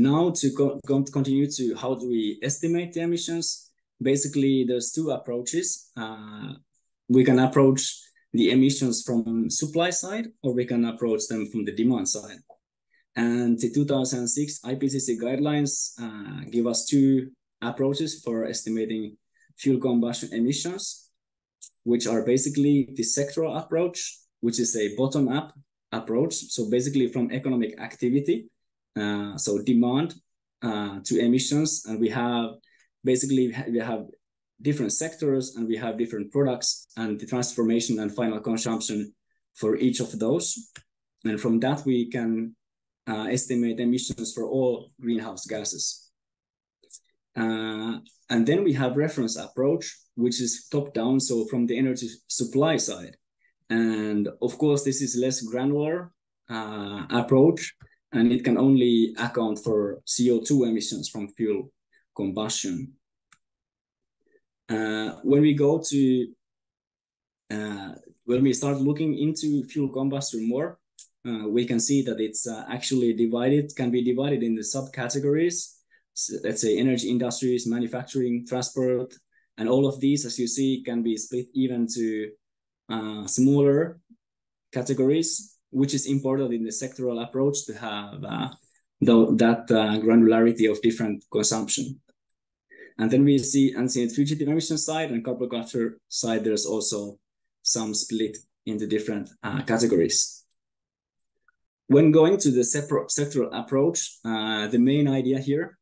Now to co continue to how do we estimate the emissions? Basically, there's two approaches. Uh, we can approach the emissions from supply side, or we can approach them from the demand side. And the 2006 IPCC guidelines uh, give us two approaches for estimating fuel combustion emissions, which are basically the sectoral approach, which is a bottom-up approach. So basically from economic activity, uh, so demand uh, to emissions, and we have basically we have different sectors and we have different products and the transformation and final consumption for each of those. And from that, we can uh, estimate emissions for all greenhouse gases. Uh, and then we have reference approach, which is top down, so from the energy supply side. And of course, this is less granular uh, approach, and it can only account for CO2 emissions from fuel combustion. Uh, when we go to, uh, when we start looking into fuel combustion more, uh, we can see that it's uh, actually divided, can be divided in the subcategories let's say energy industries, manufacturing, transport, and all of these, as you see, can be split even to uh, smaller categories, which is important in the sectoral approach to have uh, the, that granularity of different consumption. And then we see, the fugitive emission side and carbon capture side, there's also some split in the different uh, categories. When going to the separate sectoral approach, uh, the main idea here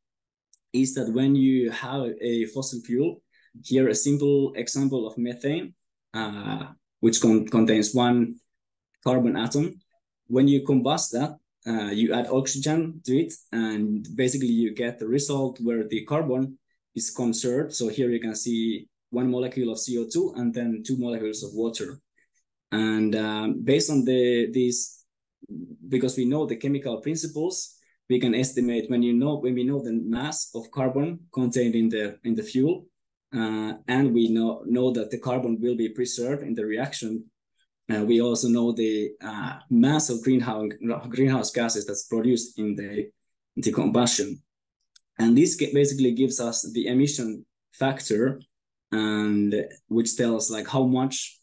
is that when you have a fossil fuel, here a simple example of methane, uh, which con contains one carbon atom. When you combust that, uh, you add oxygen to it, and basically you get the result where the carbon is conserved. So here you can see one molecule of CO2 and then two molecules of water. And um, based on the these, because we know the chemical principles, we can estimate when you know when we know the mass of carbon contained in the in the fuel, uh, and we know know that the carbon will be preserved in the reaction. Uh, we also know the uh, mass of greenhouse greenhouse gases that's produced in the the combustion, and this basically gives us the emission factor, and which tells like how much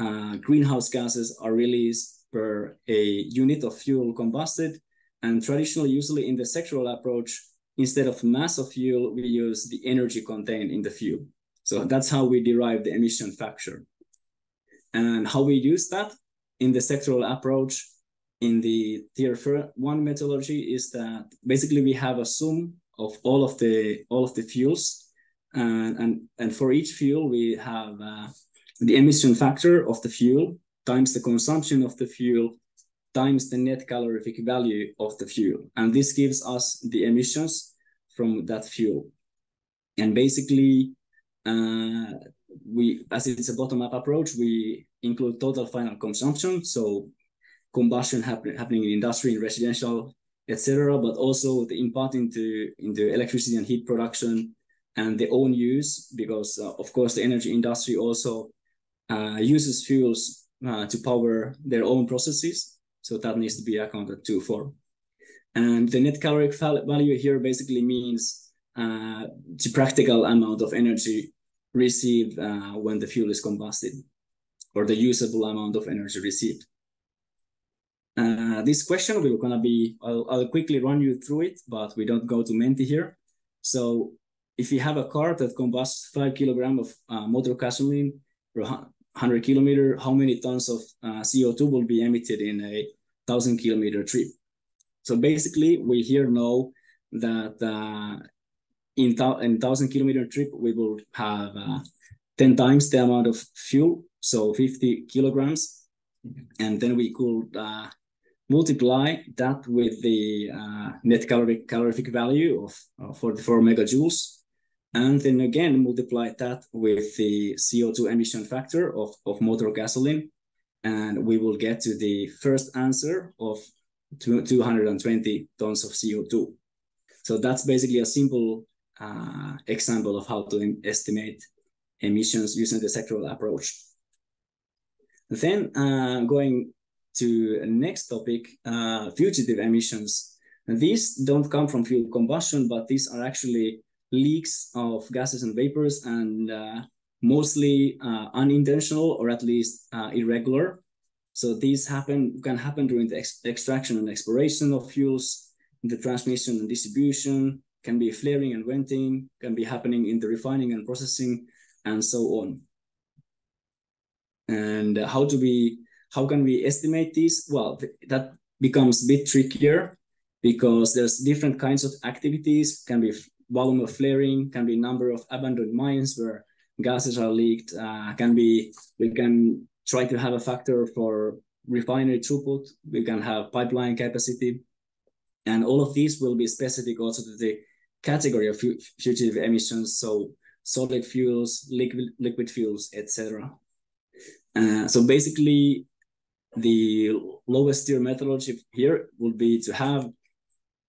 uh, greenhouse gases are released per a unit of fuel combusted and traditionally, usually in the sectoral approach, instead of mass of fuel, we use the energy contained in the fuel. So that's how we derive the emission factor. And how we use that in the sectoral approach in the tier one methodology is that basically we have a sum of all of the all of the fuels, and and, and for each fuel we have uh, the emission factor of the fuel times the consumption of the fuel times the net calorific value of the fuel. And this gives us the emissions from that fuel. And basically, uh, we, as it's a bottom-up approach, we include total final consumption, so combustion happen, happening in industry, in residential, etc., but also the input into, into electricity and heat production, and their own use, because uh, of course the energy industry also uh, uses fuels uh, to power their own processes. So that needs to be accounted to for. And the net caloric value here basically means uh, the practical amount of energy received uh, when the fuel is combusted, or the usable amount of energy received. Uh, this question we're gonna be, I'll, I'll quickly run you through it, but we don't go to Menti here. So if you have a car that combusts five kilogram of uh, motor gasoline per 100 kilometer, how many tons of uh, CO2 will be emitted in a thousand kilometer trip? So basically we here know that uh, in, in thousand kilometer trip, we will have uh, 10 times the amount of fuel, so 50 kilograms. And then we could uh, multiply that with the uh, net caloric calorific value of uh, 44 megajoules, and then again multiply that with the CO2 emission factor of, of motor gasoline, and we will get to the first answer of 220 tons of CO2. So that's basically a simple uh, example of how to estimate emissions using the sectoral approach. Then uh, going to next topic, uh, fugitive emissions. And these don't come from fuel combustion, but these are actually leaks of gases and vapors and uh, mostly uh, unintentional or at least uh, irregular. So these happen can happen during the ex extraction and exploration of fuels, the transmission and distribution, can be flaring and venting, can be happening in the refining and processing, and so on. And how do we how can we estimate this? Well, th that becomes a bit trickier because there's different kinds of activities, can be volume of flaring, can be number of abandoned mines where gases are leaked, uh, can be, we can try to have a factor for refinery throughput, we can have pipeline capacity, and all of these will be specific also to the category of fugitive emissions, so solid fuels, liquid, liquid fuels, etc. Uh, so basically, the lowest tier methodology here would be to have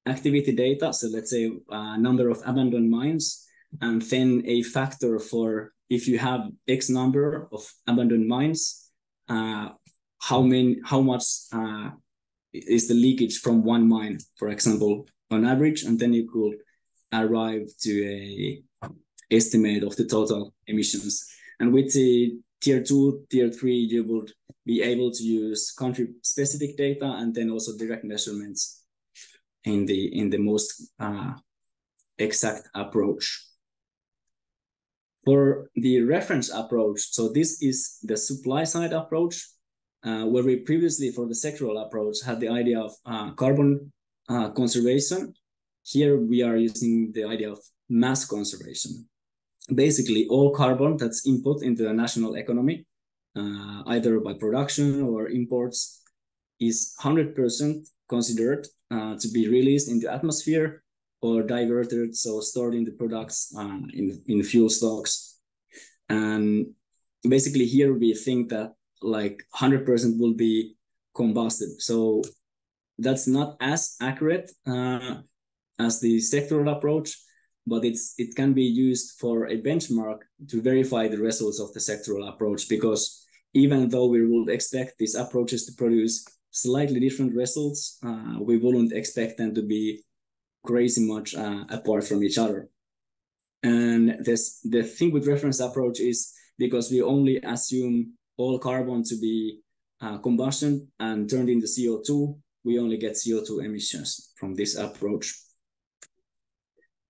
activity data. So let's say a uh, number of abandoned mines, and then a factor for if you have X number of abandoned mines, uh, how many, how much uh, is the leakage from one mine, for example, on average, and then you could arrive to a estimate of the total emissions. And with the tier two, tier three, you would be able to use country specific data and then also direct measurements in the in the most uh, exact approach. For the reference approach, so this is the supply side approach, uh, where we previously for the sectoral approach had the idea of uh, carbon uh, conservation. Here we are using the idea of mass conservation basically all carbon that's input into the national economy, uh, either by production or imports, is 100% considered uh, to be released in the atmosphere or diverted, so stored in the products uh, in, in fuel stocks. And basically here we think that like 100% will be combusted. So that's not as accurate uh, as the sectoral approach, but it's it can be used for a benchmark to verify the results of the sectoral approach because even though we would expect these approaches to produce slightly different results, uh, we wouldn't expect them to be crazy much uh, apart from each other. And this the thing with reference approach is because we only assume all carbon to be uh, combustion and turned into CO2, we only get CO2 emissions from this approach.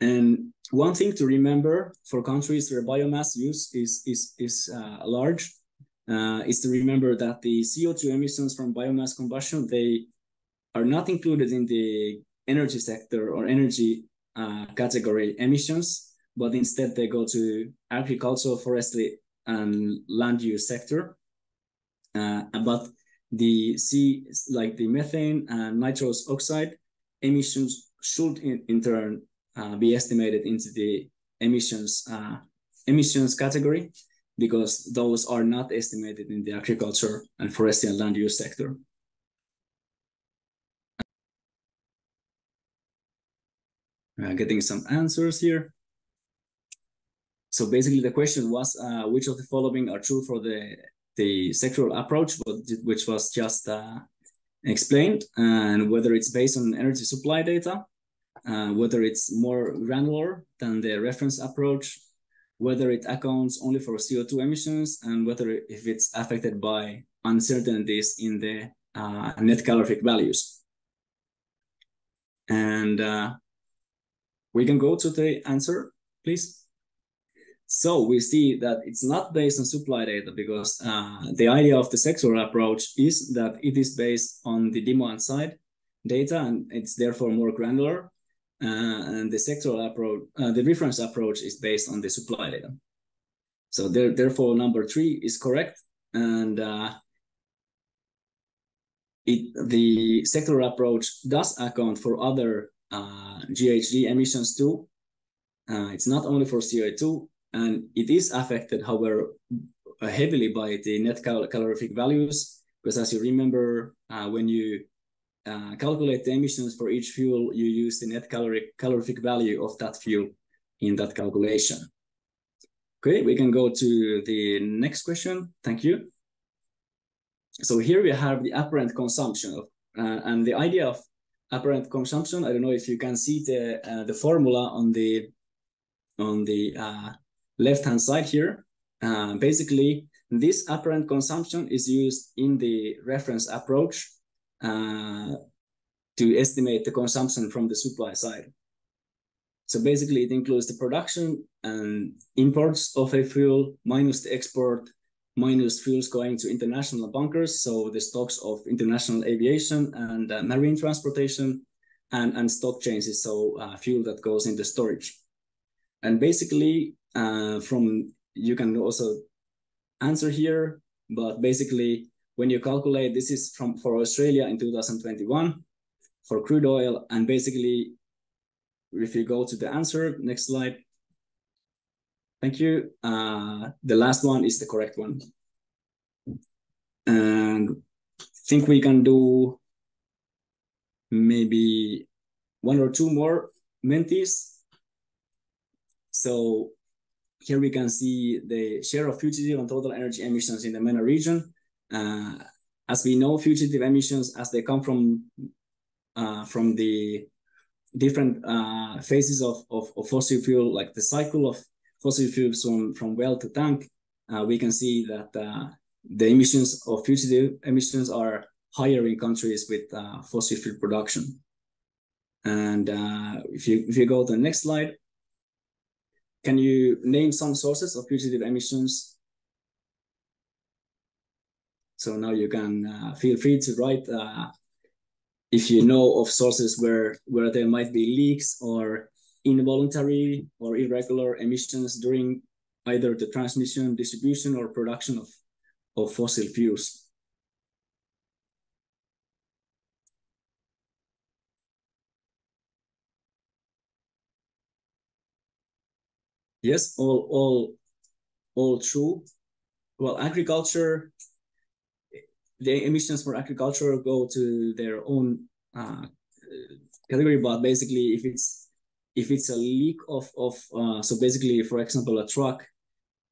And one thing to remember for countries where biomass use is, is, is uh, large uh, is to remember that the CO2 emissions from biomass combustion, they are not included in the energy sector or energy uh, category emissions, but instead they go to agricultural, forestry, and land use sector. Uh, but the C, like the methane and nitrous oxide emissions should in, in turn be estimated into the emissions uh, emissions category because those are not estimated in the agriculture and forestry and land use sector. Uh, getting some answers here. so basically the question was uh, which of the following are true for the the sectoral approach, which was just uh, explained, and whether it's based on energy supply data, uh, whether it's more granular than the reference approach, whether it accounts only for CO2 emissions, and whether if it's affected by uncertainties in the uh, net calorific values. And uh, we can go to the answer, please. So we see that it's not based on supply data because uh, the idea of the sectoral approach is that it is based on the demand side data and it's therefore more granular. Uh, and the sectoral approach, uh, the reference approach is based on the supply data. So there, therefore, number three is correct. And uh, it, the sectoral approach does account for other GHG emissions too. It's not only for CO2, and it is affected, however, heavily by the net cal calorific values, because as you remember, uh, when you uh, calculate the emissions for each fuel, you use the net caloric calorific value of that fuel in that calculation. Okay, we can go to the next question. Thank you. So here we have the apparent consumption of, uh, and the idea of apparent consumption. I don't know if you can see the uh, the formula on the on the uh, left-hand side here, uh, basically, this apparent consumption is used in the reference approach uh, to estimate the consumption from the supply side. So basically, it includes the production and imports of a fuel minus the export minus fuels going to international bunkers, so the stocks of international aviation and uh, marine transportation, and, and stock changes, so uh, fuel that goes into storage. And basically, uh, from you can also answer here, but basically when you calculate, this is from for Australia in 2021 for crude oil, and basically if you go to the answer, next slide. Thank you. Uh, the last one is the correct one. And I think we can do maybe one or two more Mentis So here we can see the share of fugitive and total energy emissions in the MENA region. Uh, as we know, fugitive emissions, as they come from uh, from the different uh, phases of, of, of, fossil fuel, like the cycle of fossil fuels from, from well to tank, uh, we can see that uh, the emissions of fugitive emissions are higher in countries with uh, fossil fuel production. And if you if you go to the next slide, can you name some sources of fugitive emissions? So now you can uh, feel free to write uh, if you know of sources where, where there might be leaks or involuntary or irregular emissions during either the transmission, distribution, or production of, of fossil fuels. Yes, all all all true. Well, agriculture, the emissions for agriculture go to their own uh, category, but basically, if it's if it's a leak of of uh, so basically, for example, a truck,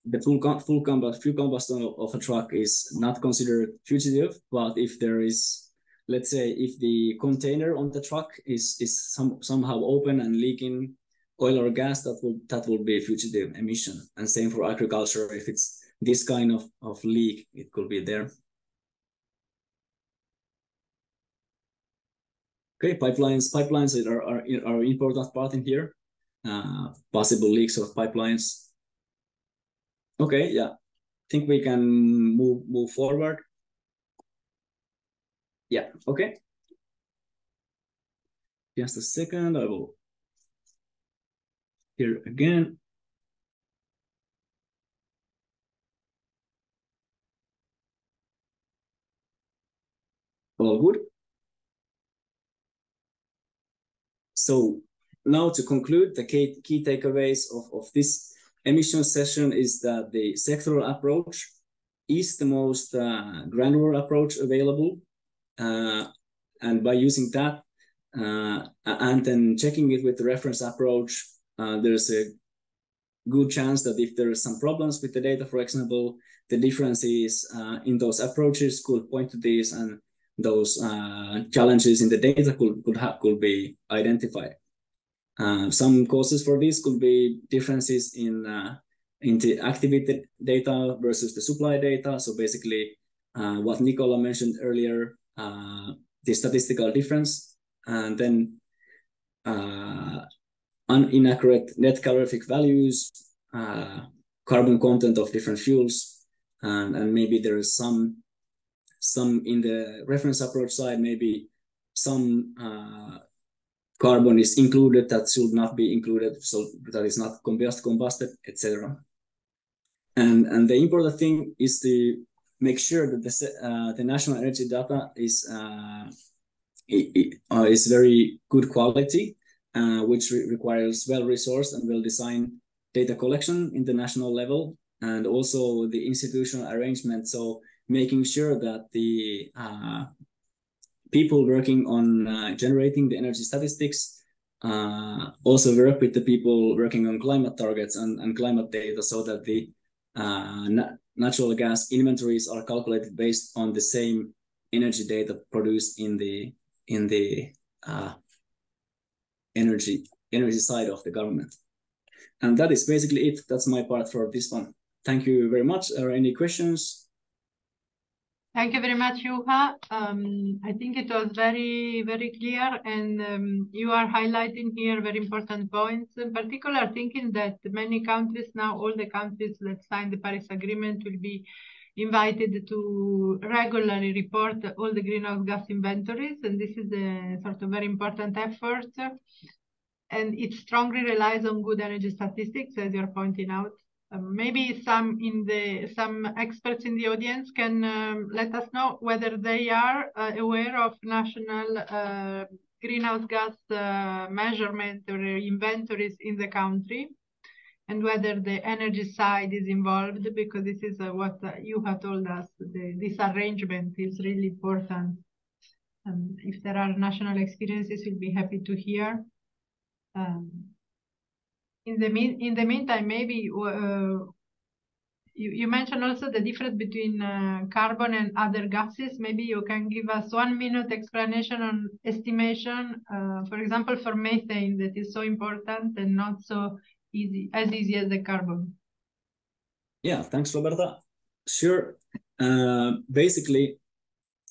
the full full combust fuel combustion of, of a truck is not considered fugitive, but if there is let's say if the container on the truck is is some somehow open and leaking oil or gas, that will that will be fugitive emission. And same for agriculture. If it's this kind of, of leak, it could be there. Okay, pipelines. Pipelines are, are, are important part in here. Uh, possible leaks of pipelines. Okay, yeah. I think we can move move forward. Yeah, okay. Just a second, I will here again. All good. So now to conclude, the key, key takeaways of, of this emission session is that the sectoral approach is the most uh, granular approach available. Uh, and by using that, uh, and then checking it with the reference approach, uh, there's a good chance that if there are some problems with the data, for example, the differences uh, in those approaches could point to this and those uh, challenges in the data could could, have, could be identified. Uh, some causes for this could be differences in uh, in the activity data versus the supply data. So basically, uh, what Nicola mentioned earlier, uh, the statistical difference, and then uh, inaccurate net calorific values, carbon content of different fuels, and, and maybe there is some some in the reference approach side, maybe some uh, carbon is included that should not be included, so that is not combust, combusted, etc. And and the important thing is to make sure that the uh, the national energy data is uh, it, it, uh, is very good quality, uh, which re requires well resourced and well designed data collection in the national level, and also the institutional arrangement. So making sure that the uh, people working on uh, generating the energy statistics uh, also work with the people working on climate targets and, and climate data so that the uh, na natural gas inventories are calculated based on the same energy data produced in the in the uh, energy energy side of the government. And that is basically it. That's my part for this one. Thank you very much. Are any questions? Thank you very much, Juha. Um, I think it was very, very clear, and um, you are highlighting here very important points. In particular, thinking that many countries now, all the countries that signed the Paris Agreement, will be invited to regularly report all the greenhouse gas inventories, and this is a sort of very important effort. And it strongly relies on good energy statistics, as you're pointing out. Um, maybe some in the some experts in the audience can um, let us know whether they are uh, aware of national uh, greenhouse gas uh, measurement or inventories in the country and whether the energy side is involved because this is uh, what uh, you have told us the, this arrangement is really important. Um, if there are national experiences we'll be happy to hear. Um, in the mean in the meantime, maybe uh, you, you mentioned also the difference between uh, carbon and other gases. Maybe you can give us one minute explanation on estimation, uh, for example, for methane that is so important and not so easy, as easy as the carbon. Yeah, thanks, Roberta. Sure. Uh, basically,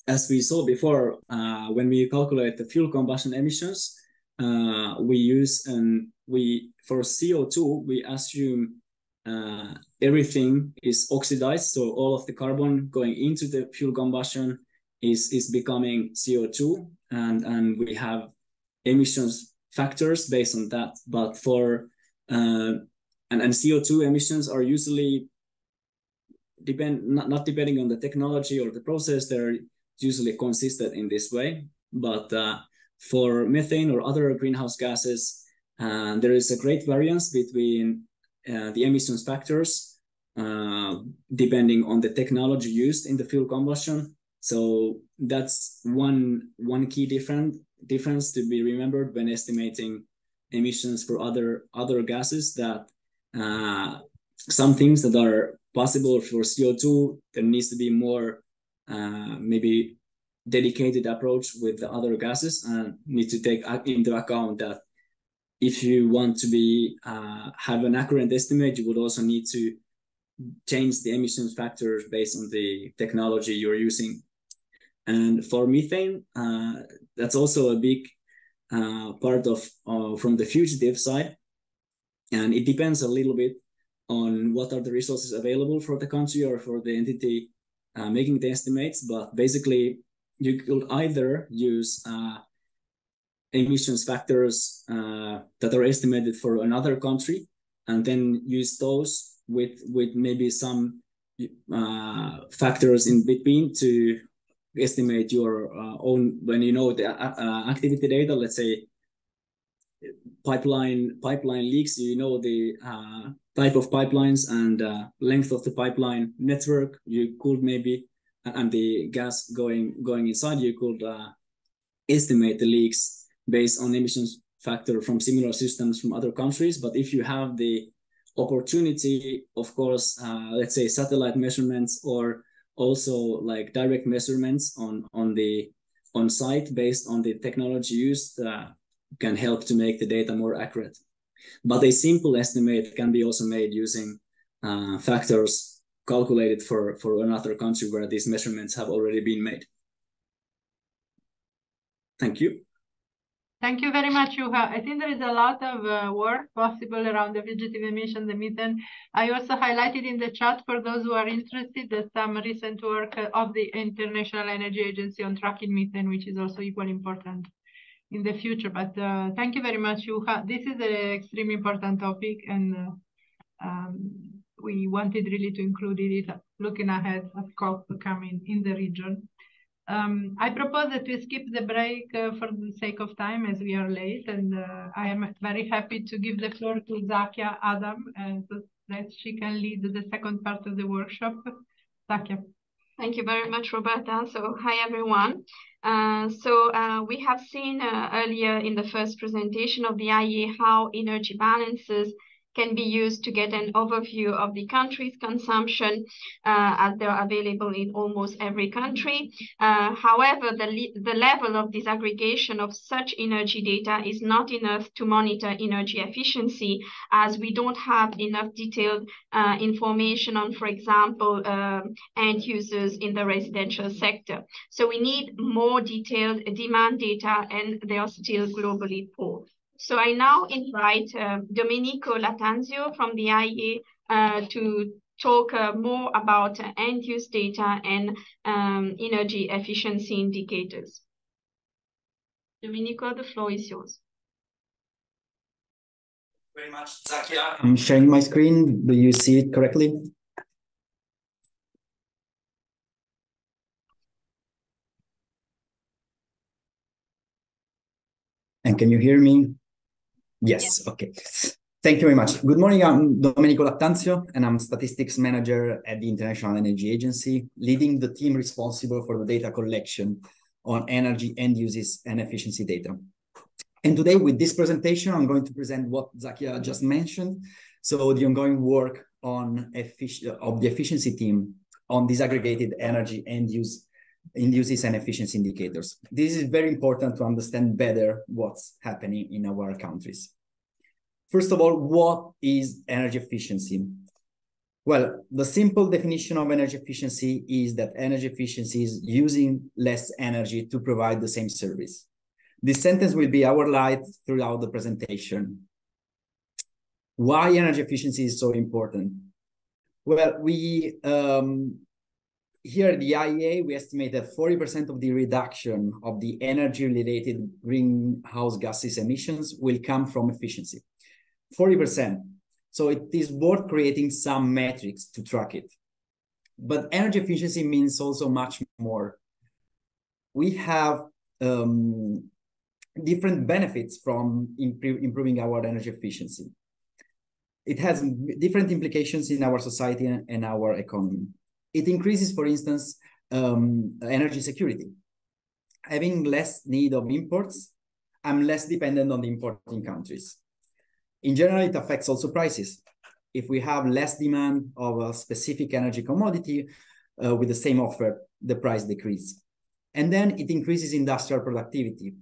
as we saw before, uh, when we calculate the fuel combustion emissions, uh, we use and we for CO2 we assume uh, everything is oxidized, so all of the carbon going into the fuel combustion is is becoming CO2, and and we have emissions factors based on that. But for uh, and and CO2 emissions are usually depend not, not depending on the technology or the process. They're usually consistent in this way, but uh, for methane or other greenhouse gases, uh, there is a great variance between uh, the emissions factors uh, depending on the technology used in the fuel combustion. So that's one one key different difference to be remembered when estimating emissions for other other gases. That uh, some things that are possible for CO two there needs to be more uh, maybe dedicated approach with the other gases and need to take into account that if you want to be uh, have an accurate estimate, you would also need to change the emissions factors based on the technology you're using. And for methane, uh, that's also a big uh, part of uh, from the fugitive side, and it depends a little bit on what are the resources available for the country or for the entity uh, making the estimates. But basically, you could either use uh, emissions factors uh, that are estimated for another country and then use those with with maybe some uh, factors in between to estimate your uh, own when you know the uh, uh, activity data let's say pipeline pipeline leaks you know the type of pipelines and length of the pipeline network you could maybe and the gas going going inside, you could uh, estimate the leaks based on emissions factor from similar systems from other countries. But if you have the opportunity, of course, uh, let's say satellite measurements or also like direct measurements on, on the on site based on the technology used uh, can help to make the data more accurate. But a simple estimate can be also made using uh, factors calculated for, for another country where these measurements have already been made. Thank you. Thank you very much, Juha. I think there is a lot of uh, work possible around the fugitive emission, the methane. I also highlighted in the chat for those who are interested that some recent work of the International Energy Agency on tracking methane, which is also equally important in the future. But uh, thank you very much, Juha. This is an extremely important topic, and uh, um, we wanted really to include it looking ahead of COP coming in the region. Um, I propose that we skip the break uh, for the sake of time as we are late, and uh, I am very happy to give the floor to Zakia Adam uh, so that she can lead the second part of the workshop. Zakia. Thank you very much, Roberta. So hi, everyone. Uh, so uh, we have seen uh, earlier in the first presentation of the IEA how energy balances can be used to get an overview of the country's consumption uh, as they're available in almost every country. Uh, however, the, the level of disaggregation of such energy data is not enough to monitor energy efficiency as we don't have enough detailed uh, information on, for example, um, end users in the residential sector. So we need more detailed demand data and they are still globally poor. So I now invite uh, Domenico Lattanzio from the IEA uh, to talk uh, more about end-use data and um, energy efficiency indicators. Domenico, the floor is yours. Very much, Zakia. I'm sharing my screen. Do you see it correctly? And can you hear me? Yes, okay. Thank you very much. Good morning, I'm Domenico Lattanzio, and I'm Statistics Manager at the International Energy Agency, leading the team responsible for the data collection on energy end uses and efficiency data. And today with this presentation, I'm going to present what Zakia just mentioned. So the ongoing work on of the efficiency team on disaggregated energy end use uses and efficiency indicators. This is very important to understand better what's happening in our countries. First of all, what is energy efficiency? Well, the simple definition of energy efficiency is that energy efficiency is using less energy to provide the same service. This sentence will be our light throughout the presentation. Why energy efficiency is so important? Well, we um, here at the IEA, we estimate that 40% of the reduction of the energy-related greenhouse gases emissions will come from efficiency. 40%. So it is worth creating some metrics to track it. But energy efficiency means also much more. We have um, different benefits from imp improving our energy efficiency. It has different implications in our society and our economy. It increases, for instance, um, energy security. Having less need of imports, I'm less dependent on the importing countries. In general, it affects also prices. If we have less demand of a specific energy commodity uh, with the same offer, the price decreases. And then it increases industrial productivity.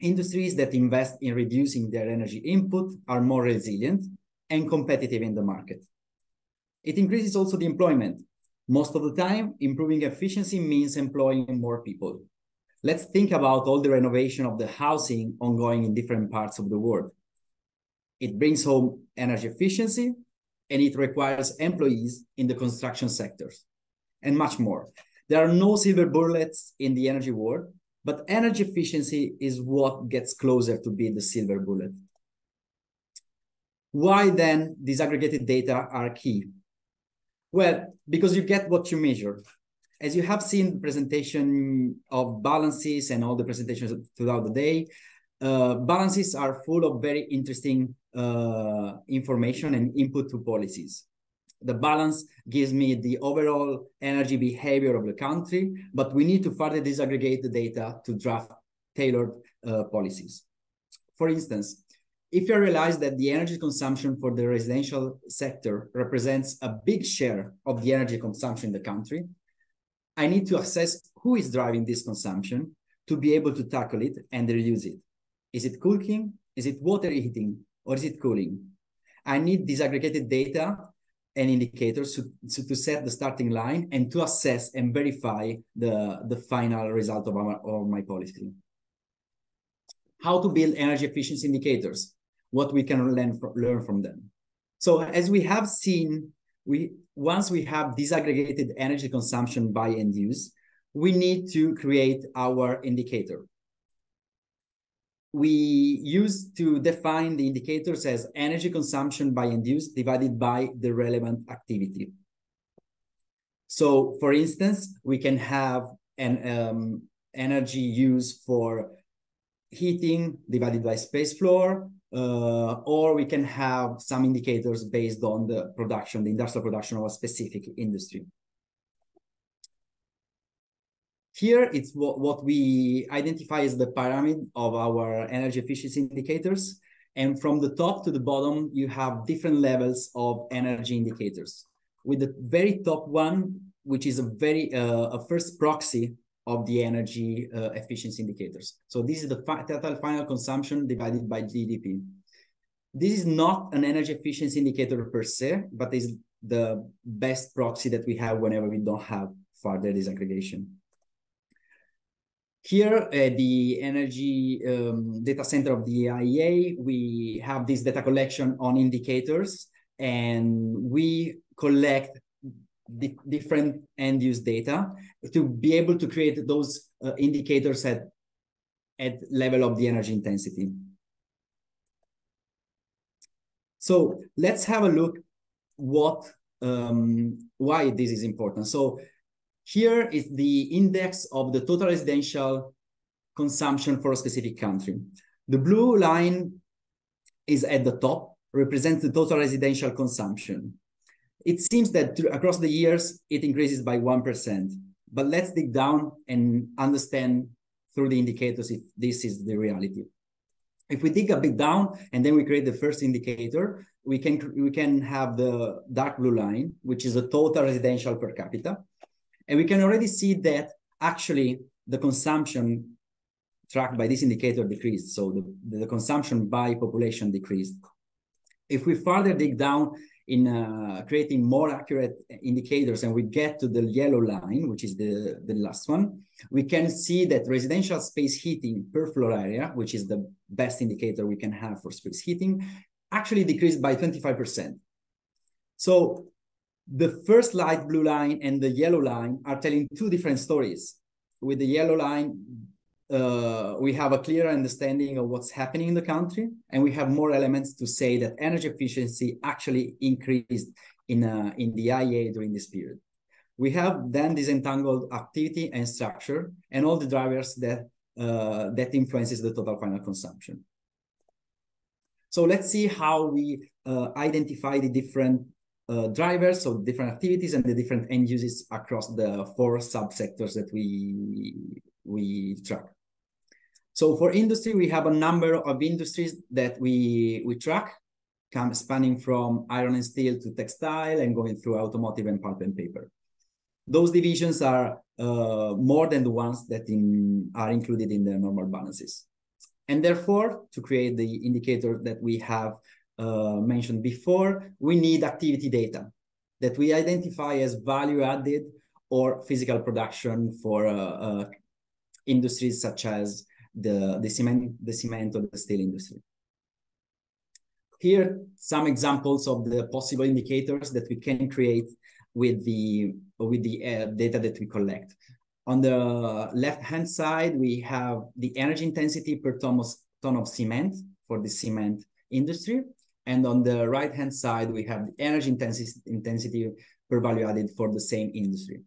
Industries that invest in reducing their energy input are more resilient and competitive in the market. It increases also the employment. Most of the time, improving efficiency means employing more people. Let's think about all the renovation of the housing ongoing in different parts of the world. It brings home energy efficiency and it requires employees in the construction sectors and much more. There are no silver bullets in the energy world, but energy efficiency is what gets closer to be the silver bullet. Why then disaggregated data are key? Well, because you get what you measure. As you have seen the presentation of balances and all the presentations throughout the day, uh, balances are full of very interesting uh, information and input to policies. The balance gives me the overall energy behavior of the country, but we need to further disaggregate the data to draft tailored uh, policies. For instance, if you realize that the energy consumption for the residential sector represents a big share of the energy consumption in the country, I need to assess who is driving this consumption to be able to tackle it and reduce it. Is it cooking? Is it water heating? Or is it cooling? I need disaggregated data and indicators to, to, set the starting line and to assess and verify the, the final result of, our, of my policy. How to build energy efficiency indicators, what we can learn from, learn from them. So as we have seen, we once we have disaggregated energy consumption by end use, we need to create our indicator we used to define the indicators as energy consumption by end use divided by the relevant activity. So for instance, we can have an um, energy use for heating divided by space floor, uh, or we can have some indicators based on the production, the industrial production of a specific industry. Here, it's what, what we identify as the pyramid of our energy efficiency indicators. And from the top to the bottom, you have different levels of energy indicators. With the very top one, which is a very uh, a first proxy of the energy uh, efficiency indicators. So this is the fi total final consumption divided by GDP. This is not an energy efficiency indicator per se, but is the best proxy that we have whenever we don't have further disaggregation. Here at uh, the energy um, data center of the IEA, we have this data collection on indicators and we collect di different end use data to be able to create those uh, indicators at, at level of the energy intensity. So let's have a look what um, why this is important. So here is the index of the total residential consumption for a specific country. The blue line is at the top, represents the total residential consumption. It seems that across the years, it increases by 1%. But let's dig down and understand through the indicators if this is the reality. If we dig a bit down and then we create the first indicator, we can, we can have the dark blue line, which is the total residential per capita. And we can already see that actually the consumption tracked by this indicator decreased. So the, the consumption by population decreased. If we further dig down in uh, creating more accurate indicators and we get to the yellow line, which is the, the last one, we can see that residential space heating per floor area, which is the best indicator we can have for space heating, actually decreased by 25%. So the first light blue line and the yellow line are telling two different stories. With the yellow line, uh, we have a clear understanding of what's happening in the country, and we have more elements to say that energy efficiency actually increased in, uh, in the IEA during this period. We have then disentangled activity and structure and all the drivers that, uh, that influences the total final consumption. So let's see how we uh, identify the different uh, drivers, so different activities and the different end uses across the four subsectors that we, we track. So for industry, we have a number of industries that we, we track, come spanning from iron and steel to textile and going through automotive and pulp and paper. Those divisions are uh, more than the ones that in, are included in the normal balances. And therefore, to create the indicator that we have uh, mentioned before, we need activity data that we identify as value added or physical production for uh, uh, industries such as the, the, cement, the cement or the steel industry. Here, some examples of the possible indicators that we can create with the, with the uh, data that we collect. On the left-hand side, we have the energy intensity per ton of, ton of cement for the cement industry. And on the right-hand side, we have the energy intensity, intensity per value added for the same industry.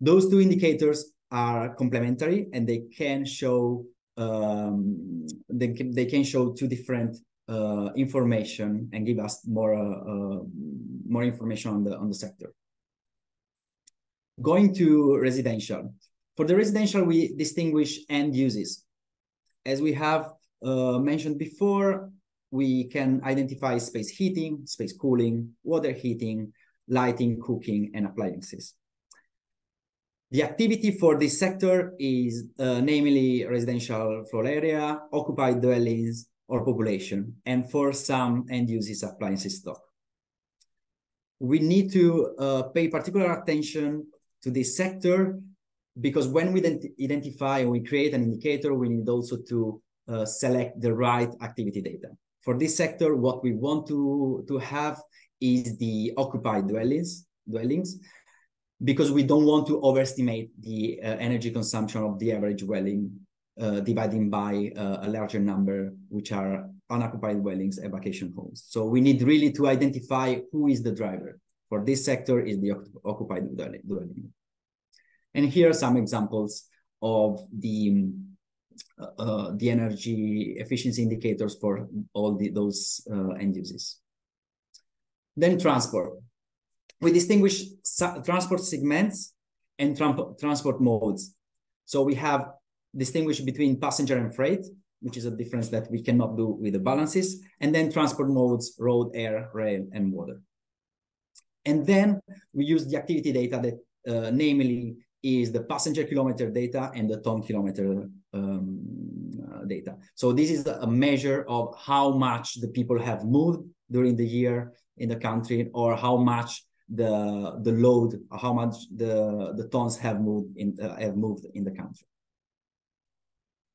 Those two indicators are complementary and they can show um, they, can, they can show two different uh, information and give us more uh, uh, more information on the on the sector. Going to residential. For the residential, we distinguish end uses. As we have uh, mentioned before, we can identify space heating, space cooling, water heating, lighting, cooking, and appliances. The activity for this sector is uh, namely residential floor area, occupied dwellings, or population, and for some end uses appliances stock. We need to uh, pay particular attention to this sector because when we identify and we create an indicator, we need also to uh, select the right activity data. For this sector, what we want to, to have is the occupied dwellings, dwellings because we don't want to overestimate the uh, energy consumption of the average dwelling uh, dividing by uh, a larger number, which are unoccupied dwellings and vacation homes. So we need really to identify who is the driver. For this sector is the occupied dwelling. And here are some examples of the uh, uh, the energy efficiency indicators for all the, those uh, end uses. Then transport. We distinguish transport segments and transport modes. So we have distinguished between passenger and freight, which is a difference that we cannot do with the balances, and then transport modes, road, air, rail, and water. And then we use the activity data that uh, namely is the passenger kilometer data and the ton kilometer um, uh, data. So this is a measure of how much the people have moved during the year in the country or how much the the load, how much the the tons have moved in uh, have moved in the country.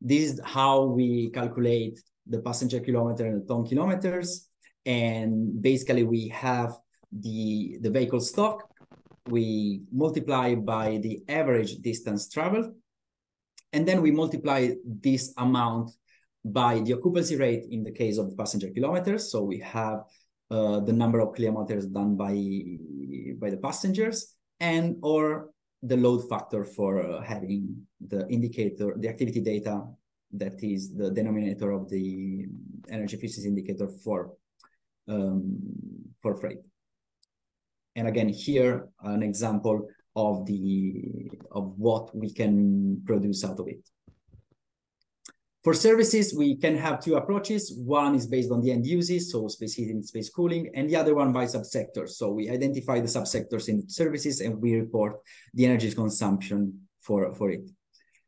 This is how we calculate the passenger kilometer and the ton kilometers, and basically we have the the vehicle stock we multiply by the average distance traveled, and then we multiply this amount by the occupancy rate in the case of passenger kilometers. So we have uh, the number of kilometers done by, by the passengers and or the load factor for uh, having the indicator, the activity data that is the denominator of the energy efficiency indicator for um, for freight. And again, here an example of the of what we can produce out of it. For services, we can have two approaches. One is based on the end uses, so space heating, space cooling, and the other one by subsectors. So we identify the subsectors in services and we report the energy consumption for, for it.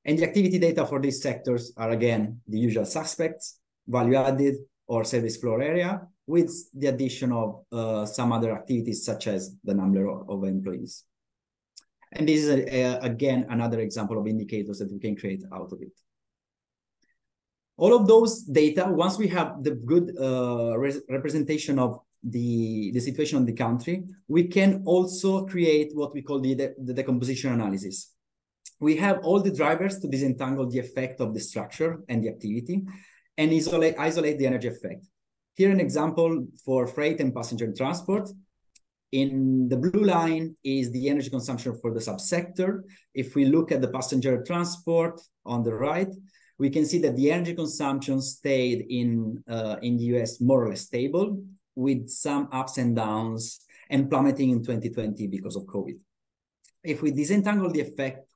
And the activity data for these sectors are again the usual suspects, value added or service floor area, with the addition of uh, some other activities such as the number of, employees. And this is, a, a, again, another example of indicators that we can create out of it. All of those data, once we have the good uh, re representation of the, the situation of the country, we can also create what we call the, de the decomposition analysis. We have all the drivers to disentangle the effect of the structure and the activity and isolate, isolate the energy effect. Here an example for freight and passenger transport. In the blue line is the energy consumption for the subsector. If we look at the passenger transport on the right, we can see that the energy consumption stayed in, uh, in the US more or less stable with some ups and downs and plummeting in 2020 because of COVID. If we disentangle the effect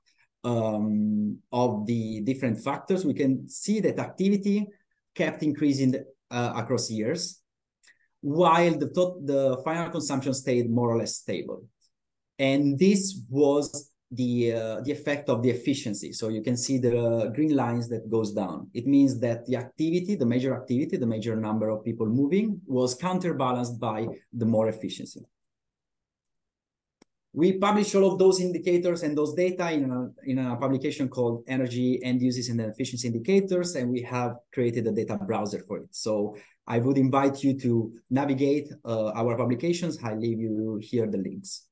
um, of the different factors, we can see that activity kept increasing uh, across years, while the, the final consumption stayed more or less stable. And this was the, uh, the effect of the efficiency. So you can see the green lines that goes down. It means that the activity, the major activity, the major number of people moving was counterbalanced by the more efficiency. We publish all of those indicators and those data in a, in a publication called Energy End Uses and Efficiency Indicators, and we have created a data browser for it. So I would invite you to navigate uh, our publications. I leave you here the links.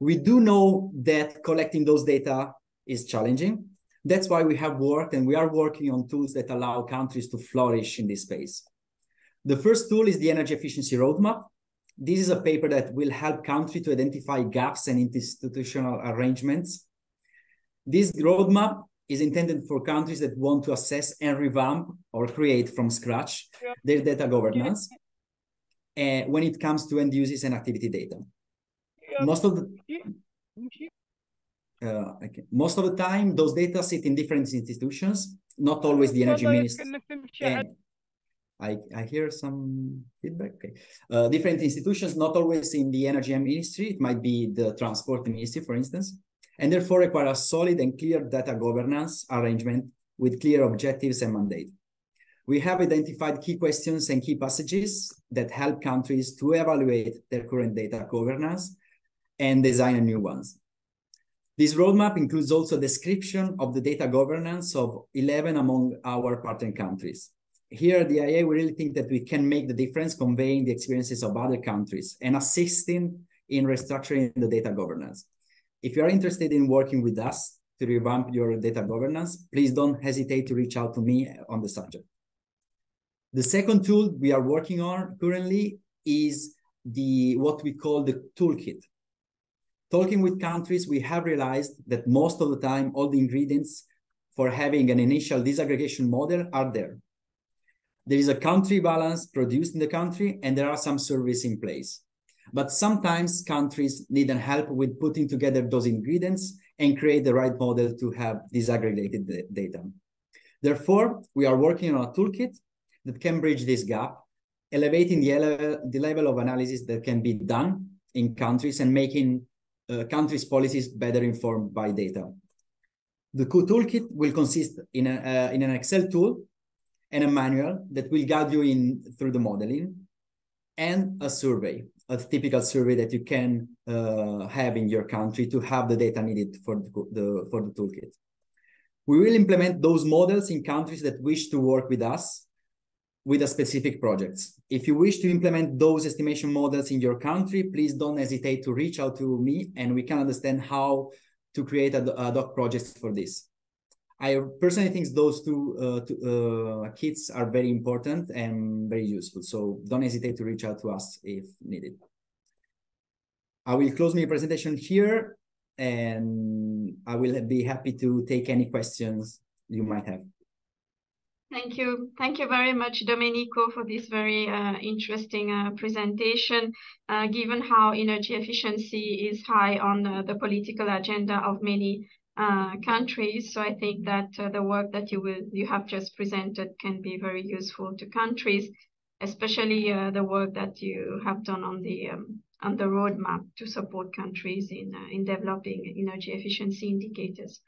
We do know that collecting those data is challenging. That's why we have worked and we are working on tools that allow countries to flourish in this space. The first tool is the Energy Efficiency Roadmap, this is a paper that will help country to identify gaps and institutional arrangements. This roadmap is intended for countries that want to assess and revamp or create from scratch their data governance uh, when it comes to end uses and activity data. Most of the uh, okay. Most of the time, those data sit in different institutions, not always the energy ministry. I, I hear some feedback. Okay. Uh, different institutions, not always in the energy ministry, it might be the transport ministry, for instance, and therefore require a solid and clear data governance arrangement with clear objectives and mandate. We have identified key questions and key passages that help countries to evaluate their current data governance and design new ones. This roadmap includes also a description of the data governance of 11 among our partner countries. Here at the IEA, we really think that we can make the difference conveying the experiences of other countries and assisting in restructuring the data governance. If you are interested in working with us to revamp your data governance, please don't hesitate to reach out to me on the subject. The second tool we are working on currently is the what we call the toolkit. Talking with countries, we have realized that most of the time, all the ingredients for having an initial disaggregation model are there. There is a country balance produced in the country, and there are some surveys in place. But sometimes countries need help with putting together those ingredients and create the right model to have disaggregated data. Therefore, we are working on a toolkit that can bridge this gap, elevating the level, the level of analysis that can be done in countries and making uh, countries' policies better informed by data. The toolkit will consist in, a, uh, in an Excel tool and a manual that will guide you in through the modeling and a survey, a typical survey that you can uh, have in your country to have the data needed for the, the, for the toolkit. We will implement those models in countries that wish to work with us with a specific projects. If you wish to implement those estimation models in your country, please don't hesitate to reach out to me and we can understand how to create a, a doc project for this. I personally think those two, uh, two uh, kits are very important and very useful. So don't hesitate to reach out to us if needed. I will close my presentation here and I will be happy to take any questions you might have. Thank you. Thank you very much, Domenico, for this very uh, interesting uh, presentation. Uh, given how energy efficiency is high on uh, the political agenda of many uh, countries, so I think that uh, the work that you will you have just presented can be very useful to countries, especially the work that you have done on the um, on the roadmap to support countries in in developing energy efficiency indicators.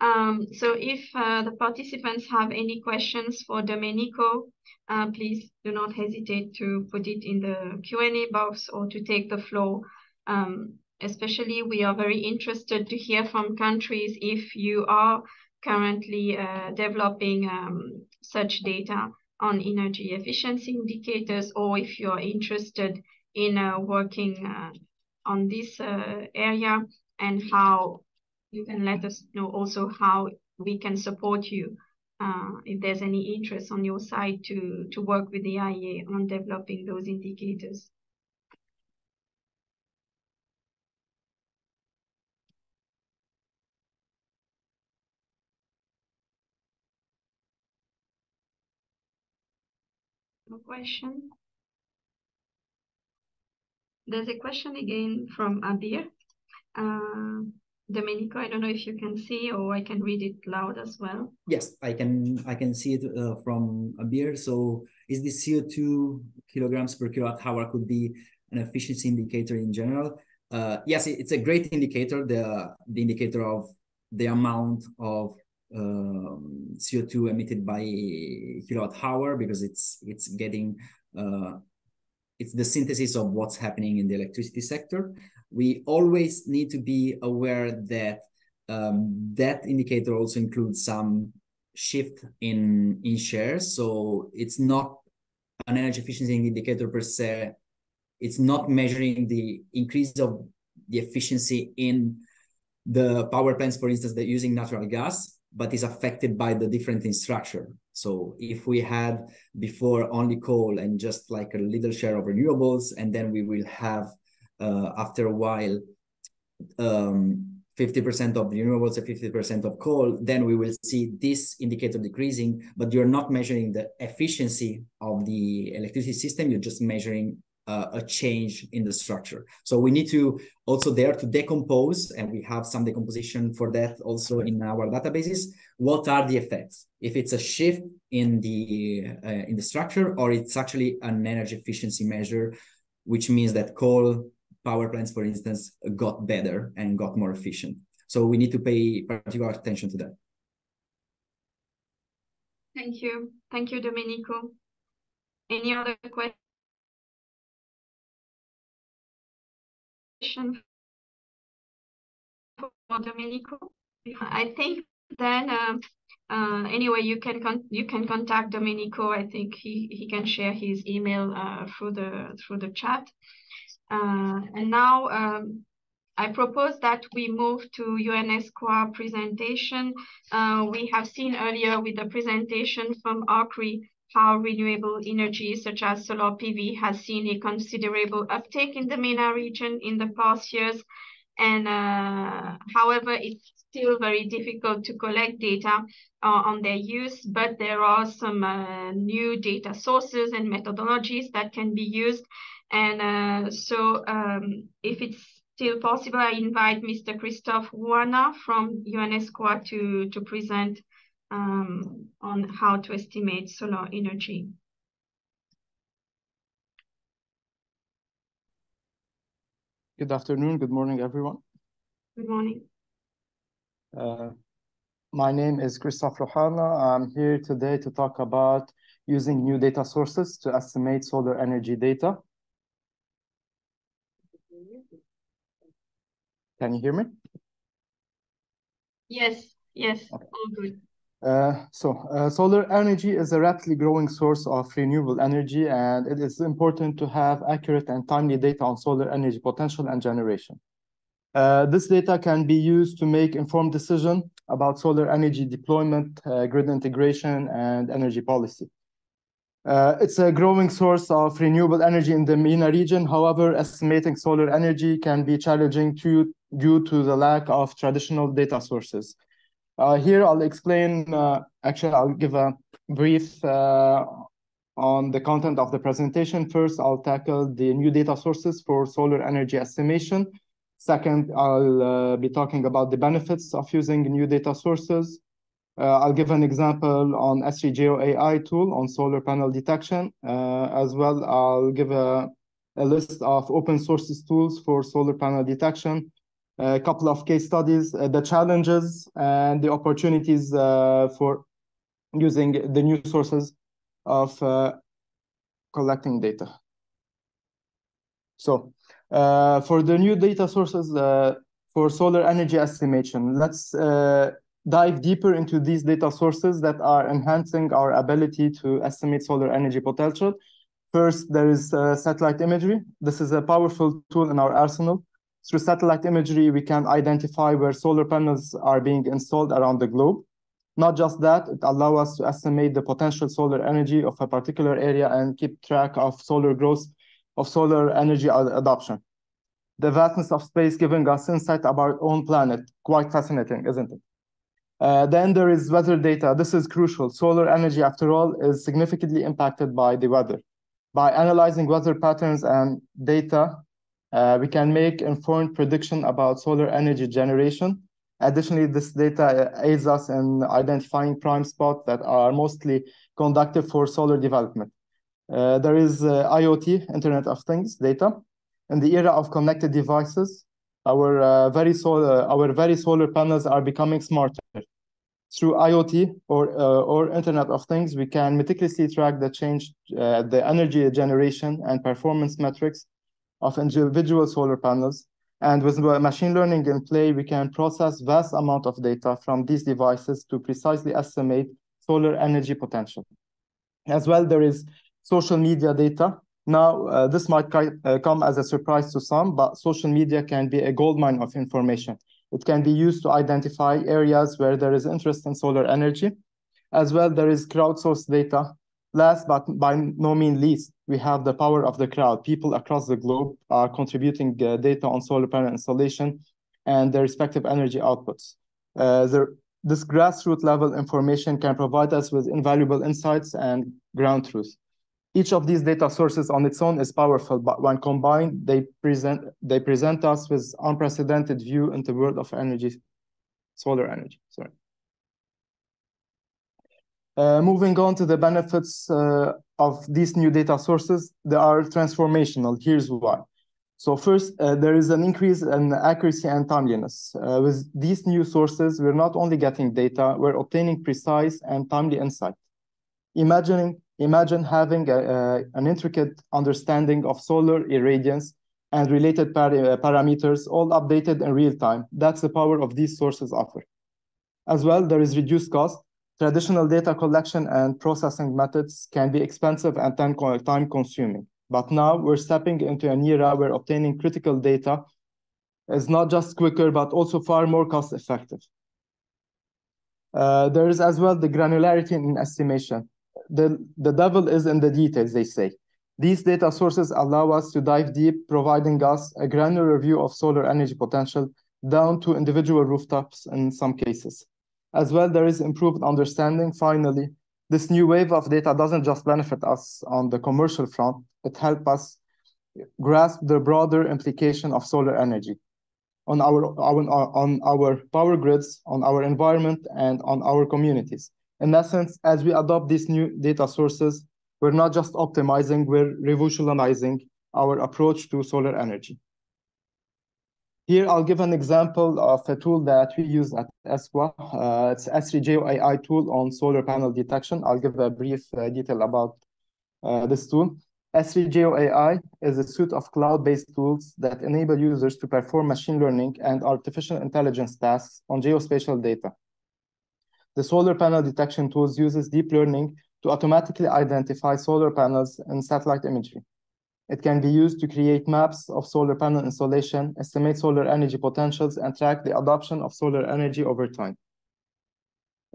Um, so if uh, the participants have any questions for Domenico, uh, please do not hesitate to put it in the Q&A box or to take the floor. Um, especially, we are very interested to hear from countries if you are currently uh, developing um, such data on energy efficiency indicators or if you're interested in uh, working uh, on this uh, area and how you can let us know also how we can support you uh, if there's any interest on your side to, to work with the IEA on developing those indicators. No question. There's a question again from Abir. Uh, Domenico, I don't know if you can see or I can read it loud as well. Yes, I can I can see it uh, from Abir. So is the CO2 kilograms per kilowatt hour could be an efficiency indicator in general? Uh, yes, it's a great indicator, the, the indicator of the amount of um, CO2 emitted by kilowatt hour because it's it's getting uh, it's the synthesis of what's happening in the electricity sector we always need to be aware that um, that indicator also includes some shift in in shares. So it's not an energy efficiency indicator per se. It's not measuring the increase of the efficiency in the power plants, for instance, that using natural gas, but is affected by the different in structure. So if we had before only coal and just like a little share of renewables, and then we will have uh, after a while um, 50% of renewables and 50% of coal, then we will see this indicator decreasing, but you're not measuring the efficiency of the electricity system, you're just measuring uh, a change in the structure. So we need to also there to decompose, and we have some decomposition for that also in our databases. What are the effects? If it's a shift in the uh, in the structure, or it's actually an energy efficiency measure, which means that coal power plants, for instance, got better and got more efficient. So we need to pay particular attention to that. Thank you. Thank you, Domenico. Any other questions? for Domenico? I think then um, uh, anyway you can con you can contact Domenico. I think he he can share his email uh, through the through the chat. Uh, and now um, I propose that we move to UN ESCWA presentation. Uh, we have seen earlier with the presentation from RCREEE how renewable energy such as solar PV has seen a considerable uptake in the MENA region in the past years. And uh, however, it's still very difficult to collect data uh, on their use, but there are some uh, new data sources and methodologies that can be used. And uh, so um, if it's still possible, I invite Mr. Christoph Rouhana from UN ESCWA to, to present um, on how to estimate solar energy. Good afternoon, good morning, everyone. Good morning. Uh, my name is Christoph Rouhana. I'm here today to talk about using new data sources to estimate solar energy data. Can you hear me? Yes, yes, okay. all good. Uh, so uh, solar energy is a rapidly growing source of renewable energy, and it is important to have accurate and timely data on solar energy potential and generation. Uh, this data can be used to make informed decisions about solar energy deployment, uh, grid integration, and energy policy. Uh, it's a growing source of renewable energy in the MENA region. However, estimating solar energy can be challenging to, due to the lack of traditional data sources. Uh, here I'll explain, uh, actually I'll give a brief uh, on the content of the presentation. First, I'll tackle the new data sources for solar energy estimation. Second, I'll uh, be talking about the benefits of using new data sources. Uh, I'll give an example on Esri GeoAI tool on solar panel detection. Uh, as well, I'll give a, a list of open sources tools for solar panel detection a couple of case studies, uh, the challenges and the opportunities uh, for using the new sources of uh, collecting data. So for the new data sources for solar energy estimation, let's dive deeper into these data sources that are enhancing our ability to estimate solar energy potential. First, there is uh, satellite imagery. This is a powerful tool in our arsenal through satellite imagery, we can identify where solar panels are being installed around the globe. Not just that, it allows us to estimate the potential solar energy of a particular area and keep track of solar growth, of solar energy adoption. The vastness of space giving us insight about our own planet. Quite fascinating, isn't it? Uh, then there is weather data. This is crucial. Solar energy, after all, is significantly impacted by the weather. By analyzing weather patterns and data, uh, we can make informed prediction about solar energy generation. Additionally, this data aids us in identifying prime spots that are mostly conductive for solar development. Uh, there is uh, IoT, Internet of Things data. In the era of connected devices, our uh, very solar our very solar panels are becoming smarter. Through IoT or uh, or Internet of Things, we can meticulously track the change, uh, the energy generation and performance metrics of individual solar panels. And with machine learning in play, we can process vast amount of data from these devices to precisely estimate solar energy potential. As well, there is social media data. Now, uh, this might uh, come as a surprise to some, but social media can be a goldmine of information. It can be used to identify areas where there is interest in solar energy. As well, there is crowdsourced data Last but by no means least, we have the power of the crowd. People across the globe are contributing uh, data on solar panel installation and their respective energy outputs. Uh, the, this grassroots level information can provide us with invaluable insights and ground truth. Each of these data sources on its own is powerful, but when combined, they present they present us with unprecedented view into the world of energy, solar energy. Sorry. Uh, moving on to the benefits uh, of these new data sources, they are transformational. Here's why. So first, uh, there is an increase in accuracy and timeliness. Uh, with these new sources, we're not only getting data, we're obtaining precise and timely insight. Imagining, imagine having a, a, an intricate understanding of solar irradiance and related uh, parameters all updated in real time. That's the power of these sources offer. As well, there is reduced cost Traditional data collection and processing methods can be expensive and time consuming. But now we're stepping into an era where obtaining critical data is not just quicker, but also far more cost effective. Uh, there is as well the granularity in estimation. The, the devil is in the details, they say. These data sources allow us to dive deep, providing us a granular view of solar energy potential down to individual rooftops in some cases. As well, there is improved understanding. Finally, this new wave of data doesn't just benefit us on the commercial front, it helps us grasp the broader implication of solar energy on our, our, on our power grids, on our environment, and on our communities. In essence, as we adopt these new data sources, we're not just optimizing, we're revolutionizing our approach to solar energy. Here, I'll give an example of a tool that we use at ESCWA. Uh, it's Esri AI tool on solar panel detection. I'll give a brief uh, detail about uh, this tool. Esri AI is a suite of cloud-based tools that enable users to perform machine learning and artificial intelligence tasks on geospatial data. The solar panel detection tools uses deep learning to automatically identify solar panels in satellite imagery. It can be used to create maps of solar panel installation, estimate solar energy potentials, and track the adoption of solar energy over time.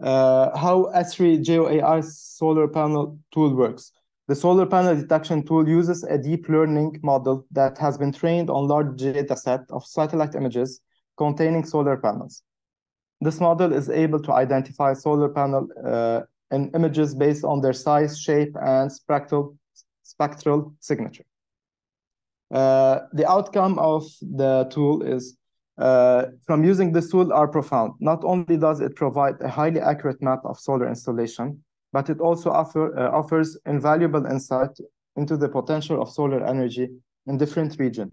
Uh, how Esri GeoAI solar panel tool works. The solar panel detection tool uses a deep learning model that has been trained on large data set of satellite images containing solar panels. This model is able to identify solar panel uh, in images based on their size, shape, and spectral, spectral signature. Uh, the outcome of the tool is uh, from using this tool are profound. Not only does it provide a highly accurate map of solar installation, but it also offer, uh, offers invaluable insight into the potential of solar energy in different regions.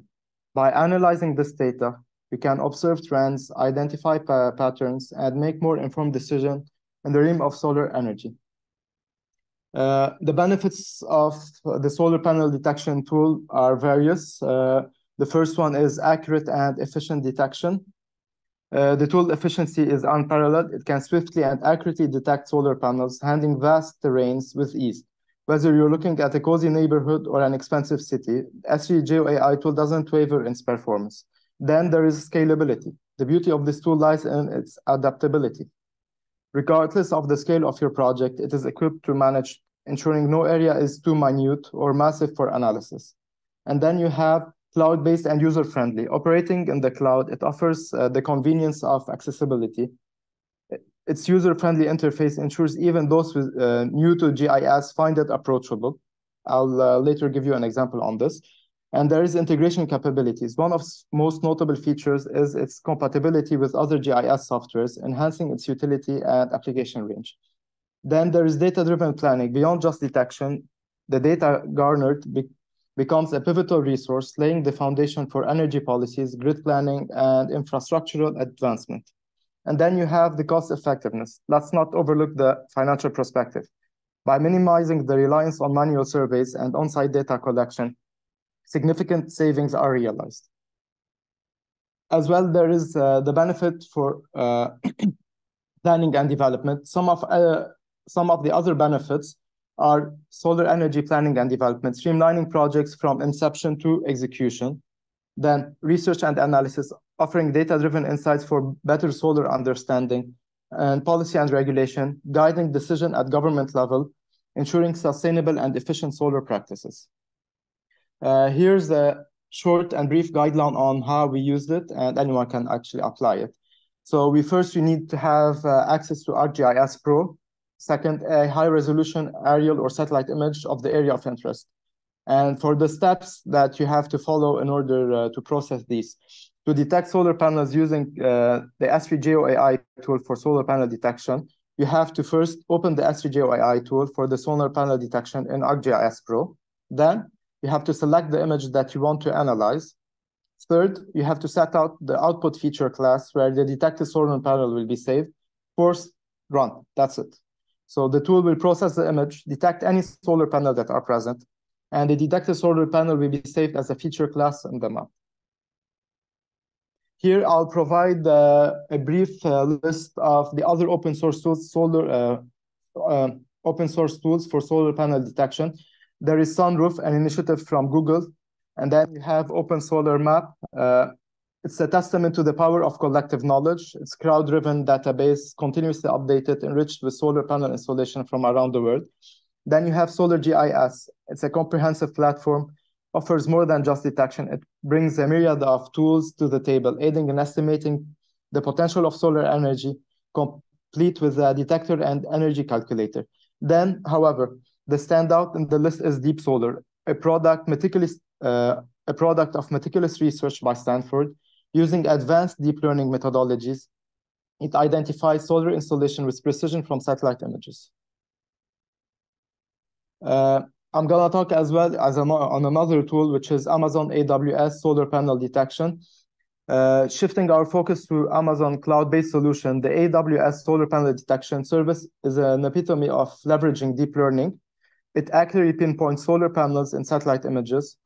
By analyzing this data, we can observe trends, identify pa patterns, and make more informed decisions in the realm of solar energy. Uh, the benefits of the solar panel detection tool are various. Uh, the first one is accurate and efficient detection. Uh, the tool efficiency is unparalleled. It can swiftly and accurately detect solar panels, handling vast terrains with ease. Whether you're looking at a cozy neighborhood or an expensive city, Esri GeoAI tool doesn't waver in its performance. Then there is scalability. The beauty of this tool lies in its adaptability. Regardless of the scale of your project, it is equipped to manage ensuring no area is too minute or massive for analysis. And then you have cloud-based and user-friendly. Operating in the cloud, it offers uh, the convenience of accessibility. Its user-friendly interface ensures even those with, uh, new to GIS find it approachable. I'll uh, later give you an example on this. And there is integration capabilities. One of most notable features is its compatibility with other GIS softwares, enhancing its utility and application range. Then there is data-driven planning. Beyond just detection, the data garnered be becomes a pivotal resource, laying the foundation for energy policies, grid planning, and infrastructural advancement. And then you have the cost effectiveness. Let's not overlook the financial perspective. By minimizing the reliance on manual surveys and on-site data collection, significant savings are realized. As well, there is uh, the benefit for uh, planning and development. Some of uh, some of the other benefits are solar energy planning and development, streamlining projects from inception to execution, then research and analysis, offering data-driven insights for better solar understanding, and policy and regulation, guiding decision at government level, ensuring sustainable and efficient solar practices. Uh, here's a short and brief guideline on how we used it, and anyone can actually apply it. So we first, you need to have uh, access to ArcGIS Pro, Second, a high resolution aerial or satellite image of the area of interest. And for the steps that you have to follow in order uh, to process these, to detect solar panels using uh, the Esri GeoAI tool for solar panel detection, you have to first open the Esri GeoAI tool for the solar panel detection in ArcGIS Pro. Then you have to select the image that you want to analyze. Third, you have to set out the output feature class where the detected solar panel will be saved. Fourth, run. That's it. So the tool will process the image, detect any solar panel that are present, and the detected solar panel will be saved as a feature class in the map. Here, I'll provide uh, a brief uh, list of the other open source tools, solar uh, uh open source tools for solar panel detection. There is Sunroof, an initiative from Google, and then you have Open Solar Map. It's a testament to the power of collective knowledge. It's crowd-driven database, continuously updated, enriched with solar panel installation from around the world. Then you have Solar GIS. It's a comprehensive platform, offers more than just detection. It brings a myriad of tools to the table, aiding in estimating the potential of solar energy, complete with a detector and energy calculator. Then, however, the standout in the list is Deep Solar, a product meticulous, uh, a product of meticulous research by Stanford using advanced deep learning methodologies. It identifies solar installation with precision from satellite images. Uh, I'm gonna talk as well as an, on another tool, which is Amazon AWS solar panel detection. Uh, shifting our focus to Amazon cloud-based solution, the AWS solar panel detection service is an epitome of leveraging deep learning. It accurately pinpoints solar panels in satellite images.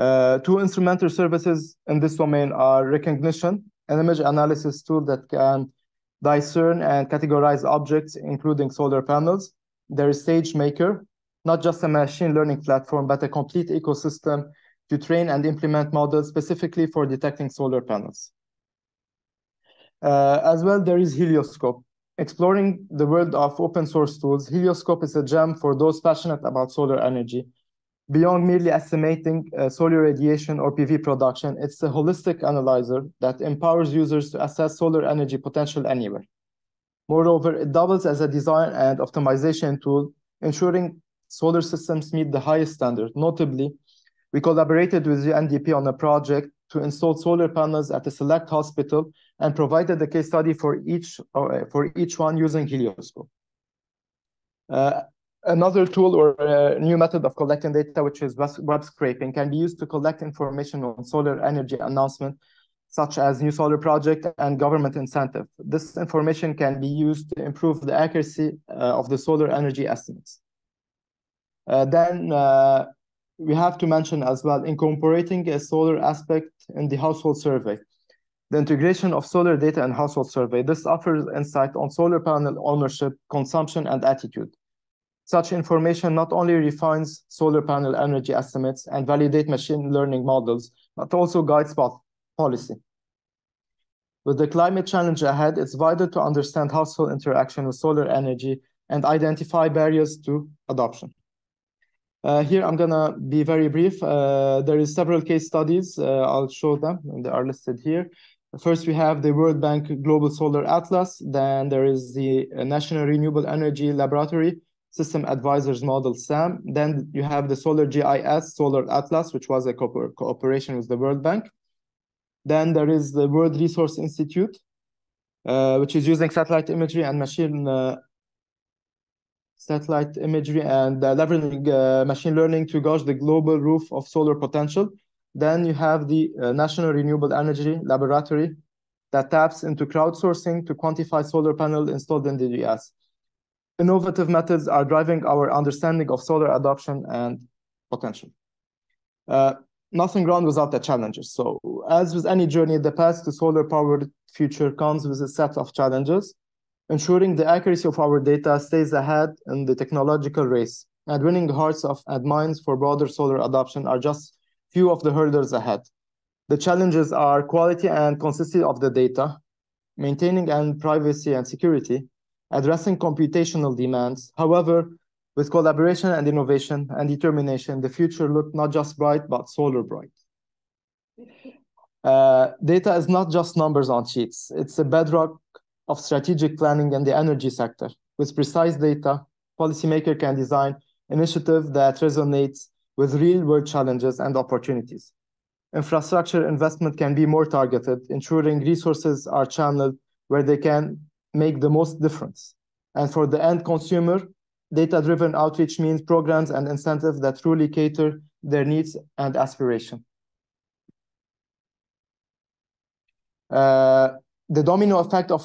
Uh, two instrumental services in this domain are Rekognition, an image analysis tool that can discern and categorize objects, including solar panels. There is SageMaker, not just a machine learning platform, but a complete ecosystem to train and implement models specifically for detecting solar panels. Uh, as well, there is Helioscope. Exploring the world of open source tools, Helioscope is a gem for those passionate about solar energy. Beyond merely estimating uh, solar radiation or PV production, it's a holistic analyzer that empowers users to assess solar energy potential anywhere. Moreover, it doubles as a design and optimization tool, ensuring solar systems meet the highest standard. Notably, we collaborated with the UNDP on a project to install solar panels at a select hospital and provided a case study for each, uh, for each one using Helioscope. Uh, another tool or new method of collecting data, which is web scraping, can be used to collect information on solar energy announcement, such as new solar project and government incentive. This information can be used to improve the accuracy uh, of the solar energy estimates. Uh, then uh, we have to mention as well incorporating a solar aspect in the household survey. The integration of solar data and household survey. This offers insight on solar panel ownership, consumption, and attitude. Such information not only refines solar panel energy estimates and validate machine learning models, but also guides policy. With the climate challenge ahead, it's vital to understand household interaction with solar energy and identify barriers to adoption. Uh, here I'm gonna be very brief. Uh, there is several case studies. Uh, I'll show them and they are listed here. First, we have the World Bank Global Solar Atlas. Then there is the National Renewable Energy Laboratory System Advisors Model SAM. Then you have the Solar GIS Solar Atlas, which was a co cooperation with the World Bank. Then there is the World Resource Institute, uh, which is using satellite imagery and machine uh, satellite imagery and uh, leveraging uh, machine learning to gauge the global roof of solar potential. Then you have the uh, National Renewable Energy Laboratory that taps into crowdsourcing to quantify solar panel installed in the US. Innovative methods are driving our understanding of solar adoption and potential. Uh, nothing wrong without the challenges. So as with any journey, the path to solar powered future comes with a set of challenges ensuring the accuracy of our data stays ahead in the technological race, and winning the hearts of and minds for broader solar adoption are just few of the hurdles ahead. The challenges are quality and consistency of the data, maintaining and privacy and security, addressing computational demands. However, with collaboration and innovation and determination, the future looked not just bright, but solar bright. Uh, data is not just numbers on sheets. It's a bedrock of strategic planning in the energy sector. With precise data, policymaker can design initiative that resonates with real-world challenges and opportunities. Infrastructure investment can be more targeted, ensuring resources are channeled where they can make the most difference. And for the end consumer, data-driven outreach means programs and incentives that truly cater their needs and aspiration. Uh, the domino effect of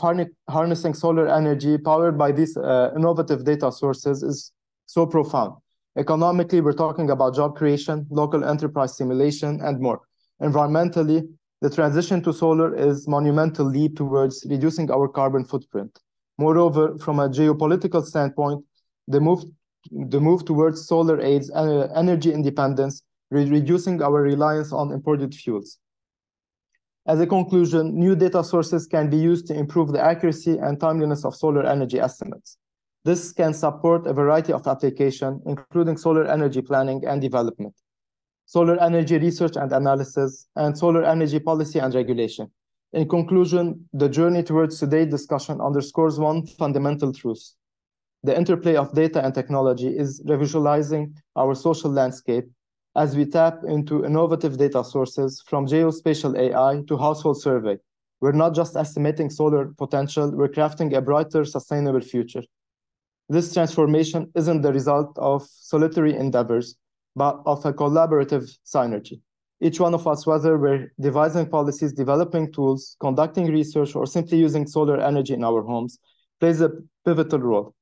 harnessing solar energy powered by these uh, innovative data sources is so profound. Economically, we're talking about job creation, local enterprise stimulation, and more. Environmentally, the transition to solar is monumental leap towards reducing our carbon footprint. Moreover, from a geopolitical standpoint, the move, the move towards solar aids uh, energy independence, re reducing our reliance on imported fuels. As a conclusion, new data sources can be used to improve the accuracy and timeliness of solar energy estimates. This can support a variety of applications, including solar energy planning and development, solar energy research and analysis, and solar energy policy and regulation. In conclusion, the journey towards today's discussion underscores one fundamental truth. The interplay of data and technology is revisualizing our social landscape as we tap into innovative data sources from geospatial AI to household survey. We're not just estimating solar potential, we're crafting a brighter, sustainable future. This transformation isn't the result of solitary endeavors, but of a collaborative synergy. Each one of us, whether we're devising policies, developing tools, conducting research, or simply using solar energy in our homes, plays a pivotal role.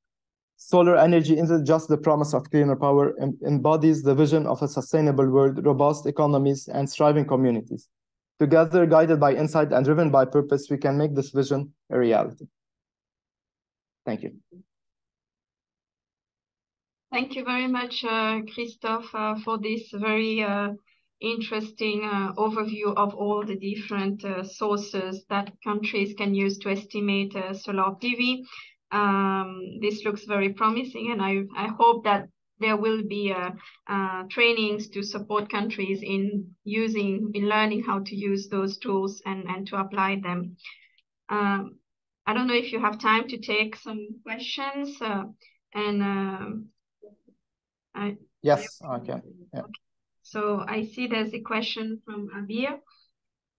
Solar energy isn't just the promise of cleaner power, it embodies the vision of a sustainable world, robust economies, and thriving communities. Together, guided by insight and driven by purpose, we can make this vision a reality. Thank you. Thank you very much, uh, uh, for this very uh, interesting uh, overview of all the different uh, sources that countries can use to estimate uh, solar PV. Um, this looks very promising, and I, I hope that there will be trainings to support countries in using, in learning how to use those tools and, and to apply them. Um, I don't know if you have time to take some questions and um, I, yes, okay. Yeah. So I see there's a question from Abir.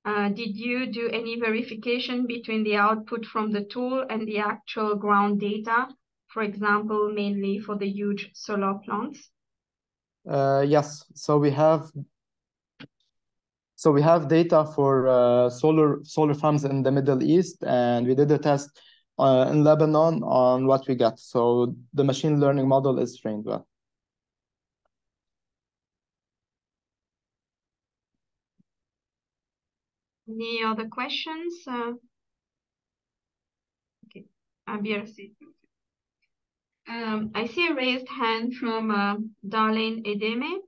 Uh, did you do any verification between the output from the tool and the actual ground data, for example, mainly for the huge solar plants? Uh, yes, so we have so we have data for uh, solar solar farms in the Middle East, and we did a test uh, in Lebanon on what we got. So the machine learning model is trained well. Any other questions? Uh, okay, Abir, um, I see a raised hand from uh, Darlene Edeme.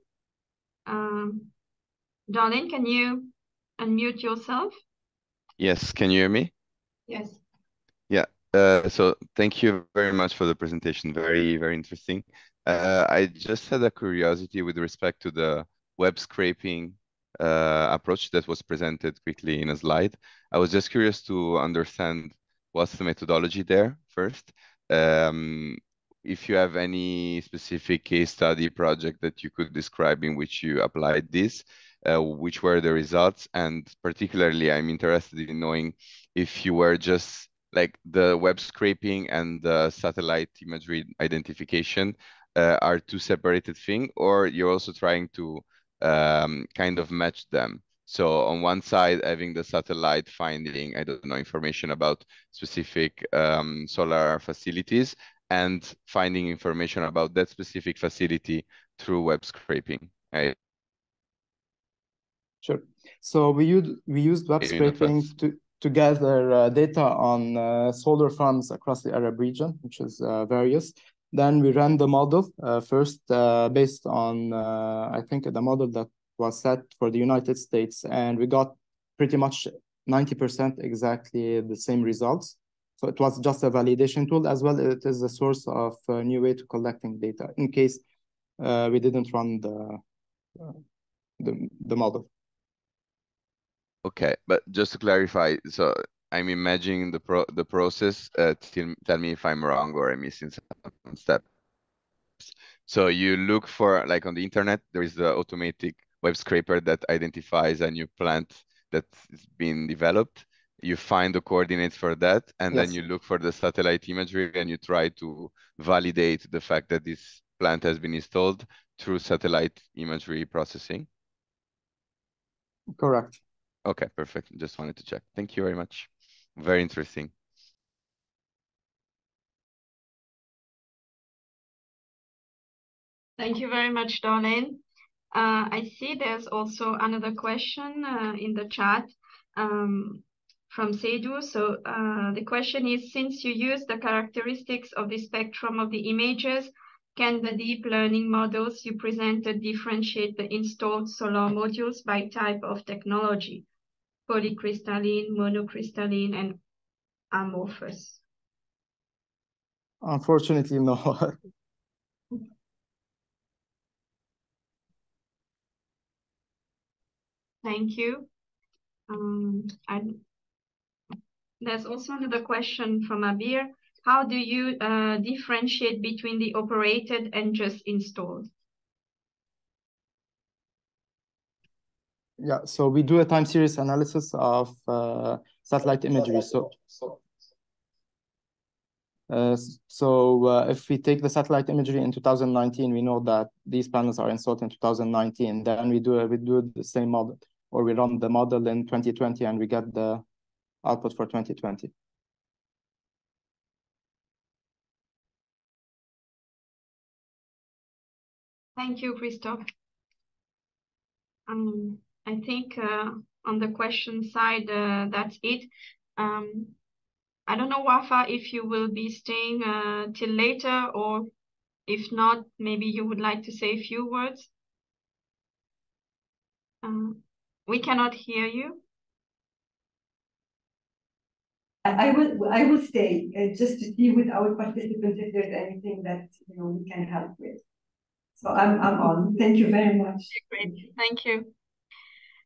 Um, Darlene, can you unmute yourself? Yes, can you hear me? Yes. Yeah, uh, so thank you very much for the presentation. Very, very interesting. Uh, I just had a curiosity with respect to the web scraping uh, approach that was presented quickly in a slide. I was just curious to understand what's the methodology there first. Um, if you have any specific case study project that you could describe in which you applied this, uh, which were the results, and particularly I'm interested in knowing if you were just like the web scraping and the satellite imagery identification uh, are two separated things, or you're also trying to um, kind of match them. So on one side, having the satellite finding, I don't know, information about specific um, solar facilities and finding information about that specific facility through web scraping. Right? Sure. So we used we used web scraping to to gather uh, data on uh, solar farms across the Arab region, which is uh, various. Then we ran the model uh, first uh, based on, uh, I think, the model that was set for the United States, and we got pretty much 90% exactly the same results. So it was just a validation tool as well. It is a source of a new way to collecting data in case uh, we didn't run the, the, the model. Okay, but just to clarify, so I'm imagining the pro the process. Uh, tell, tell me if I'm wrong or I'm missing some step. So you look for like on the internet, there is the automatic web scraper that identifies a new plant that's been developed. You find the coordinates for that, and yes. then you look for the satellite imagery and you try to validate the fact that this plant has been installed through satellite imagery processing. Correct. Okay, perfect. Just wanted to check. Thank you very much. Very interesting. Thank you very much, Darlene. Uh, I see there's also another question uh, in the chat um, from Seydou. So uh, the question is, since you use the characteristics of the spectrum of the images, can the deep learning models you presented differentiate the installed solar modules by type of technology? Polycrystalline, monocrystalline, and amorphous? Unfortunately, no. Thank you. Um, I, there's also another question from Abir. How do you uh, differentiate between the operated and just installed? Yeah, so we do a time series analysis of uh, satellite imagery. So, uh, so uh, if we take the satellite imagery in 2019, we know that these panels are installed in 2019. Then we do a, we do the same model or we run the model in 2020 and we get the output for 2020. Thank you, Christoph. Um, I think uh, on the question side, uh, that's it. Um, I don't know, Wafa, if you will be staying uh, till later or if not, maybe you would like to say a few words. Um, we cannot hear you. I will I will stay uh, just to see with our participants if there's anything that you know we can help with. So I'm I'm on. Thank you very much. Great, thank you.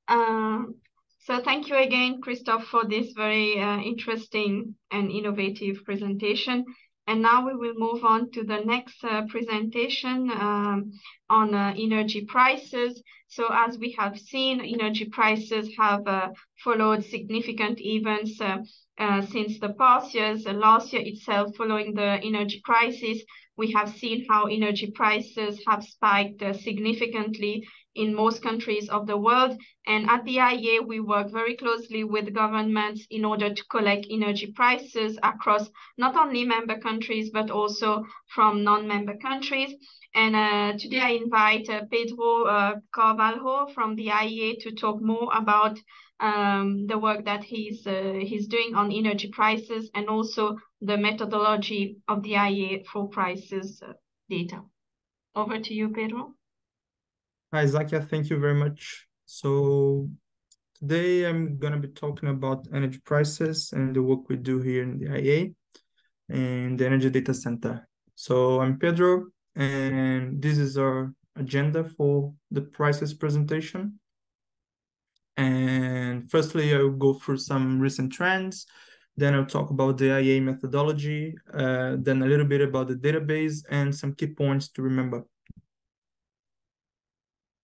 Um, so thank you again, Christoph, for this very uh, interesting and innovative presentation. And now we will move on to the next uh, presentation um, on uh, energy prices. So as we have seen, energy prices have uh, followed significant events uh, uh, since the past years. last year itself, following the energy crisis, we have seen how energy prices have spiked uh, significantly in most countries of the world. And at the IEA, we work very closely with governments in order to collect energy prices across not only member countries, but also from non-member countries. And uh, today I invite uh, Pedro uh, Carvalho from the IEA to talk more about um, the work that he's, uh, he's doing on energy prices and also the methodology of the IEA for prices uh, data. Over to you, Pedro. Hi, Zakia. Thank you very much. So today I'm going to be talking about energy prices and the work we do here in the IEA and the Energy Data Center. So I'm Pedro, and this is our agenda for the prices presentation. And firstly, I'll go through some recent trends. Then I'll talk about the IEA methodology, uh, then a little bit about the database and some key points to remember.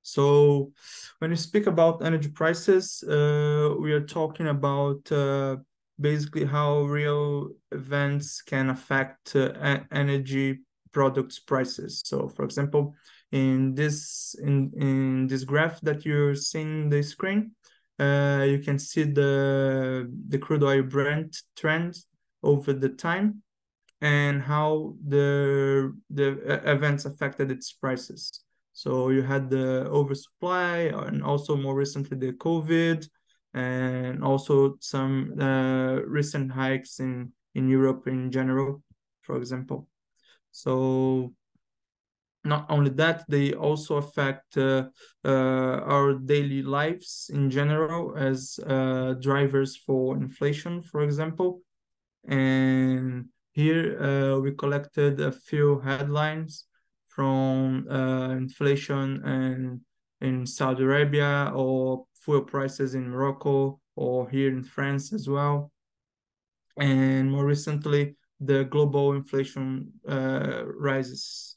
So when we speak about energy prices, uh, we are talking about uh, basically how real events can affect uh, energy products prices. So for example, in this in, in this graph that you're seeing the screen, uh, you can see the the crude oil Brent trend over the time and how the the events affected its prices. So you had the oversupply and also more recently the COVID and also some uh, recent hikes in, in Europe in general, for example. So not only that, they also affect uh, uh, our daily lives in general as uh, drivers for inflation, for example. And here uh, we collected a few headlines from uh, inflation and in Saudi Arabia or fuel prices in Morocco or here in France as well. and more recently, the global inflation uh, rises.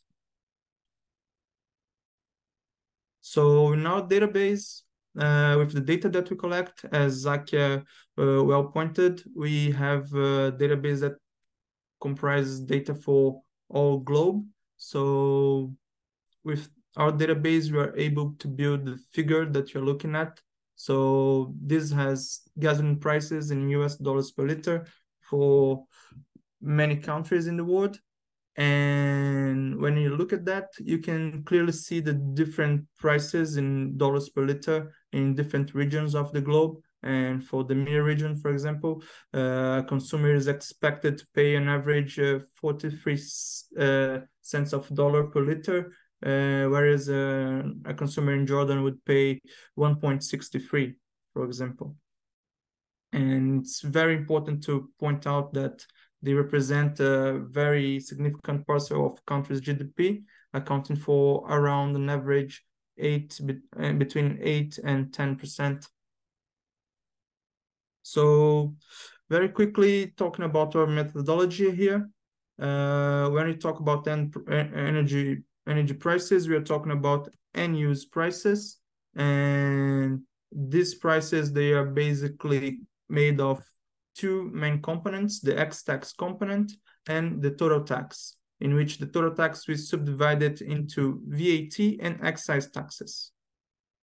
So in our database, uh, with the data that we collect, as Zakia uh, well pointed, we have a database that comprises data for all globe. So with our database, we are able to build the figure that you're looking at. So this has gasoline prices in US dollars per liter for many countries in the world. And when you look at that, you can clearly see the different prices in dollars per liter in different regions of the globe. And for the MENA region, for example, uh, consumer is expected to pay an average uh, 43 uh, cents of dollar per liter, uh, whereas uh, a consumer in Jordan would pay 1.63, for example. And it's very important to point out that they represent a very significant parcel of country's GDP, accounting for around an average eight uh, between eight and ten percent. So, very quickly talking about our methodology here. Uh, when we talk about en energy energy prices, we are talking about end use prices, and these prices they are basically made of two main components, the ex-tax component and the total tax, in which the total tax is subdivided into VAT and excise taxes.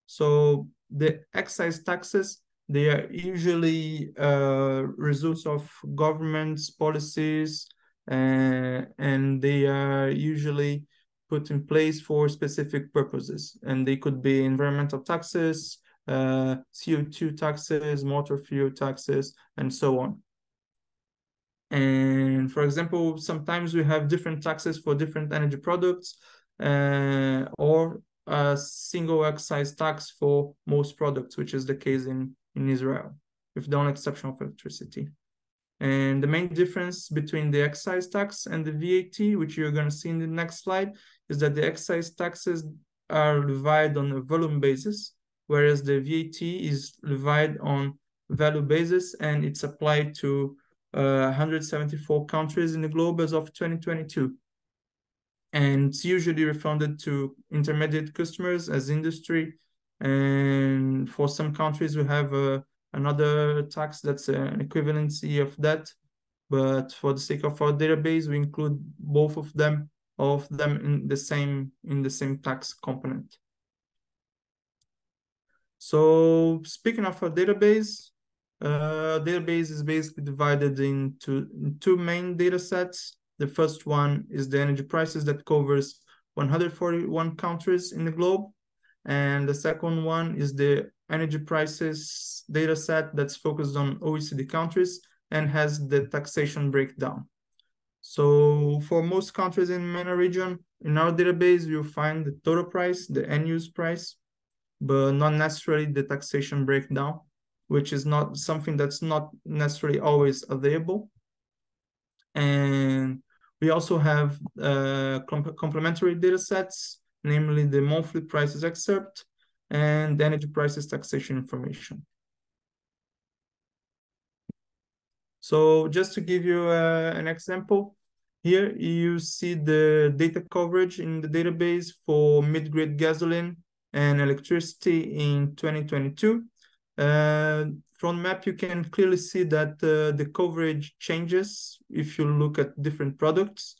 So the excise taxes, they are usually uh, results of government's policies uh, and they are usually put in place for specific purposes. And they could be environmental taxes, uh, CO2 taxes, motor fuel taxes, and so on. And for example, sometimes we have different taxes for different energy products uh, or a single excise tax for most products, which is the case in, in Israel, with the only exception of electricity. And the main difference between the excise tax and the VAT, which you're going to see in the next slide, is that the excise taxes are divided on a volume basis, whereas the VAT is levied on value basis and it's applied to uh, 174 countries in the globe as of 2022. And it's usually refunded to intermediate customers as industry. And for some countries, we have uh, another tax that's an equivalency of that. But for the sake of our database, we include both of them, of them in the same in the same tax component. So speaking of our database, uh, database is basically divided into two main data sets. The first one is the energy prices that covers 141 countries in the globe. And the second one is the energy prices data set that's focused on OECD countries and has the taxation breakdown. So for most countries in MENA region, in our database, you'll find the total price, the end use price, but not necessarily the taxation breakdown, which is not something that's not necessarily always available. And we also have uh, complementary data sets, namely the monthly prices excerpt and energy prices taxation information. So just to give you uh, an example, here you see the data coverage in the database for mid-grade gasoline and electricity in 2022. Uh, from map, you can clearly see that uh, the coverage changes if you look at different products.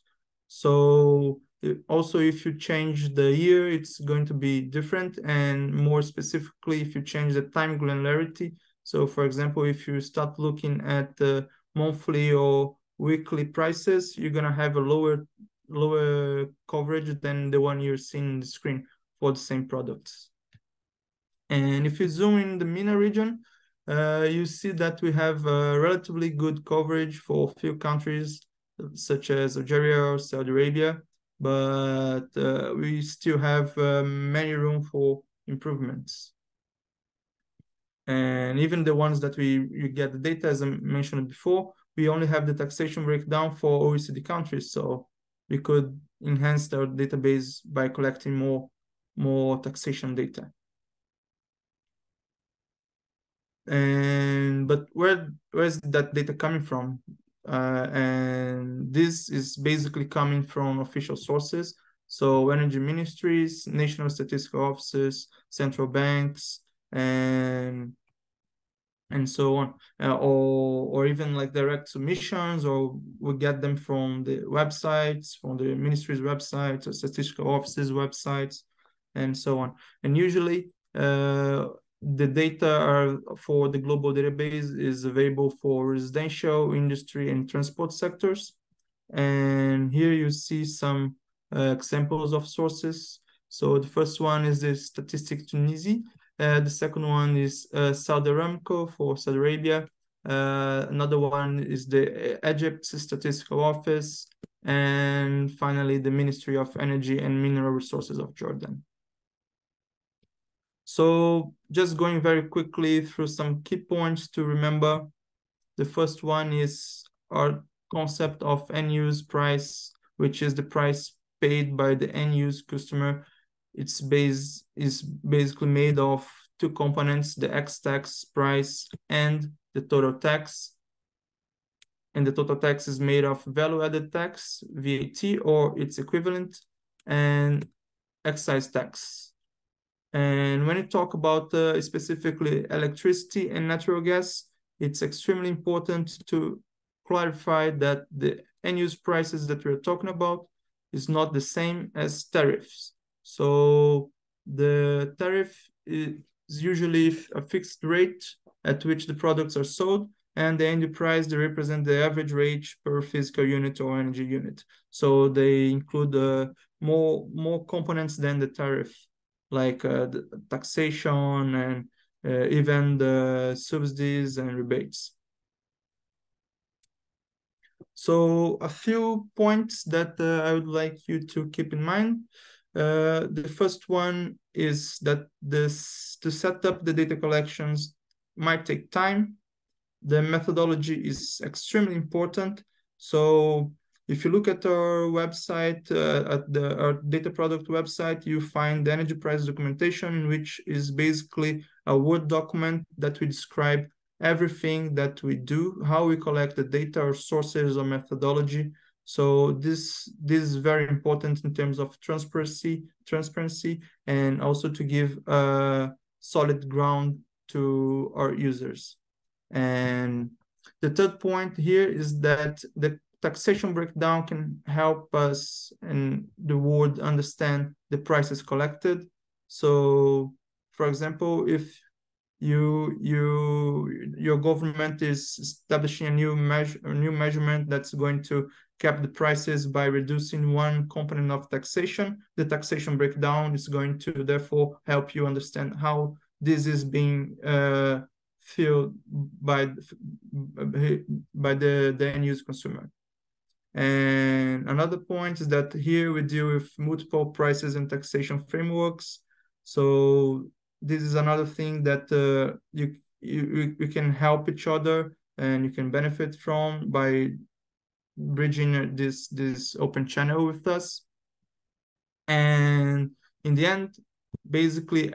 So also, if you change the year, it's going to be different. And more specifically, if you change the time granularity. So for example, if you start looking at the monthly or weekly prices, you're gonna have a lower lower coverage than the one you're seeing in the screen for the same products. And if you zoom in the MENA region, uh, you see that we have a relatively good coverage for a few countries such as Algeria or Saudi Arabia, but uh, we still have uh, many room for improvements. And even the ones that we you get the data, as I mentioned before, we only have the taxation breakdown for OECD countries. So we could enhance our database by collecting more more taxation data. And but where where's that data coming from? Uh, and this is basically coming from official sources. So energy ministries, national statistical offices, central banks, and and so on, uh, or or even like direct submissions, or we get them from the websites, from the ministry's websites, or statistical offices websites, and so on. And usually, uh, the data are for the global database is available for residential, industry, and transport sectors. And here you see some uh, examples of sources. So the first one is the Statistic Tunisia. Uh, the second one is uh, Saudi Aramco for Saudi Arabia. Uh, another one is the Egypt Statistical Office. And finally, the Ministry of Energy and Mineral Resources of Jordan. So just going very quickly through some key points to remember. The first one is our concept of end use price, which is the price paid by the end use customer. Its base is basically made of two components, the ex-tax price and the total tax. And the total tax is made of value-added tax, VAT, or its equivalent, and excise tax. And when you talk about uh, specifically electricity and natural gas, it's extremely important to clarify that the end use prices that we're talking about is not the same as tariffs. So the tariff is usually a fixed rate at which the products are sold, and the end price they represent the average rate per physical unit or energy unit. So they include uh, more more components than the tariff like uh, taxation and uh, even the subsidies and rebates. So a few points that uh, I would like you to keep in mind. The first one is that this to set up the data collections might take time. The methodology is extremely important. So if you look at our website, uh, at the our data product website, you find the energy price documentation, which is basically a Word document that we describe everything that we do, how we collect the data, our sources or methodology. So this this is very important in terms of transparency, transparency, and also to give a solid ground to our users. And the third point here is that the taxation breakdown can help us and the world understand the prices collected. So, for example, if you you your government is establishing a new measure a new measurement that's going to cap the prices by reducing one component of taxation the taxation breakdown is going to therefore help you understand how this is being uh, filled by by the the end use consumer and another point is that here we deal with multiple prices and taxation frameworks. So this is another thing that uh, you, you you can help each other and you can benefit from by bridging this this open channel with us. And in the end, basically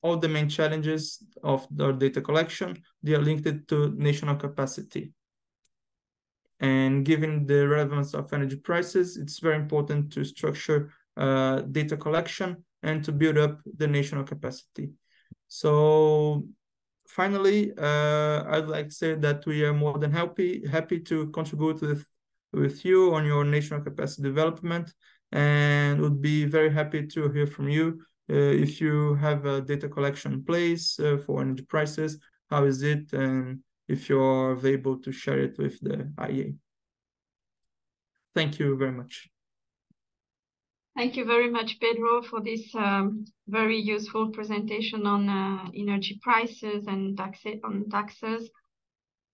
all the main challenges of our data collection, they are linked to national capacity. And given the relevance of energy prices, it's very important to structure uh, data collection and to build up the national capacity. So finally, uh, I'd like to say that we are more than happy happy to contribute with with you on your national capacity development, and would be very happy to hear from you uh, if you have a data collection in place uh, for energy prices. How is it, and if you're able to share it with the IEA. Thank you very much. Thank you very much, Pedro, for this um, very useful presentation on uh, energy prices and tax on taxes.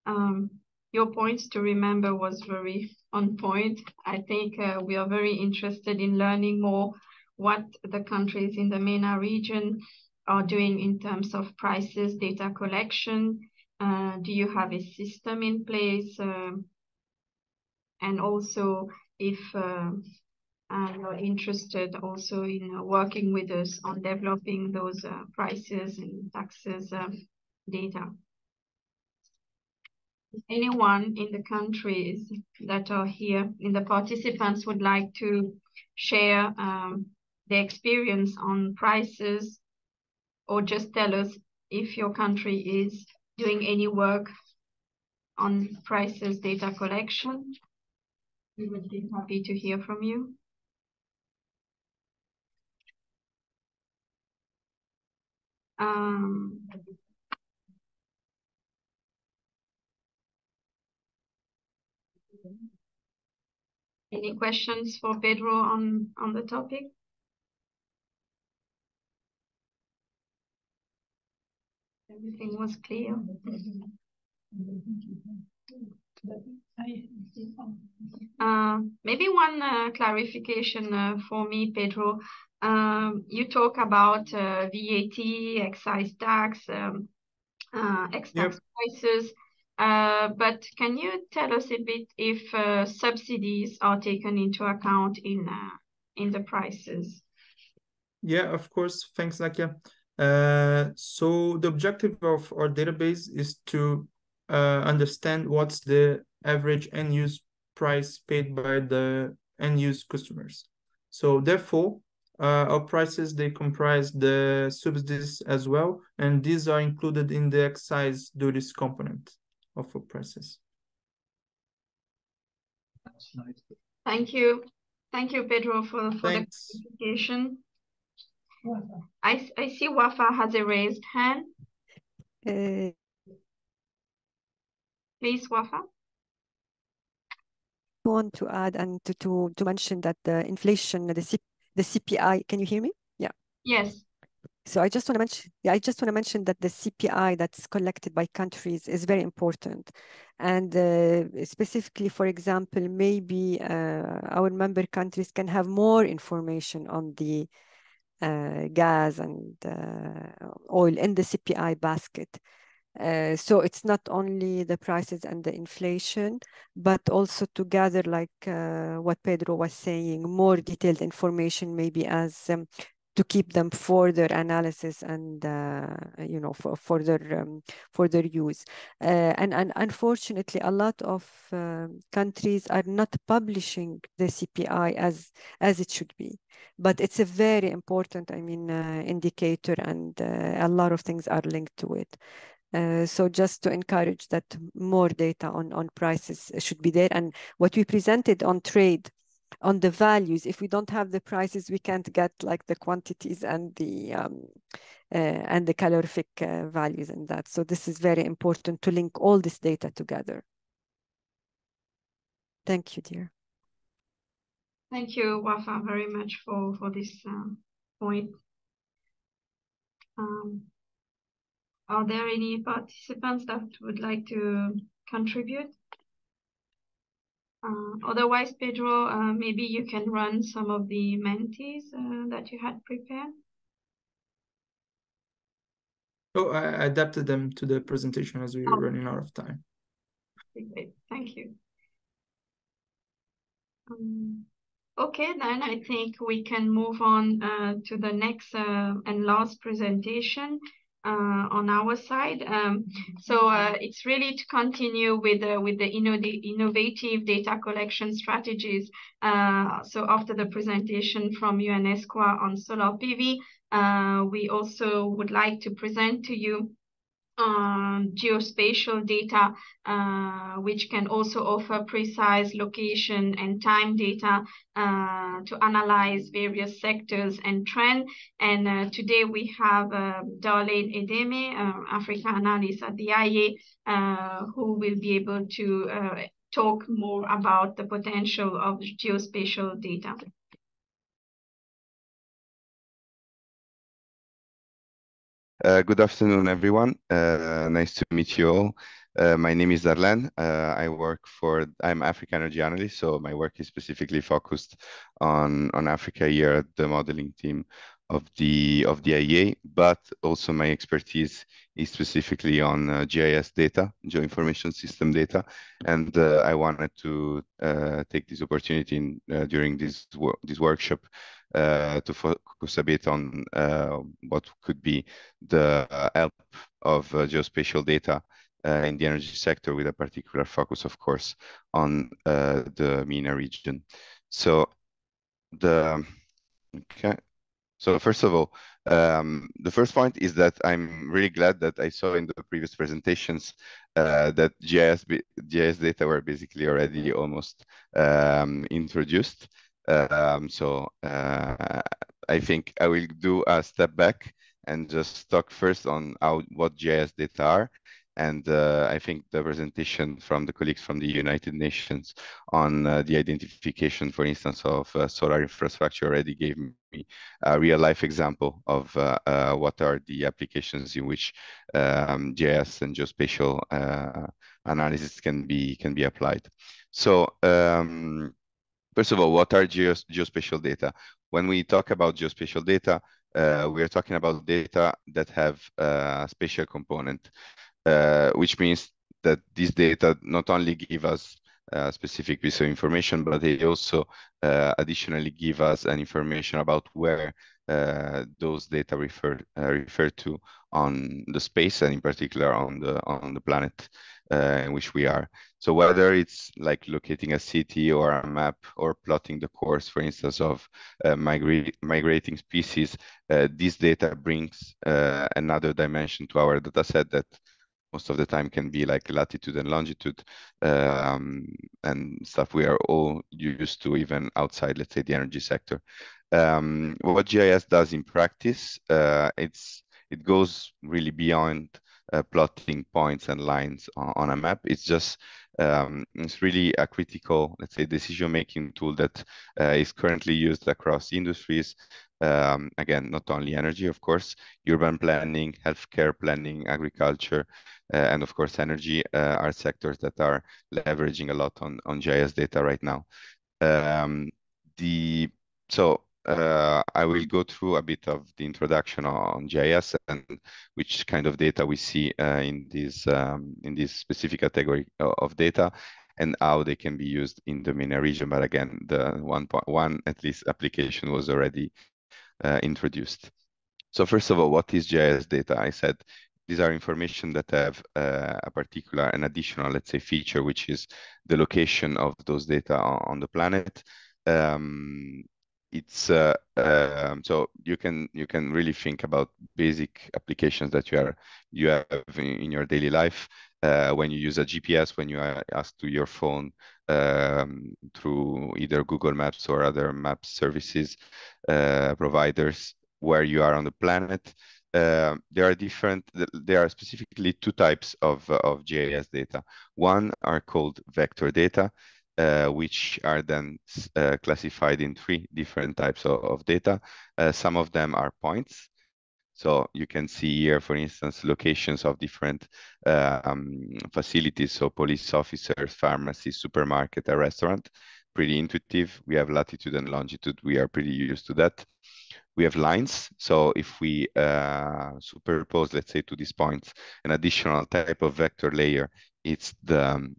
Um, your points to remember was very on point. I think uh, we are very interested in learning more what the countries in the MENA region are doing in terms of prices, data collection, uh, do you have a system in place? Um, and also, if uh, you're interested also in uh, working with us on developing those uh, prices and taxes um, data. anyone in the countries that are here, in the participants would like to share um, their experience on prices or just tell us if your country is doing any work on prices data collection. We would be happy to hear from you. Um, any questions for Pedro on, on the topic? Everything was clear. Uh, maybe one uh, clarification uh, for me, Pedro. Um, you talk about uh, VAT, excise tax, um, uh, excise Yep. prices, uh, but can you tell us a bit if uh, subsidies are taken into account in uh, in the prices? Yeah, of course. Thanks, Zakia. Uh, so the objective of our database is to uh, understand what's the average end use price paid by the end use customers. So therefore, uh, our prices they comprise the subsidies as well, and these are included in the excise duties component of our prices. Thank you. Thank you, Pedro, for, for the clarification. I, I see Wafa has a raised hand. Uh, Please, Wafa. want to add and to, to, to mention that the inflation, the, C, the CPI, can you hear me? Yeah. Yes. So I just want to mention, yeah, I just want to mention that the CPI that's collected by countries is very important. And uh, specifically, for example, maybe uh, our member countries can have more information on the gas and uh, oil in the CPI basket. Uh, so it's not only the prices and the inflation, but also to gather, like uh, what Pedro was saying, more detailed information, maybe as um, to keep them for their analysis and uh, you know for for their um, for their use. Uh, and and unfortunately, a lot of um countries are not publishing the CPI as as it should be. But it's a very important, I mean, uh, indicator, and uh, a lot of things are linked to it. Uh, so just to encourage that more data on, on prices should be there. And what we presented on trade, on the values, if we don't have the prices, we can't get like the quantities and the um, uh, and the calorific uh, values and that. So this is very important to link all this data together. Thank you, dear. Thank you, Wafa, very much for, for this uh, point. Um, are there any participants that would like to contribute? Uh, otherwise, Pedro, uh, maybe you can run some of the Mentis uh, that you had prepared. Oh, I adapted them to the presentation as we were Oh. running out of time. Okay, Great, thank you. Um, okay, then I think we can move on uh, to the next uh, and last presentation uh, on our side. Um, so uh, it's really to continue with uh, with the inno innovative data collection strategies. Uh, so after the presentation from UN ESCWA on solar PV, uh, we also would like to present to you um, geospatial data, uh, which can also offer precise location and time data uh, to analyze various sectors and trend. And uh, today we have uh, Darlain Edeme, uh, Africa analyst at the IEA, uh, who will be able to talk more about the potential of geospatial data. Uh, good afternoon, everyone. Uh, nice to meet you all. Uh, my name is Darlain. Uh, I work for, I'm Africa Energy Analyst, so my work is specifically focused on, on Africa here at the modeling team of the, of the IEA, but also my expertise is specifically on uh, GIS data, Geoinformation System data. And uh, I wanted to uh, take this opportunity in, uh, during this, this workshop uh, to focus a bit on uh, what could be the help of geospatial data in the energy sector with a particular focus, of course, on the MENA region. So the, okay. So first of all, um, the first point is that I'm really glad that I saw in the previous presentations uh, that GIS, GIS data were basically already almost um, introduced. Um, so uh, I think I will do a step back and just talk first on how what GIS data are. And uh, I think the presentation from the colleagues from the United Nations on uh, the identification, for instance, of uh, solar infrastructure already gave me a real life example of uh, uh, what are the applications in which um, GIS and geospatial uh, analysis can be can be applied. So um, first of all, what are geos geospatial data? When we talk about geospatial data, uh, we are talking about data that have a spatial component, uh, which means that these data not only give us a specific piece of information, but they also uh, additionally give us an information about where uh, those data refer uh, refer to on the space and in particular on the on the planet uh, in which we are. So whether it's like locating a city or a map or plotting the course, for instance, of uh, migra migrating species, uh, this data brings uh, another dimension to our data set that most of the time can be like latitude and longitude um, and stuff we are all used to even outside, let's say, the energy sector. Um, what GIS does in practice, uh, it's it goes really beyond uh, plotting points and lines on, on, a map. It's just um, it's really a critical, let's say, decision-making tool that uh, is currently used across industries. Um, again, not only energy, of course, urban planning, healthcare planning, agriculture, and of course, energy uh, are sectors that are leveraging a lot on on GIS data right now. Um, the so uh, I will go through a bit of the introduction on GIS and which kind of data we see uh, in this um, in this specific category of data and how they can be used in the MENA region. But again, the one point one at least application was already uh, introduced. So first of all, what is GIS data? I said these are information that have uh, a particular an additional, let's say, feature, which is the location of those data on, the planet. Um, it's uh, um, so you can you can really think about basic applications that you are you have in, in your daily life uh, when you use a GPS when you ask to your phone um, through either Google Maps or other map services uh, providers where you are on the planet. Uh, there are different there are specifically two types of of GIS data one are called vector data uh, which are then uh, classified in three different types of, of data. Uh, some of them are points. So you can see here, for instance, locations of different um, facilities. So police officers, pharmacy, supermarket, a restaurant. Pretty intuitive. We have latitude and longitude. We are pretty used to that. We have lines. So if we uh, superpose, let's say, to these points, an additional type of vector layer, it's the um,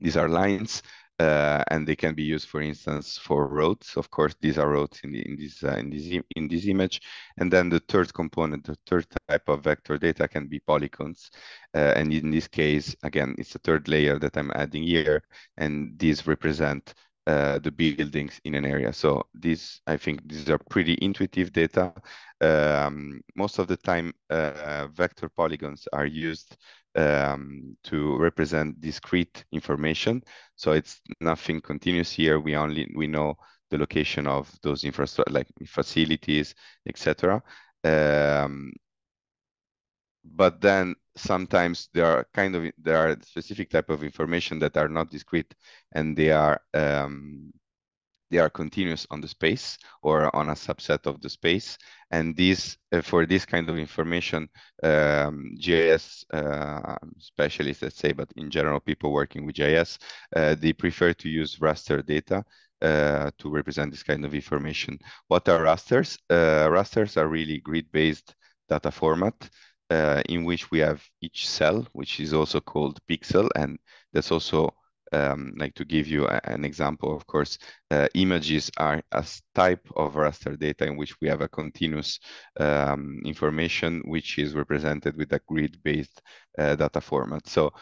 these are lines uh, and they can be used, for instance, for roads. Of course, these are roads in, in this uh, in this in this image. And then the third component, the third type of vector data can be polygons. Uh, and in this case, again, it's a third layer that I'm adding here, and these represent uh, the buildings in an area. So these, I think, these are pretty intuitive data. Um, most of the time, uh, vector polygons are used um, to represent discrete information. So it's nothing continuous here. We only we know the location of those infrastructure like facilities, etc. Um, but then sometimes there are kind of there are specific type of information that are not discrete and they are um, they are continuous on the space or on a subset of the space. And this, uh, for this kind of information, um, GIS uh, specialists, let's say, but in general, people working with GIS, uh, they prefer to use raster data uh, to represent this kind of information. What are rasters? Uh, rasters are really grid-based data format uh, in which we have each cell, which is also called pixel, and that's also um, like to give you a, an example, of course, uh, images are a type of raster data in which we have a continuous um, information which is represented with a grid-based uh, data format. So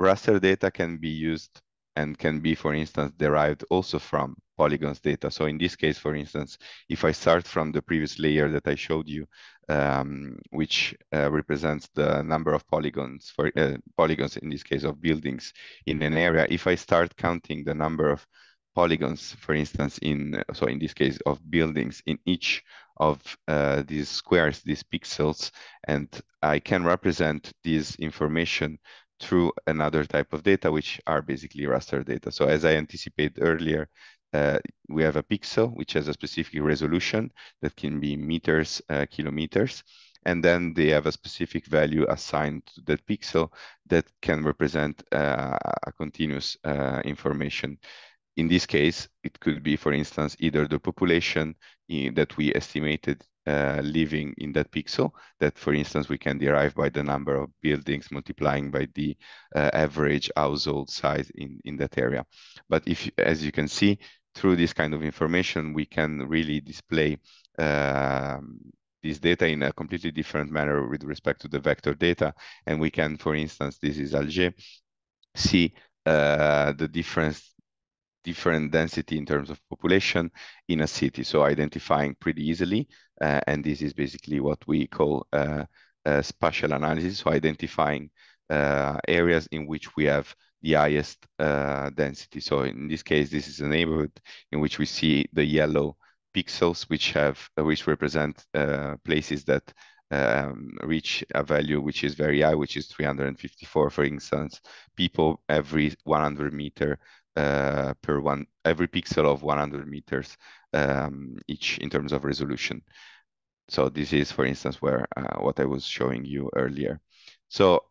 raster data can be used and can be, for instance, derived also from polygons data. So in this case, for instance, if I start from the previous layer that I showed you, um, which uh, represents the number of polygons for uh, polygons in this case of buildings in an area, if I start counting the number of polygons, for instance, in so in this case of buildings in each of uh, these squares, these pixels, and I can represent this information through another type of data, which are basically raster data. So as I anticipated earlier, uh, we have a pixel which has a specific resolution that can be meters, uh, kilometers, and then they have a specific value assigned to that pixel that can represent uh, a continuous uh, information. In this case, it could be, for instance, either the population that we estimated uh, living in that pixel that, for instance, we can derive by the number of buildings multiplying by the uh, average household size in, in that area. But if, as you can see, through this kind of information, we can really display um, this data in a completely different manner with respect to the vector data. And we can, for instance, this is Alger, see uh, the difference different density in terms of population in a city. So identifying pretty easily. Uh, and this is basically what we call uh, spatial analysis. So identifying uh, areas in which we have the highest uh, density. So in this case, this is a neighborhood in which we see the yellow pixels, which have which represent uh, places that um, reach a value which is very high, which is 354, for instance. People every 100 meter uh, per one every pixel of 100 meters um, each in terms of resolution. So this is, for instance, where uh, what I was showing you earlier. So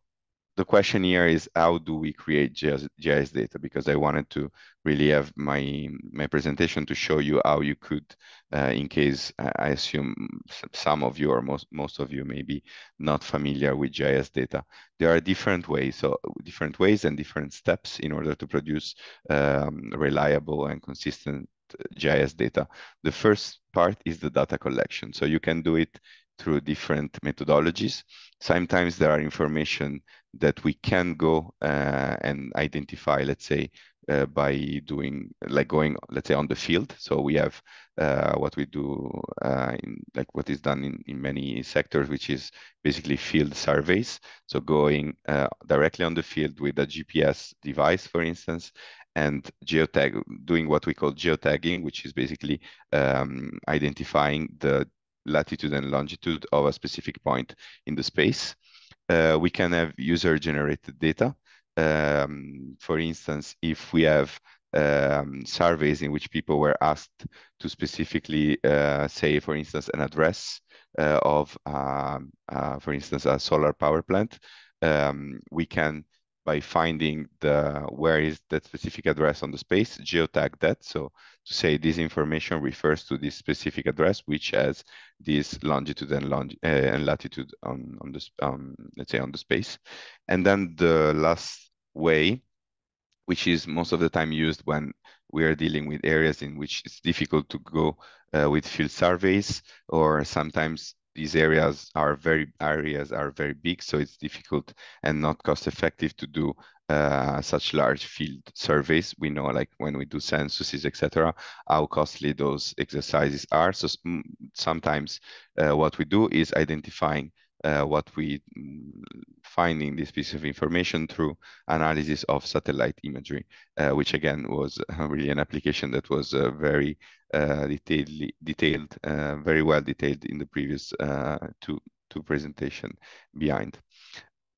the question here is how do we create GIS, data? Because I wanted to really have my my presentation to show you how you could, uh, in case I assume some of you or most most of you may be not familiar with GIS data. There are different ways, so different ways and different steps in order to produce um, reliable and consistent GIS data. The first part is the data collection. So you can do it through different methodologies. Sometimes there are information that we can go uh, and identify, let's say, uh, by doing like going, let's say, on the field. So we have uh, what we do uh, in like what is done in, in many sectors, which is basically field surveys. So going uh, directly on the field with a GPS device, for instance, and geotag, doing what we call geotagging, which is basically um, identifying the latitude and longitude of a specific point in the space. Uh, we can have user-generated data. Um, for instance, if we have um, surveys in which people were asked to specifically uh, say, for instance, an address uh, of, um, uh, for instance, a solar power plant, um, we can by finding the where is that specific address on the space, geotag that. So to say this information refers to this specific address, which has this longitude and, long, uh, and latitude on, on the, um, let's say on the space. And then the last way, which is most of the time used when we are dealing with areas in which it's difficult to go uh, with field surveys, or sometimes these areas are very areas are very big, so it's difficult and not cost effective to do uh, such large field surveys. We know, like when we do censuses, etc., how costly those exercises are. So sometimes uh, what we do is identifying uh, what we mm, finding this piece of information through analysis of satellite imagery, uh, which again was really an application that was uh, very uh, detailed, detailed uh, very well detailed in the previous two two presentation behind.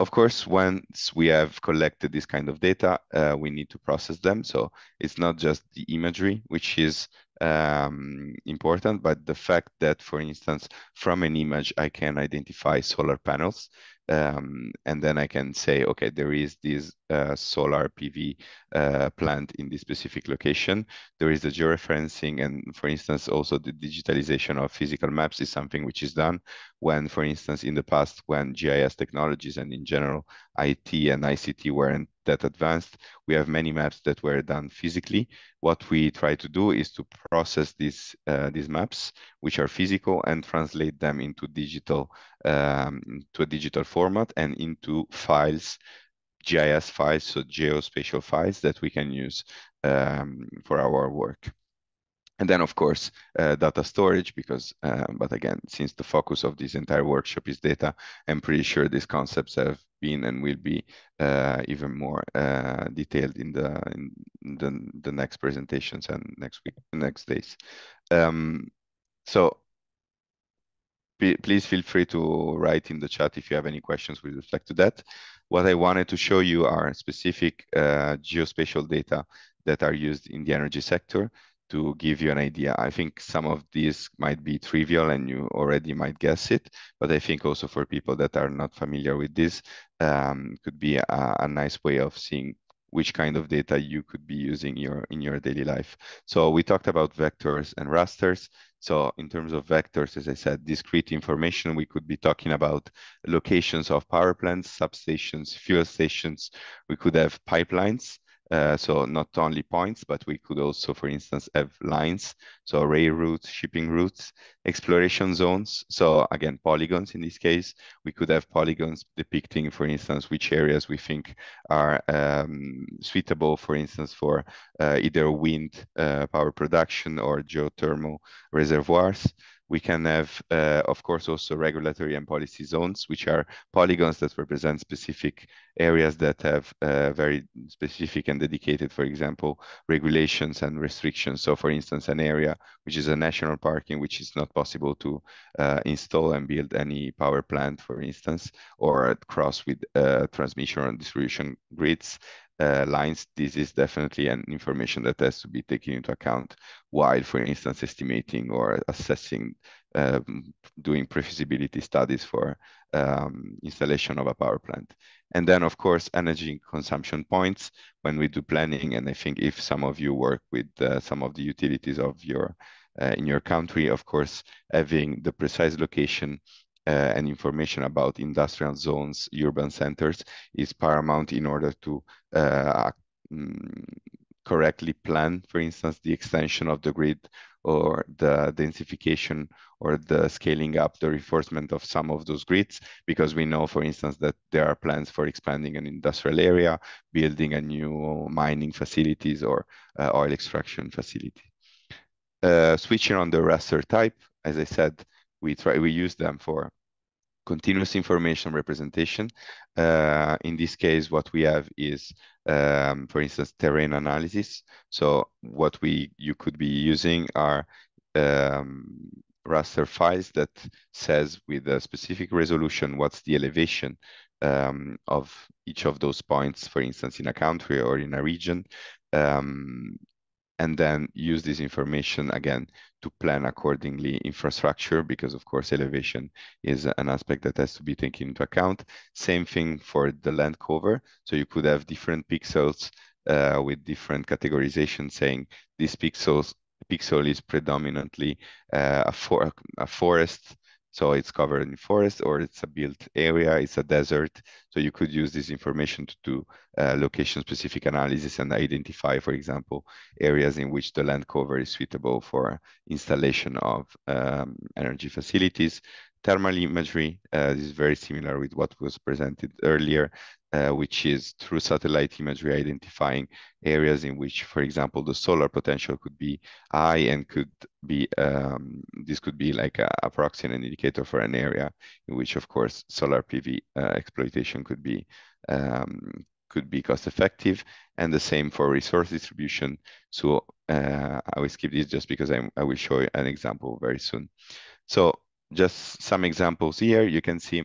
Of course, once we have collected this kind of data, we need to process them. So it's not just the imagery, which is um, important, but the fact that, for instance, from an image, I can identify solar panels, um, and then I can say, okay, there is this uh, solar PV uh, plant in this specific location. There is the georeferencing, and for instance, also the digitalization of physical maps is something which is done when, for instance, in the past, when GIS technologies and in general IT and ICT weren't that advanced. We have many maps that were done physically. What we try to do is to process these uh, these maps, which are physical, and translate them into digital um, to a digital format and into files GIS files, so geospatial files that we can use um, for our work. And then, of course, uh, data storage, because, uh, but again, since the focus of this entire workshop is data, I'm pretty sure these concepts have been and will be uh, even more uh, detailed in the in the, the next presentations and next week, next days. Um, so please feel free to write in the chat if you have any questions with respect to that. What I wanted to show you are specific uh, geospatial data that are used in the energy sector to give you an idea. I think some of these might be trivial and you already might guess it, but I think also for people that are not familiar with this, um, could be a, a nice way of seeing which kind of data you could be using your in your daily life. So we talked about vectors and rasters. So in terms of vectors, as I said, discrete information, we could be talking about locations of power plants, substations, fuel stations. We could have pipelines. Uh, so not only points, but we could also, for instance, have lines, so rail routes, shipping routes, exploration zones. So again, polygons in this case, we could have polygons depicting, for instance, which areas we think are um, suitable, for instance, for uh, either wind uh, power production or geothermal reservoirs. We can have, uh, of course, also regulatory and policy zones, which are polygons that represent specific areas that have uh, very specific and dedicated, for example, regulations and restrictions. So, for instance, an area which is a national park in which it's not possible to uh, install and build any power plant, for instance, or cross with uh, transmission and distribution grids uh, lines, this is definitely an information that has to be taken into account while, for instance, estimating or assessing, um, doing pre-feasibility studies for um, installation of a power plant. And then, of course, energy consumption points when we do planning. And I think if some of you work with uh, some of the utilities of your uh, in your country, of course, having the precise location uh, and information about industrial zones, urban centers is paramount in order to uh, mm, correctly plan, for instance, the extension of the grid or the densification or the scaling up, the reinforcement of some of those grids, because we know, for instance, that there are plans for expanding an industrial area, building a new mining facilities or uh, oil extraction facility. Uh, switching on the raster type, as I said, we try we use them for continuous information representation. Uh, in this case, what we have is, um, for instance, terrain analysis. So what we you could be using are um, raster files that says with a specific resolution what's the elevation um, of each of those points, for instance, in a country or in a region. Um, and then use this information again to plan accordingly infrastructure because of course elevation is an aspect that has to be taken into account. Same thing for the land cover. So you could have different pixels uh, with different categorization saying this pixels pixel is predominantly uh, a, for, a forest so it's covered in forest or it's a built area, it's a desert. So you could use this information to do uh, location specific analysis and identify, for example, areas in which the land cover is suitable for installation of um, energy facilities. Thermal imagery uh, is very similar with what was presented earlier uh, which is through satellite imagery identifying areas in which, for example, the solar potential could be high and could be, um, this could be like a, a proxy and an indicator for an area in which, of course, solar PV uh, exploitation could be um, could be cost effective and the same for resource distribution. So uh, I will skip this just because I'm, I will show you an example very soon. So just some examples here, you can see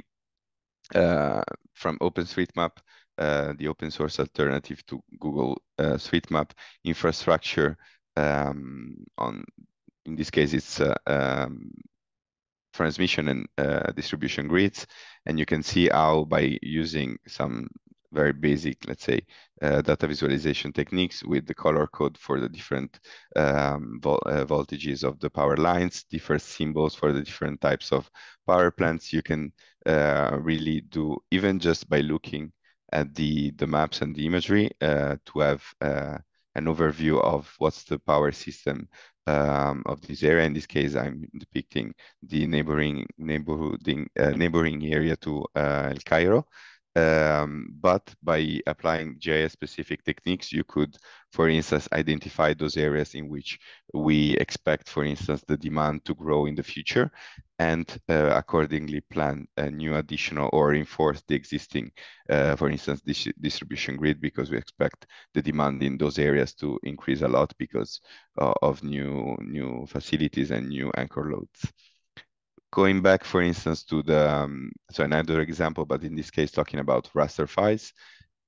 from OpenStreetMap, uh, the open source alternative to Google uh, Streetmap infrastructure um, on, in this case, it's uh, um, transmission and uh, distribution grids. And you can see how by using some very basic, let's say, uh, data visualization techniques with the color code for the different um, vol uh, voltages of the power lines, different symbols for the different types of power plants. You can uh, really do, even just by looking at the, the maps and the imagery uh, to have uh, an overview of what's the power system um, of this area. In this case, I'm depicting the neighboring neighborhood uh, neighboring area to El Cairo. Um, but by applying GIS specific techniques, you could, for instance, identify those areas in which we expect, for instance, the demand to grow in the future and uh, accordingly plan a new additional or reinforce the existing, uh, for instance, dis distribution grid because we expect the demand in those areas to increase a lot because uh, of new, new facilities and new anchor loads going back, for instance, to the, um, so another example, but in this case, talking about raster files,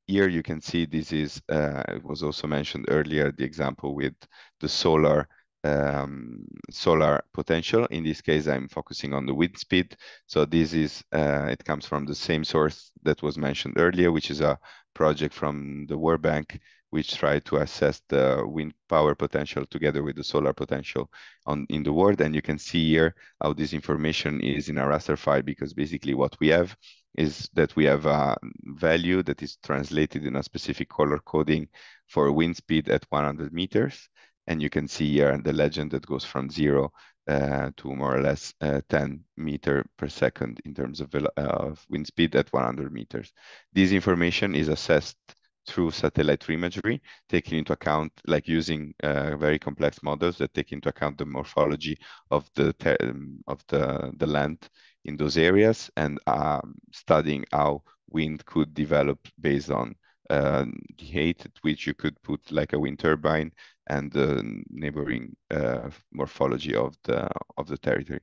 here you can see this is, uh, it was also mentioned earlier, the example with the solar um, solar potential. In this case, I'm focusing on the wind speed. So this is, uh, it comes from the same source that was mentioned earlier, which is a project from the World Bank which try to assess the wind power potential together with the solar potential on in the world. And you can see here how this information is in a raster file because basically what we have is that we have a value that is translated in a specific color coding for wind speed at 100 meters. And you can see here the legend that goes from zero uh, to more or less uh, 10 meter per second in terms of, uh, of wind speed at 100 meters. This information is assessed through satellite imagery, taking into account, like using uh, very complex models that take into account the morphology of the um, of the the land in those areas, and um, studying how wind could develop based on uh, the height at which you could put like a wind turbine and the neighboring uh, morphology of the of the territory.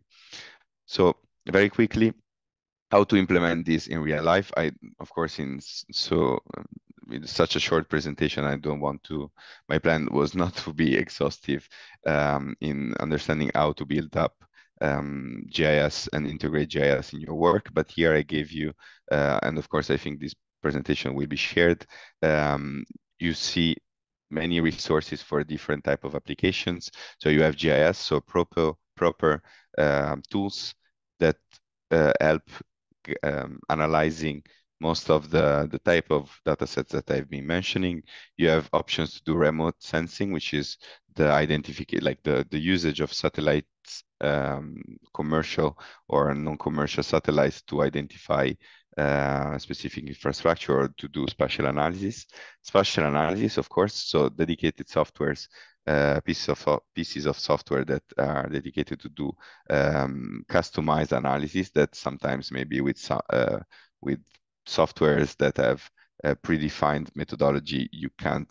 So very quickly, how to implement this in real life. I, of course, in so um, with such a short presentation, I don't want to. My plan was not to be exhaustive um, in understanding how to build up um, GIS and integrate GIS in your work. But here I gave you, uh, and of course, I think this presentation will be shared. Um, you see many resources for different type of applications. So you have GIS, so proper proper um, tools that uh, help um, analyzing most of the, the type of data sets that I've been mentioning. You have options to do remote sensing, which is the identification, like the, the usage of satellites, um, commercial or non-commercial satellites to identify uh, specific infrastructure or to do spatial analysis. Spatial analysis, of course, so dedicated softwares uh, pieces of pieces of software that are dedicated to do um, customized analysis that sometimes maybe with uh, with softwares that have a predefined methodology, you can't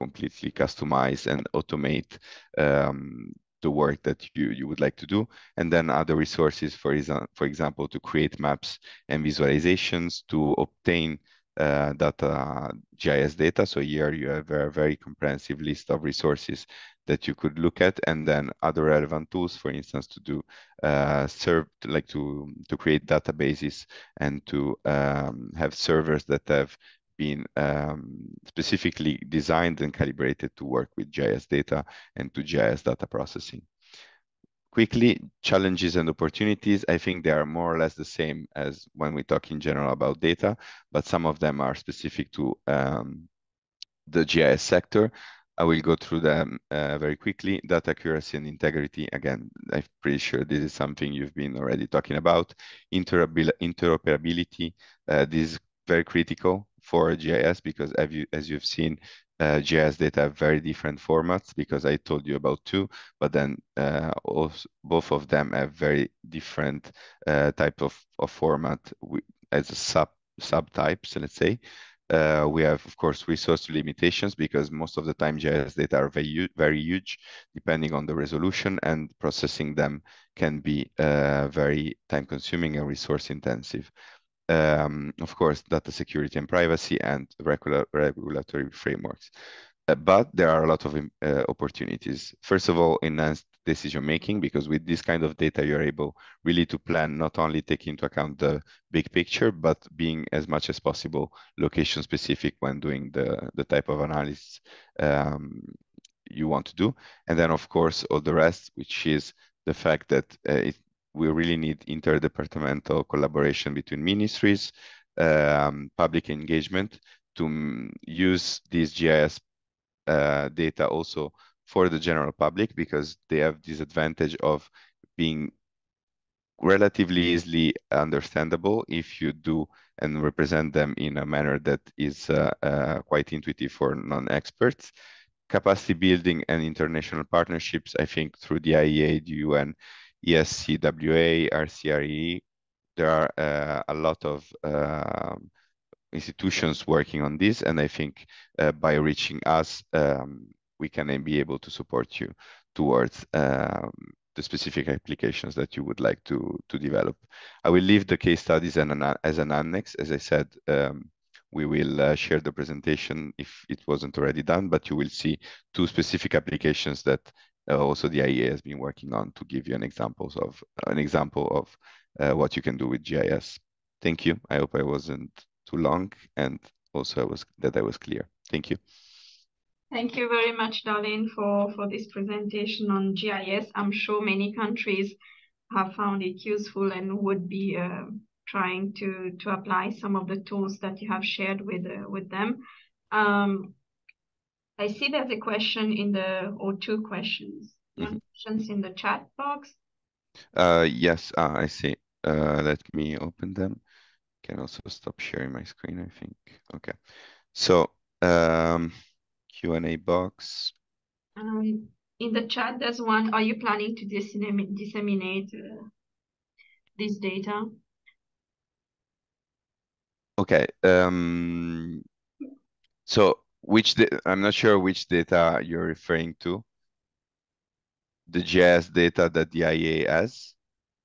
completely customize and automate um, the work that you, you would like to do. And then other resources, for, for example, to create maps and visualizations, to obtain uh, data, GIS data. So here you have a very comprehensive list of resources that you could look at and then other relevant tools, for instance, to do uh, serve, like to, to create databases and to um, have servers that have been um, specifically designed and calibrated to work with GIS data and to GIS data processing. Quickly, challenges and opportunities, I think they are more or less the same as when we talk in general about data, but some of them are specific to um, the GIS sector. I will go through them uh, very quickly. Data accuracy and integrity. Again, I'm pretty sure this is something you've been already talking about. Interoperability. Uh, this is very critical for GIS because as, you, as you've seen, uh, GIS data have very different formats because I told you about two, but then uh, also, both of them have very different uh, type of, of format as a sub subtypes, let's say. Uh, we have, of course, resource limitations because most of the time GIS data are very, very huge, depending on the resolution, and processing them can be uh, very time consuming and resource intensive. Um, of course, data security and privacy and regular, regulatory frameworks. Uh, but there are a lot of uh, opportunities. First of all, enhanced decision making, because with this kind of data, you're able really to plan, not only take into account the big picture, but being as much as possible location specific when doing the, the type of analysis um, you want to do. And then, of course, all the rest, which is the fact that uh, it, we really need interdepartmental collaboration between ministries, um, public engagement to use these GIS uh, data also for the general public because they have this advantage of being relatively easily understandable if you do and represent them in a manner that is uh, uh, quite intuitive for non-experts. Capacity building and international partnerships, I think through the IEA, the UN, ESCWA, RCREEE, there are uh, a lot of um, institutions working on this, and I think uh, by reaching us, um, we can be able to support you towards um, the specific applications that you would like to to develop. I will leave the case studies an, as an annex. As I said, um, we will uh, share the presentation if it wasn't already done, but you will see two specific applications that also the IEA has been working on to give you an examples of an example of uh, what you can do with GIS. Thank you. I hope I wasn't too long and also I was that I was clear. Thank you. Thank you very much, Darlain, for, for this presentation on GIS. I'm sure many countries have found it useful and would be uh, trying to, to apply some of the tools that you have shared with, uh, with them. Um, I see there's a question in the, or two questions, mm -hmm. questions in the chat box. Uh, yes, uh, I see. Uh, let me open them. Can also stop sharing my screen, I think. Okay. So, um, Q&A box. Um, in the chat, there's one. Are you planning to disseminate, disseminate uh, this data? Okay. Um, so which I'm not sure which data you're referring to. The GIS data that the IEA has.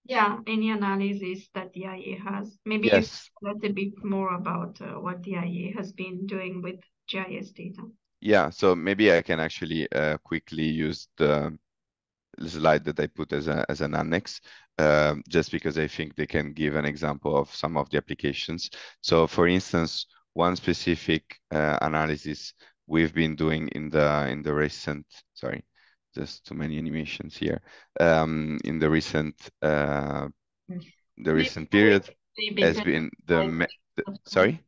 Yeah, any analysis that the IEA has. Maybe yes. a little bit more about uh, what the IEA has been doing with GIS data. Yeah, so maybe I can actually uh, quickly use the slide that I put as, a, as an annex, um, just because I think they can give an example of some of the applications. So for instance, one specific uh, analysis we've been doing in the in the recent, sorry, just too many animations here, um, in the recent uh, the recent period has been the, the sorry?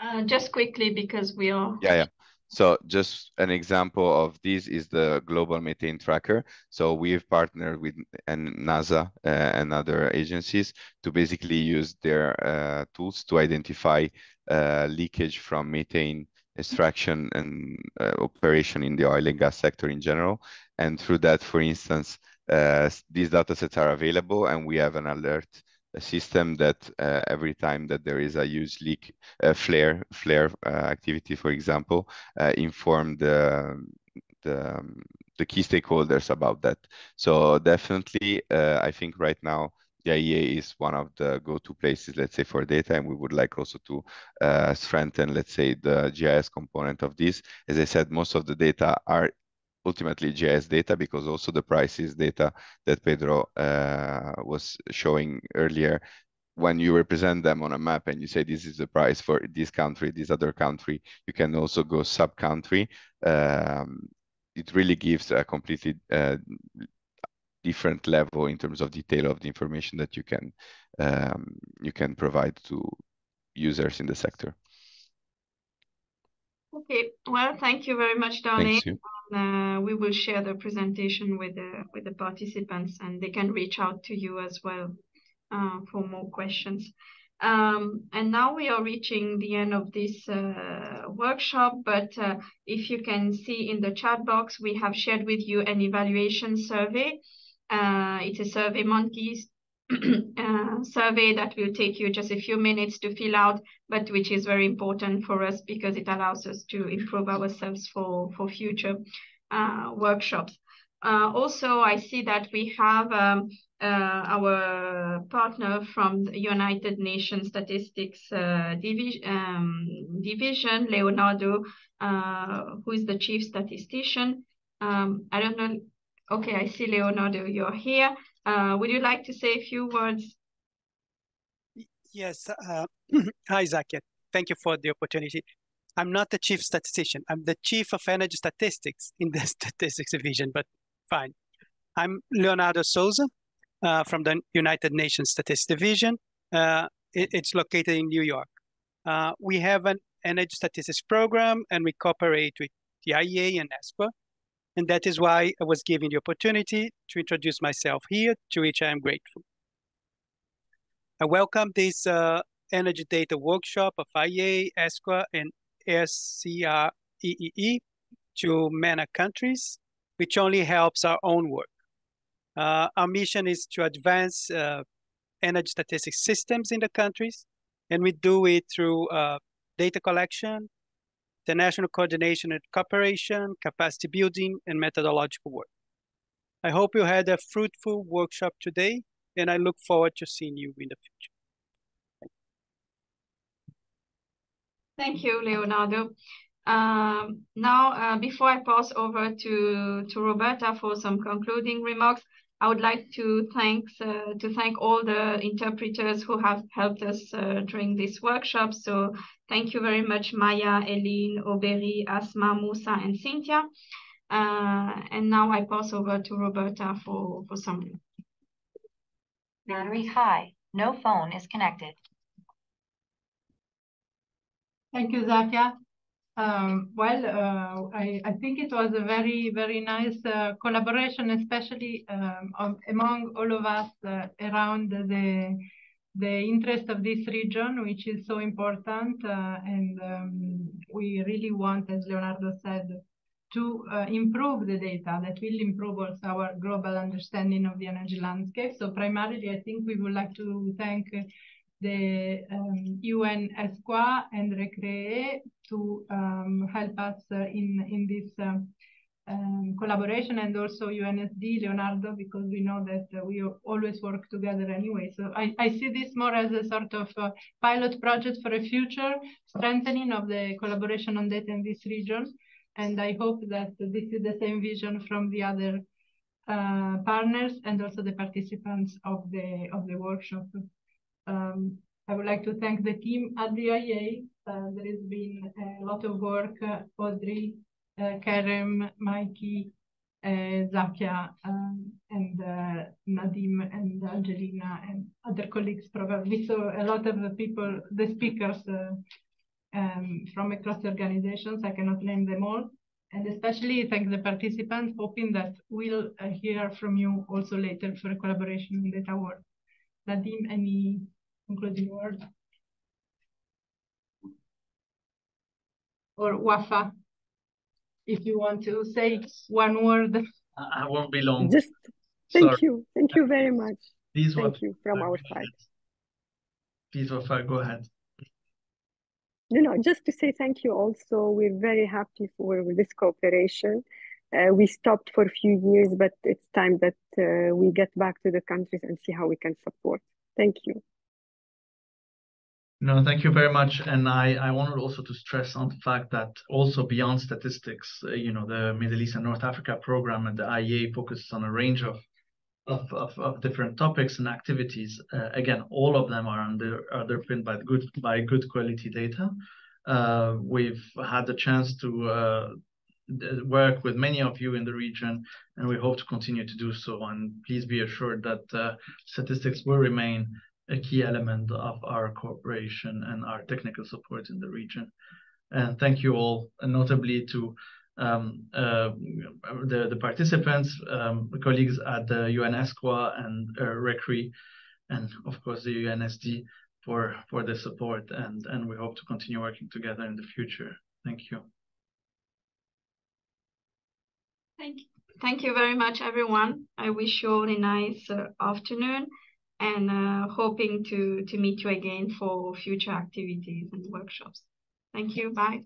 Uh, just quickly because we are yeah yeah so just an example of this is the global methane tracker. So we've partnered with NASA uh, and other agencies to basically use their uh, tools to identify uh, leakage from methane extraction and uh, operation in the oil and gas sector in general. And through that, for instance, uh, these data sets are available and we have an alert system that uh, every time that there is a huge leak, uh, flare, flare uh, activity, for example, uh, inform the, the, um, the key stakeholders about that. So definitely, uh, I think right now, the IEA is one of the go-to places, let's say, for data, and we would like also to uh, strengthen, let's say, the GIS component of this. As I said, most of the data are ultimately GIS data because also the prices data that Pedro uh, was showing earlier, when you represent them on a map and you say this is the price for this country, this other country, you can also go sub-country. Um, it really gives a completely uh, different level in terms of detail of the information that you can um, you can provide to users in the sector. Okay, well, thank you very much, Darlain. Uh, we will share the presentation with the with the participants, and they can reach out to you as well uh, for more questions. Um, and now we are reaching the end of this uh, workshop, but uh, if you can see in the chat box, we have shared with you an evaluation survey. Uh, it's a Survey Monkey uh, survey that will take you just a few minutes to fill out, but which is very important for us because it allows us to improve ourselves for, for future uh, workshops. Uh, also, I see that we have um, uh, our partner from the United Nations Statistics uh, Divi um, Division, Leonardo, uh, who is the chief statistician. Um, I don't know. Okay, I see Leonardo, you're here. Uh, would you like to say a few words? Yes. Uh, hi, Zakia. Thank you for the opportunity. I'm not the chief statistician. I'm the chief of energy statistics in the statistics division, but fine. I'm Leonardo Souza uh, from the United Nations Statistics Division. Uh, it, it's located in New York. Uh, we have an energy statistics program and we cooperate with the IEA and ESCWA. And that is why I was given the opportunity to introduce myself here, to which I am grateful. I welcome this uh, energy data workshop of IEA, ESCWA, and RCREEE to MENA countries, which only helps our own work. Uh, our mission is to advance uh, energy statistics systems in the countries, and we do it through uh, data collection, international coordination and cooperation, capacity building, and methodological work. I hope you had a fruitful workshop today, and I look forward to seeing you in the future. Thank you, Leonardo. Um, now, uh, before I pass over to, to Roberta for some concluding remarks, I would like to thank uh, to thank all the interpreters who have helped us uh, during this workshop. So thank you very much, Maya, Eileen, Oberi, Asma, Musa, and Cynthia. Uh, and now I pass over to Roberta for, for summary. Battery high. No phone is connected. Thank you, Zakia. Um, well, uh, I, I think it was a very, very nice uh, collaboration, especially um, of, among all of us uh, around the the interest of this region, which is so important. Uh, and um, we really want, as Leonardo said, to uh, improve the data that will improve also our global understanding of the energy landscape. So primarily, I think we would like to thank the um, UN ESCWA and RCREEE to um, help us uh, in, in this um, um collaboration and also UNSD, Leonardo, because we know that uh, we always work together anyway. So I, I see this more as a sort of uh, pilot project for a future strengthening of the collaboration on data in this region. And I hope that this is the same vision from the other uh, partners and also the participants of the of the workshop. Um, I would like to thank the team at the IEA. Uh, there has been a lot of work, uh, Audrey, Karim, Mikey, uh, Zakia, um, and uh, Nadim and Angelina and other colleagues probably. So a lot of the people, the speakers uh, um, from across the organizations, I cannot name them all. And especially thank the participants, hoping that we'll uh, hear from you also later for a collaboration in data work. Nadim, any concluding words? Or Wafa, if you want to say one word. I won't be long. Just thank Sorry. you. Thank you very much. Please, thank you from our side. Please, Wafa, go ahead. No, no, just to say thank you also. We're very happy for this cooperation. Uh, we stopped for a few years, but it's time that uh, we get back to the countries and see how we can support. Thank you. No, thank you very much. And I, I wanted also to stress on the fact that also beyond statistics, uh, you know, the Middle East and North Africa program and the IEA focuses on a range of of, of, of different topics and activities. Uh, again, all of them are under underpinned by good by good quality data. Uh, we've had the chance to uh, work with many of you in the region, and we hope to continue to do so. And please be assured that uh, statistics will remain a key element of our cooperation and our technical support in the region. And thank you all, and notably to um, uh, the, the participants, um, colleagues at the UN ESCWA and uh, RCREEE, and of course the UNSD for, for the support. And, and we hope to continue working together in the future. Thank you. Thank you. Thank you very much, everyone. I wish you all a nice uh, afternoon and uh, hoping to, to meet you again for future activities and workshops. Thank you. Bye.